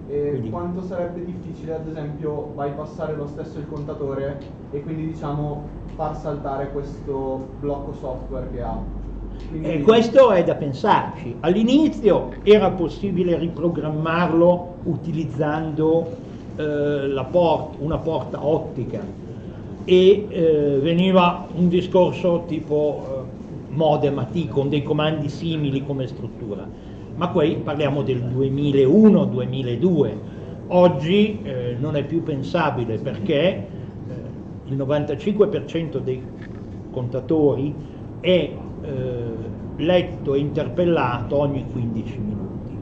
Quindi- quanto sarebbe difficile ad esempio bypassare lo stesso il contatore e quindi diciamo far saltare questo blocco software che ha. Quindi- E questo è da pensarci. All'inizio era possibile riprogrammarlo utilizzando eh, la port- una porta ottica e eh, veniva un discorso tipo eh, modem AT con dei comandi simili come struttura. Ma qui parliamo del 2001-2002. Oggi eh, non è più pensabile perché eh, il 95% dei contatori è eh, letto e interpellato ogni 15 minuti.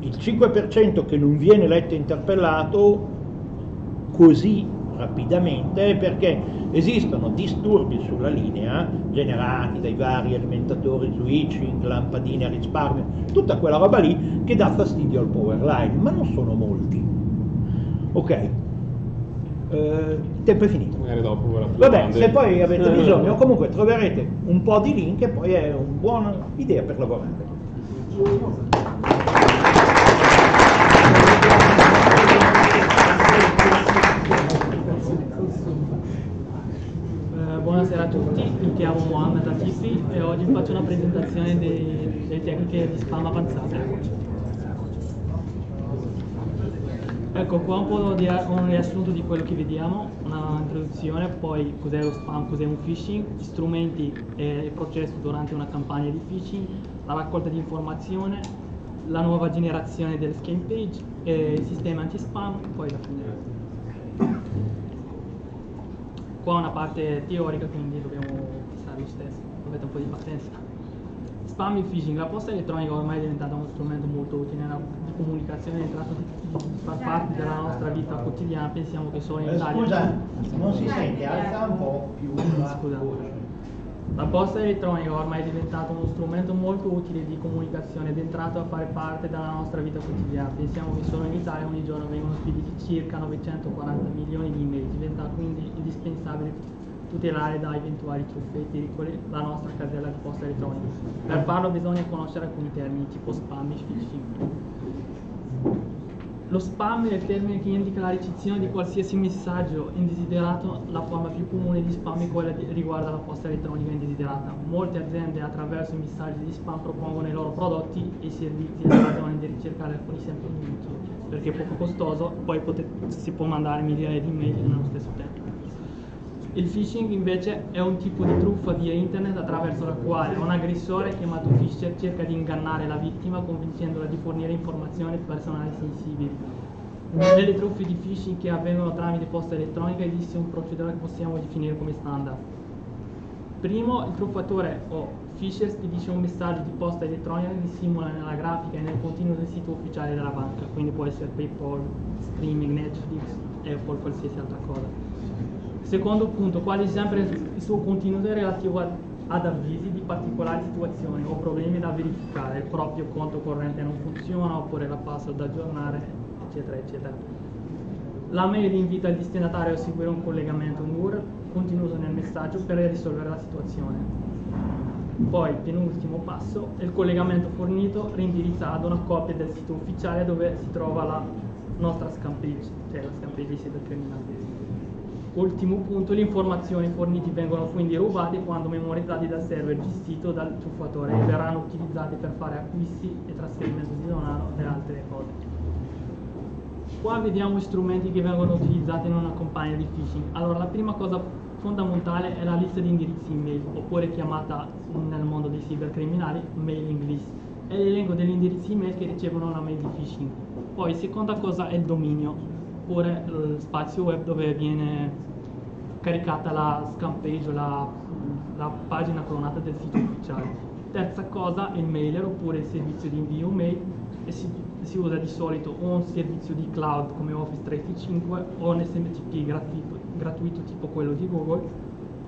Il 5% che non viene letto e interpellato così rapidamente perché esistono disturbi sulla linea generati dai vari alimentatori switching, lampadine a risparmio, tutta quella roba lì che dà fastidio al power line, ma non sono molti. Ok, Eh, il tempo è finito. Magari dopo Vabbè, se poi avete bisogno, comunque troverete un po' di link e poi è una buona idea per lavorare. Tutti, mi chiamo Mohamed Atifi e oggi faccio una presentazione delle tecniche di spam avanzate. Ecco qua un po' di un riassunto di quello che vediamo, una introduzione, poi cos'è lo spam, cos'è un phishing, gli strumenti e il processo durante una campagna di phishing, la raccolta di informazione, la nuova generazione del scan page, il sistema anti-spam, poi la fine. Qua una parte teorica, quindi dobbiamo passare lo stesso, avete un po' di pazienza. Spam e phishing, la posta elettronica ormai è diventata uno strumento molto utile nella comunicazione, è entrato far parte della nostra vita quotidiana, pensiamo che solo in Eh, Italia. scusa, non si sente, alza un po' più Scusa. La posta elettronica ormai è diventata uno strumento molto utile di comunicazione ed è entrato a fare parte della nostra vita quotidiana. Pensiamo che solo in Italia ogni giorno vengono spediti circa 940 milioni di email, diventa quindi indispensabile tutelare da eventuali truffetti la nostra casella di posta elettronica. Per farlo bisogna conoscere alcuni termini tipo spam e phishing. Lo spam è il termine che indica la ricezione di qualsiasi messaggio indesiderato. La forma più comune di spam è quella che riguarda la posta elettronica indesiderata. Molte aziende attraverso i messaggi di spam propongono i loro prodotti e i servizi alla ragione di ricercare alcuni sempre inutili, perché è poco costoso, poi pote- si può mandare migliaia di mail nello stesso tempo. Il phishing invece è un tipo di truffa via internet attraverso la quale un aggressore chiamato fisher cerca di ingannare la vittima convincendola di fornire informazioni personali sensibili. Nelle truffe di phishing che avvengono tramite posta elettronica esiste un procedure che possiamo definire come standard. Primo, il truffatore o Fisher spedisce un messaggio di posta elettronica che simula nella grafica e nel contenuto del sito ufficiale della banca, quindi può essere PayPal, streaming, Netflix, Apple, qualsiasi altra cosa. Secondo punto, quasi sempre il suo contenuto è relativo ad avvisi di particolari situazioni o problemi da verificare, il proprio conto corrente non funziona oppure la password da aggiornare, eccetera, eccetera. La mail invita il destinatario a seguire un collegamento, un URL contenuto nel messaggio per risolvere la situazione. Poi, penultimo passo, il collegamento fornito rindirizza ad una copia del sito ufficiale dove si trova la nostra scam page, cioè la scam page di cybercriminali. Ultimo punto, le informazioni fornite vengono quindi rubate quando memorizzate dal server gestito dal truffatore e verranno utilizzate per fare acquisti e trasferimento di denaro e altre cose. Qua vediamo strumenti che vengono utilizzati in una campagna di phishing. Allora, la prima cosa fondamentale è la lista di indirizzi email, oppure chiamata nel mondo dei cybercriminali mailing list. È l'elenco degli indirizzi email che ricevono la mail di phishing. Poi, seconda cosa è il dominio, oppure lo spazio web dove viene caricata la scam page o la, la pagina clonata del sito ufficiale. Terza cosa, il mailer oppure il servizio di invio mail e si, si usa di solito o un servizio di cloud come Office 365 o un SMTP gratuito, gratuito tipo quello di Google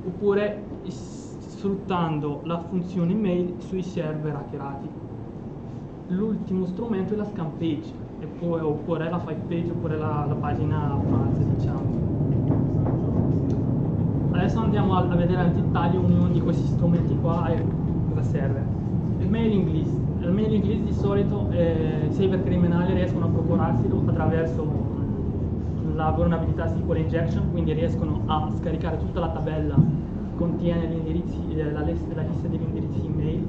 oppure sfruttando la funzione mail sui server hackerati. L'ultimo strumento è la scam page poi, oppure la five page oppure la, la pagina falsa diciamo. Adesso andiamo a, a vedere al dettaglio ognuno di questi strumenti qua e cosa serve. Il mailing list. Il mailing list di solito eh, i cybercriminali riescono a procurarselo attraverso la vulnerabilità SQL injection, quindi riescono a scaricare tutta la tabella che contiene eh, la, lista, la lista degli indirizzi email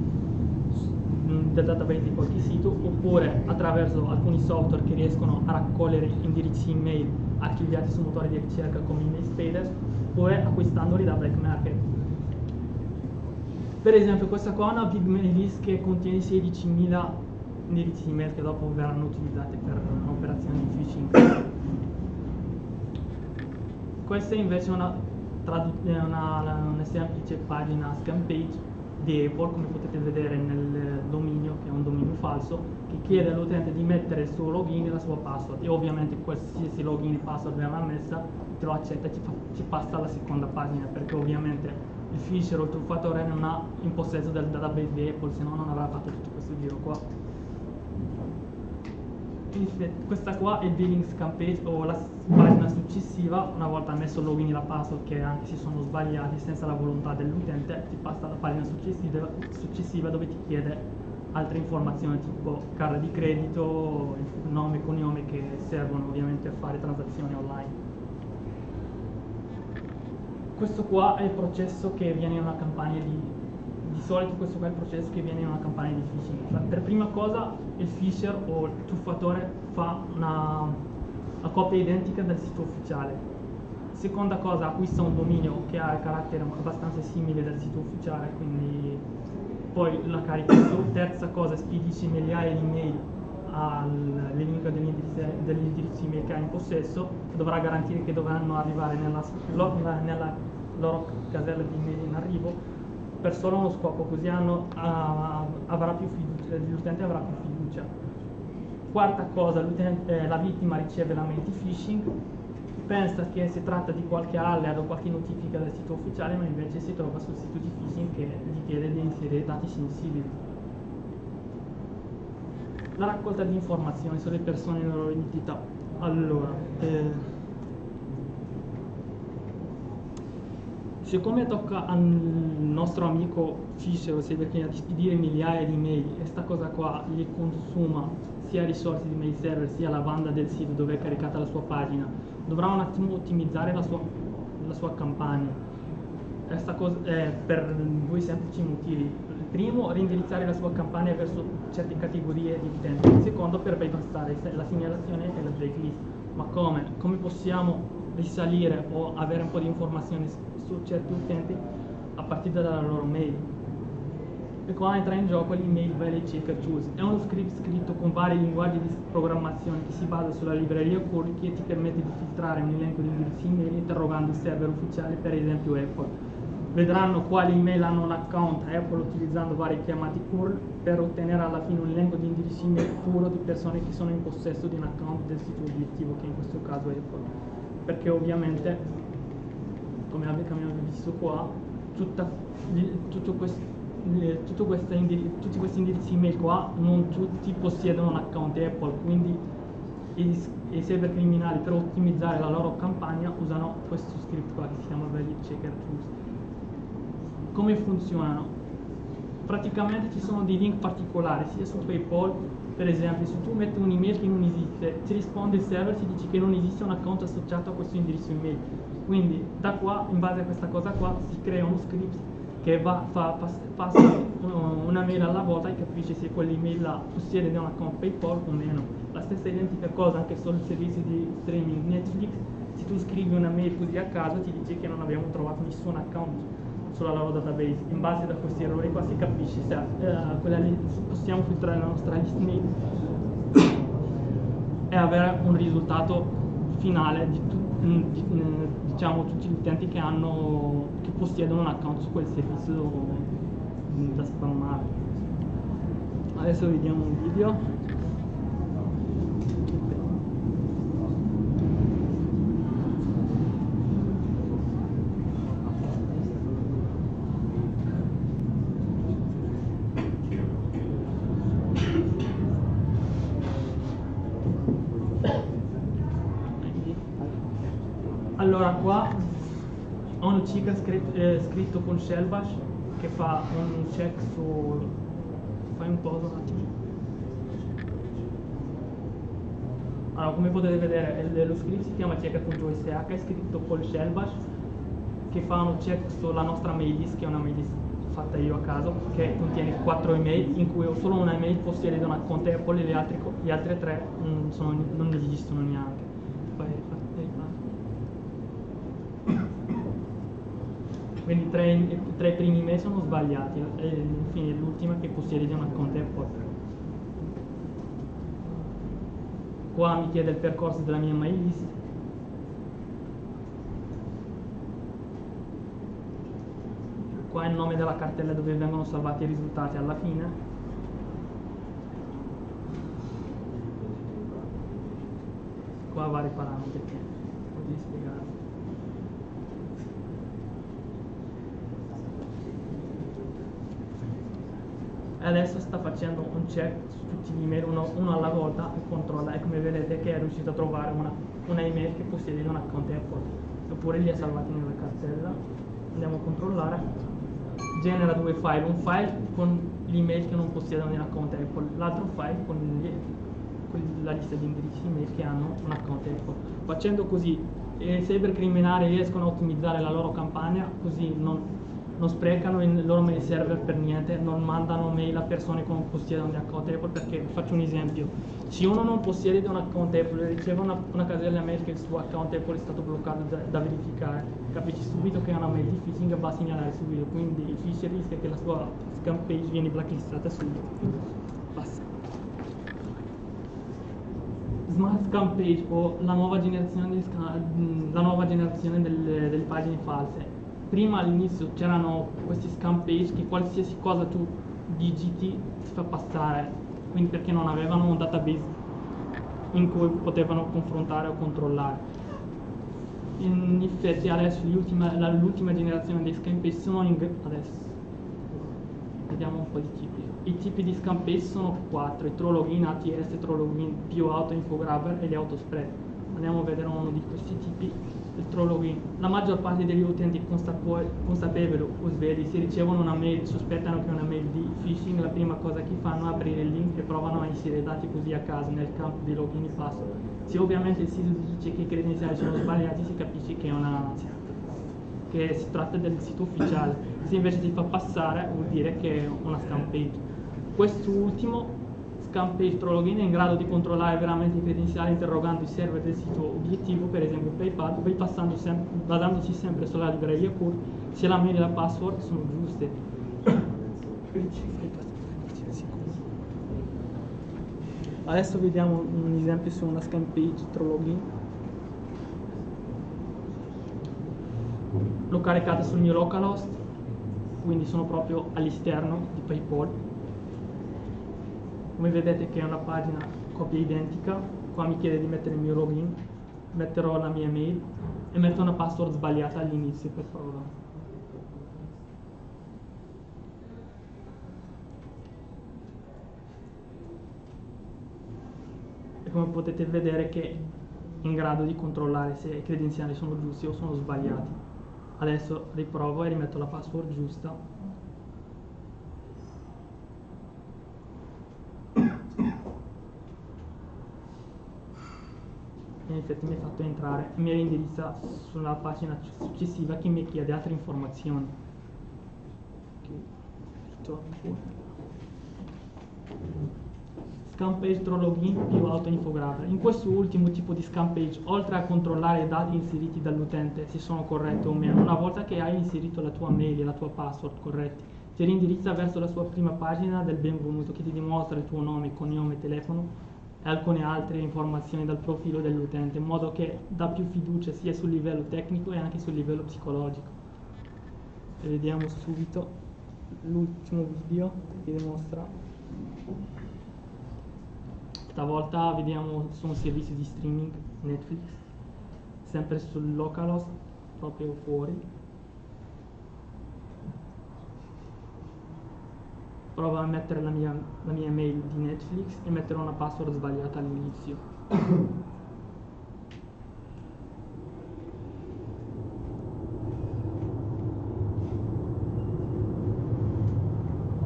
del database di qualche sito oppure attraverso alcuni software che riescono a raccogliere indirizzi email archiviati su motori di ricerca come Email Spaders oppure acquistandoli da black market. Per esempio questa qua è una big mail list che contiene 16.000 indirizzi email che dopo verranno utilizzati per un'operazione di phishing. Questa invece è una, una, una semplice pagina scan page Apple, come potete vedere nel dominio, che è un dominio falso, che chiede all'utente di mettere il suo login e la sua password. E ovviamente qualsiasi login e password verrà messa, te lo accetta e ci, ci passa alla seconda pagina perché ovviamente il fisher o il truffatore non ha in possesso del database di Apple, se no non avrà fatto tutto questo giro qua questa qua è il billing scam page o la pagina successiva, una volta messo il login e la password che anche se sono sbagliati senza la volontà dell'utente, ti passa alla pagina successiva, successiva dove ti chiede altre informazioni tipo carta di credito, nome e cognome che servono ovviamente a fare transazioni online. Questo qua è il processo che viene in una campagna di di solito questo qua è il processo che viene in una campagna di phishing. Per prima cosa il fisher o il truffatore fa una, una copia identica del sito ufficiale. Seconda cosa, acquista un dominio che ha il carattere abbastanza simile del sito ufficiale, quindi poi la carica su. Terza cosa, spedisce migliaia di mail all'elenco degli degli indirizzi email che ha in possesso, dovrà garantire che dovranno arrivare nella, nella loro casella di email in arrivo per solo uno scopo, così hanno, più fiducia, l'utente avrà più fiducia. Quarta cosa, eh, la vittima riceve la di phishing, pensa che si tratta di qualche alert o qualche notifica del sito ufficiale, ma invece si trova sul sito di phishing che gli chiede di inserire dati sensibili. La raccolta di informazioni sulle persone e le loro identità. Allora, eh, Siccome tocca al nostro amico Fisher, ossia perché di spedire migliaia di mail e questa cosa qua gli consuma sia risorse di mail server sia la banda del sito dove è caricata la sua pagina, dovrà un attimo ottimizzare la sua, la sua campagna. Questa cosa è per due semplici motivi. Il primo, reindirizzare la sua campagna verso certe categorie di utenti. Il secondo, per bypassare la segnalazione e la blacklist. Ma come? Come possiamo risalire o avere un po' di informazioni su certi utenti a partire dalla loro mail. e qua entra in gioco l'email value checker tools. È uno script scritto con vari linguaggi di programmazione che si basa sulla libreria core che ti permette di filtrare un elenco di indirizzi email interrogando il server ufficiale, per esempio Apple. Vedranno quali email hanno un account Apple utilizzando varie chiamate curl per ottenere alla fine un elenco di indirizzi email puro di persone che sono in possesso di un account del sito obiettivo, che in questo caso è Apple. Perché ovviamente, come abbiamo visto qua, tutta, tutto questo tutto tutti questi indirizzi email qua non tutti possiedono un account Apple, quindi i, server criminali per ottimizzare la loro campagna usano questo script qua che si chiama Value Checker Tools. Come funzionano? Praticamente ci sono dei link particolari sia su PayPal, per esempio se tu metti un'email che non esiste, ti risponde il server ti dice che non esiste un account associato a questo indirizzo email. Quindi da qua, in base a questa cosa qua, si crea uno script che va, fa, passa una mail alla volta e capisce se quell'email là possiede un account PayPal o meno. La stessa identica cosa anche sul servizio di streaming Netflix, se tu scrivi una mail così a caso ti dice che non abbiamo trovato nessun account sulla loro database. In base a questi errori qua si capisce se uh, possiamo filtrare la nostra list mail e avere un risultato finale di, tu, di, diciamo tutti gli utenti che, hanno, che possiedono un account su quel servizio da spammare adesso vediamo un video allora qua ho un cica scritto, eh, scritto con Shellbash che fa un check su fai un po' un attimo. Allora come potete vedere lo script si chiama check.sh è scritto con Shellbash che fa un check sulla nostra mail list che è una mail list fatta io a caso che contiene 4 email in cui solo una email possiede un account Apple e le altre, le altre 3 non, sono, non esistono neanche quindi tre, tre primi me sono sbagliati e infine l'ultima che possiede un account Apple qua mi chiede il percorso della mia mail list. Qua è il nome della cartella dove vengono salvati i risultati alla fine. Qua vari parametri. Che voglio spiegare e adesso sta facendo un check su tutti gli email uno, uno alla volta e controlla e come vedete che è riuscito a trovare una, una email che possiede un account Apple oppure li ha salvati nella cartella. Andiamo a controllare. Genera due file un file con l'email che non possiedono un account Apple l'altro file con, gli, con, la lista di indirizzi email che hanno un account Apple facendo così i cybercriminali riescono a ottimizzare la loro campagna così non non sprecano il loro mail server per niente, non mandano mail a persone che non possiedono un account Apple perché faccio un esempio, se uno non possiede un account Apple e riceve una, una casella mail che il suo account Apple è stato bloccato da, da, verificare, capisci subito che è una mail di phishing va a segnalare subito, quindi il fisher rischia che la sua scam page viene blacklistata subito. Basta. Smart Scam Page o la nuova generazione, la nuova generazione delle, delle pagine false prima all'inizio c'erano questi scam page che qualsiasi cosa tu digiti ti fa passare, quindi perché non avevano un database in cui potevano confrontare o controllare. In effetti adesso l'ultima generazione dei scam page sono in adesso vediamo un po' di tipi. I tipi di scam page sono quattro, i throw login, ATS, throw login, più auto, infograbber e gli auto spread. Andiamo a vedere uno di questi tipi il login. La maggior parte degli utenti consapevoli o svegli se ricevono una mail, sospettano che è una mail di phishing, la prima cosa che fanno è aprire il link e provano a inserire dati così a caso nel campo di login e password. Se ovviamente il sito dice che i credenziali sono sbagliati si capisce che, una, che si tratta del sito ufficiale, se invece si fa passare vuol dire che è una scam page. Quest'ultimo Campage Login è in grado di controllare veramente i credenziali interrogando i server del sito obiettivo, per esempio PayPal, sem basandosi sempre sulla libreria core se la mail e la password sono giuste. Adesso vediamo un esempio su una scan page login. L'ho caricata sul mio localhost, quindi sono proprio all'esterno di PayPal. Come vedete è una pagina copia identica, qua mi chiede di mettere il mio login, metterò la mia email e metto una password sbagliata all'inizio per prova. come potete vedere che è in grado di controllare se i credenziali sono giusti o sono sbagliati. Adesso riprovo e rimetto la password giusta. E in effetti mi ha fatto entrare e mi rindirizza sulla pagina successiva che mi chiede altre informazioni. Scan page through login più autoinfografia. In questo ultimo tipo di scan page, oltre a controllare i dati inseriti dall'utente se sono corretti o meno, una volta che hai inserito la tua mail e la tua password corretti, ti rindirizza verso la sua prima pagina del benvenuto che ti dimostra il tuo nome, cognome, telefono e alcune altre informazioni dal profilo dell'utente, in modo che dà più fiducia sia sul livello tecnico e anche sul livello psicologico. E vediamo subito l'ultimo video che dimostra stavolta vediamo su un servizio di streaming Netflix sempre sul localhost proprio fuori provo a mettere la mia, la mia mail di Netflix e metterò una password sbagliata all'inizio.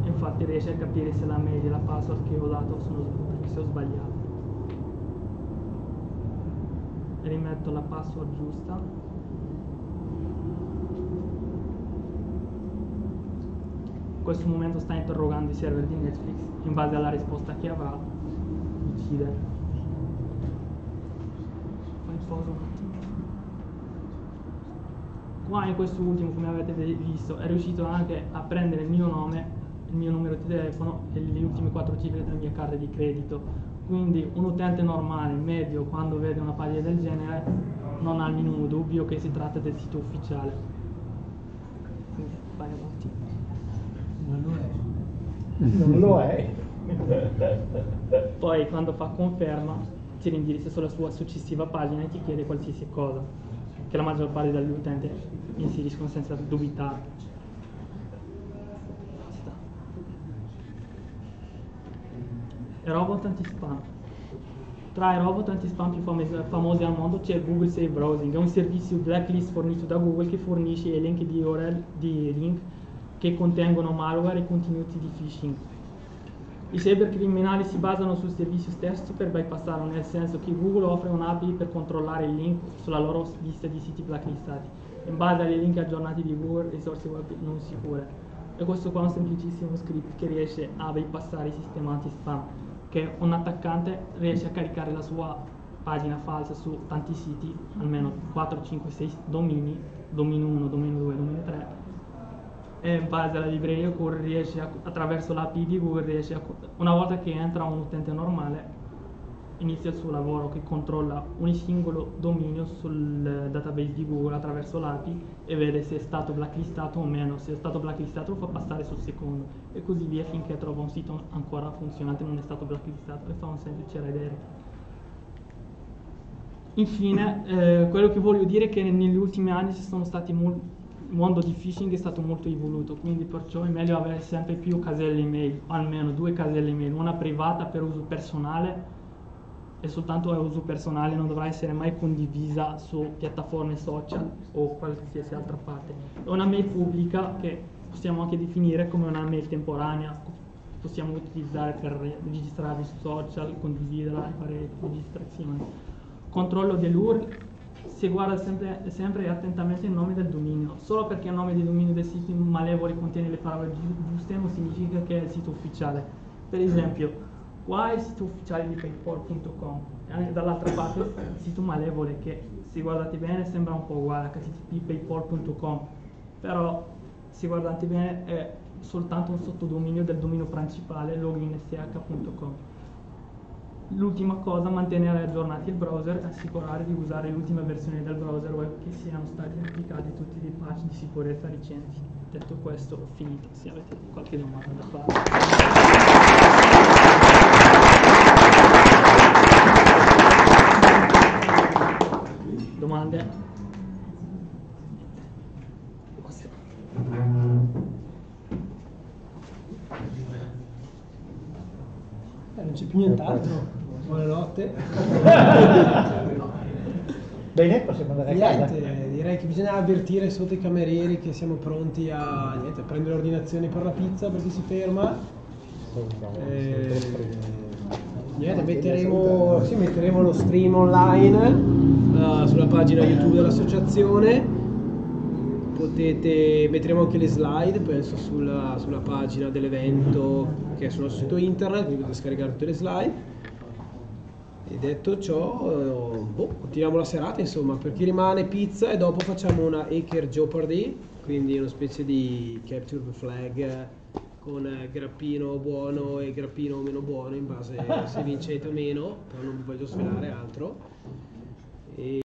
Infatti riesce a capire se la mail e la password che ho dato sono se ho sbagliato. Rimetto la password giusta in questo momento sta interrogando i server di Netflix in base alla risposta che avrà decide qua in questo ultimo come avete visto è riuscito anche a prendere il mio nome il mio numero di telefono e le ultime quattro cifre della mia carta di credito. Quindi un utente normale, medio, quando vede una pagina del genere, non ha il minimo dubbio che si tratta del sito ufficiale. Quindi vai avanti. Non lo è. Non lo è. Poi quando fa conferma ti rindirizza sulla sua successiva pagina e ti chiede qualsiasi cosa, che la maggior parte degli utenti inseriscono senza dubitare. robot anti-spam. Tra i robot anti-spam più famosi, famosi, al mondo c'è Google Safe Browsing, è un servizio blacklist fornito da Google che fornisce elenchi di URL di link che contengono malware e contenuti di phishing. I cybercriminali si basano sul servizio stesso per bypassarlo, nel senso che Google offre un'API per controllare il link sulla loro lista di siti blacklistati, in base ai link aggiornati di Google, risorse web non sicure. E questo qua è un semplicissimo script che riesce a bypassare i sistemi anti-spam che un attaccante riesce a caricare la sua pagina falsa su tanti siti, almeno 4, 5, 6 domini, dominio 1, dominio 2, dominio 3, e in base alla libreria Google riesce a, attraverso l'API di Google riesce a, una volta che entra un utente normale inizia il suo lavoro che controlla ogni singolo dominio sul database di Google attraverso l'API e vede se è stato blacklistato o meno, se è stato blacklistato lo fa passare sul secondo e così via finché trova un sito ancora funzionante non è stato blacklistato e fa un semplice redirect. Infine, eh, quello che voglio dire è che negli ultimi anni ci sono stati molti mondo di phishing è stato molto evoluto, quindi perciò è meglio avere sempre più caselle email, almeno due caselle email, una privata per uso personale è soltanto a uso personale, non dovrà essere mai condivisa su piattaforme social o qualsiasi altra parte. È una mail pubblica che possiamo anche definire come una mail temporanea, possiamo utilizzare per registrarvi su social, condividerla e fare registrazioni. Controllo dell'URL, si guarda sempre, sempre attentamente il nome del dominio, solo perché il nome di dominio del sito malevole contiene le parole giuste non significa che è il sito ufficiale. Per esempio, qua è il sito ufficiale di paypal.com e dall'altra parte il sito malevole che se guardate bene sembra un po' uguale http paypal.com però se guardate bene è soltanto un sottodominio del dominio principale loginsch.com. L'ultima cosa, mantenere aggiornati il browser e assicurare di usare le ultime versioni del browser web che siano stati applicati tutti i patch di sicurezza recenti. Detto questo, ho finito. Se avete qualche domanda da fare. Domande? Eh, non c'è più nient'altro. Buonanotte. Bene, possiamo andare a casa. Niente, direi che bisogna avvertire sotto i camerieri che siamo pronti a, niente, a prendere ordinazioni per la pizza per chi si ferma. Eh, niente, metteremo, sì, metteremo lo stream online eh, sulla pagina YouTube dell'associazione. Potete, metteremo anche le slide, penso, sulla, sulla pagina dell'evento che è sul nostro sito internet, quindi potete scaricare tutte le slide. E detto ciò, eh, boh, continuiamo la serata, insomma, per chi rimane pizza e dopo facciamo una Aker Jeopardy, quindi una specie di capture the flag con grappino buono e grappino meno buono in base a se vincete o meno, però non vi voglio svelare altro. E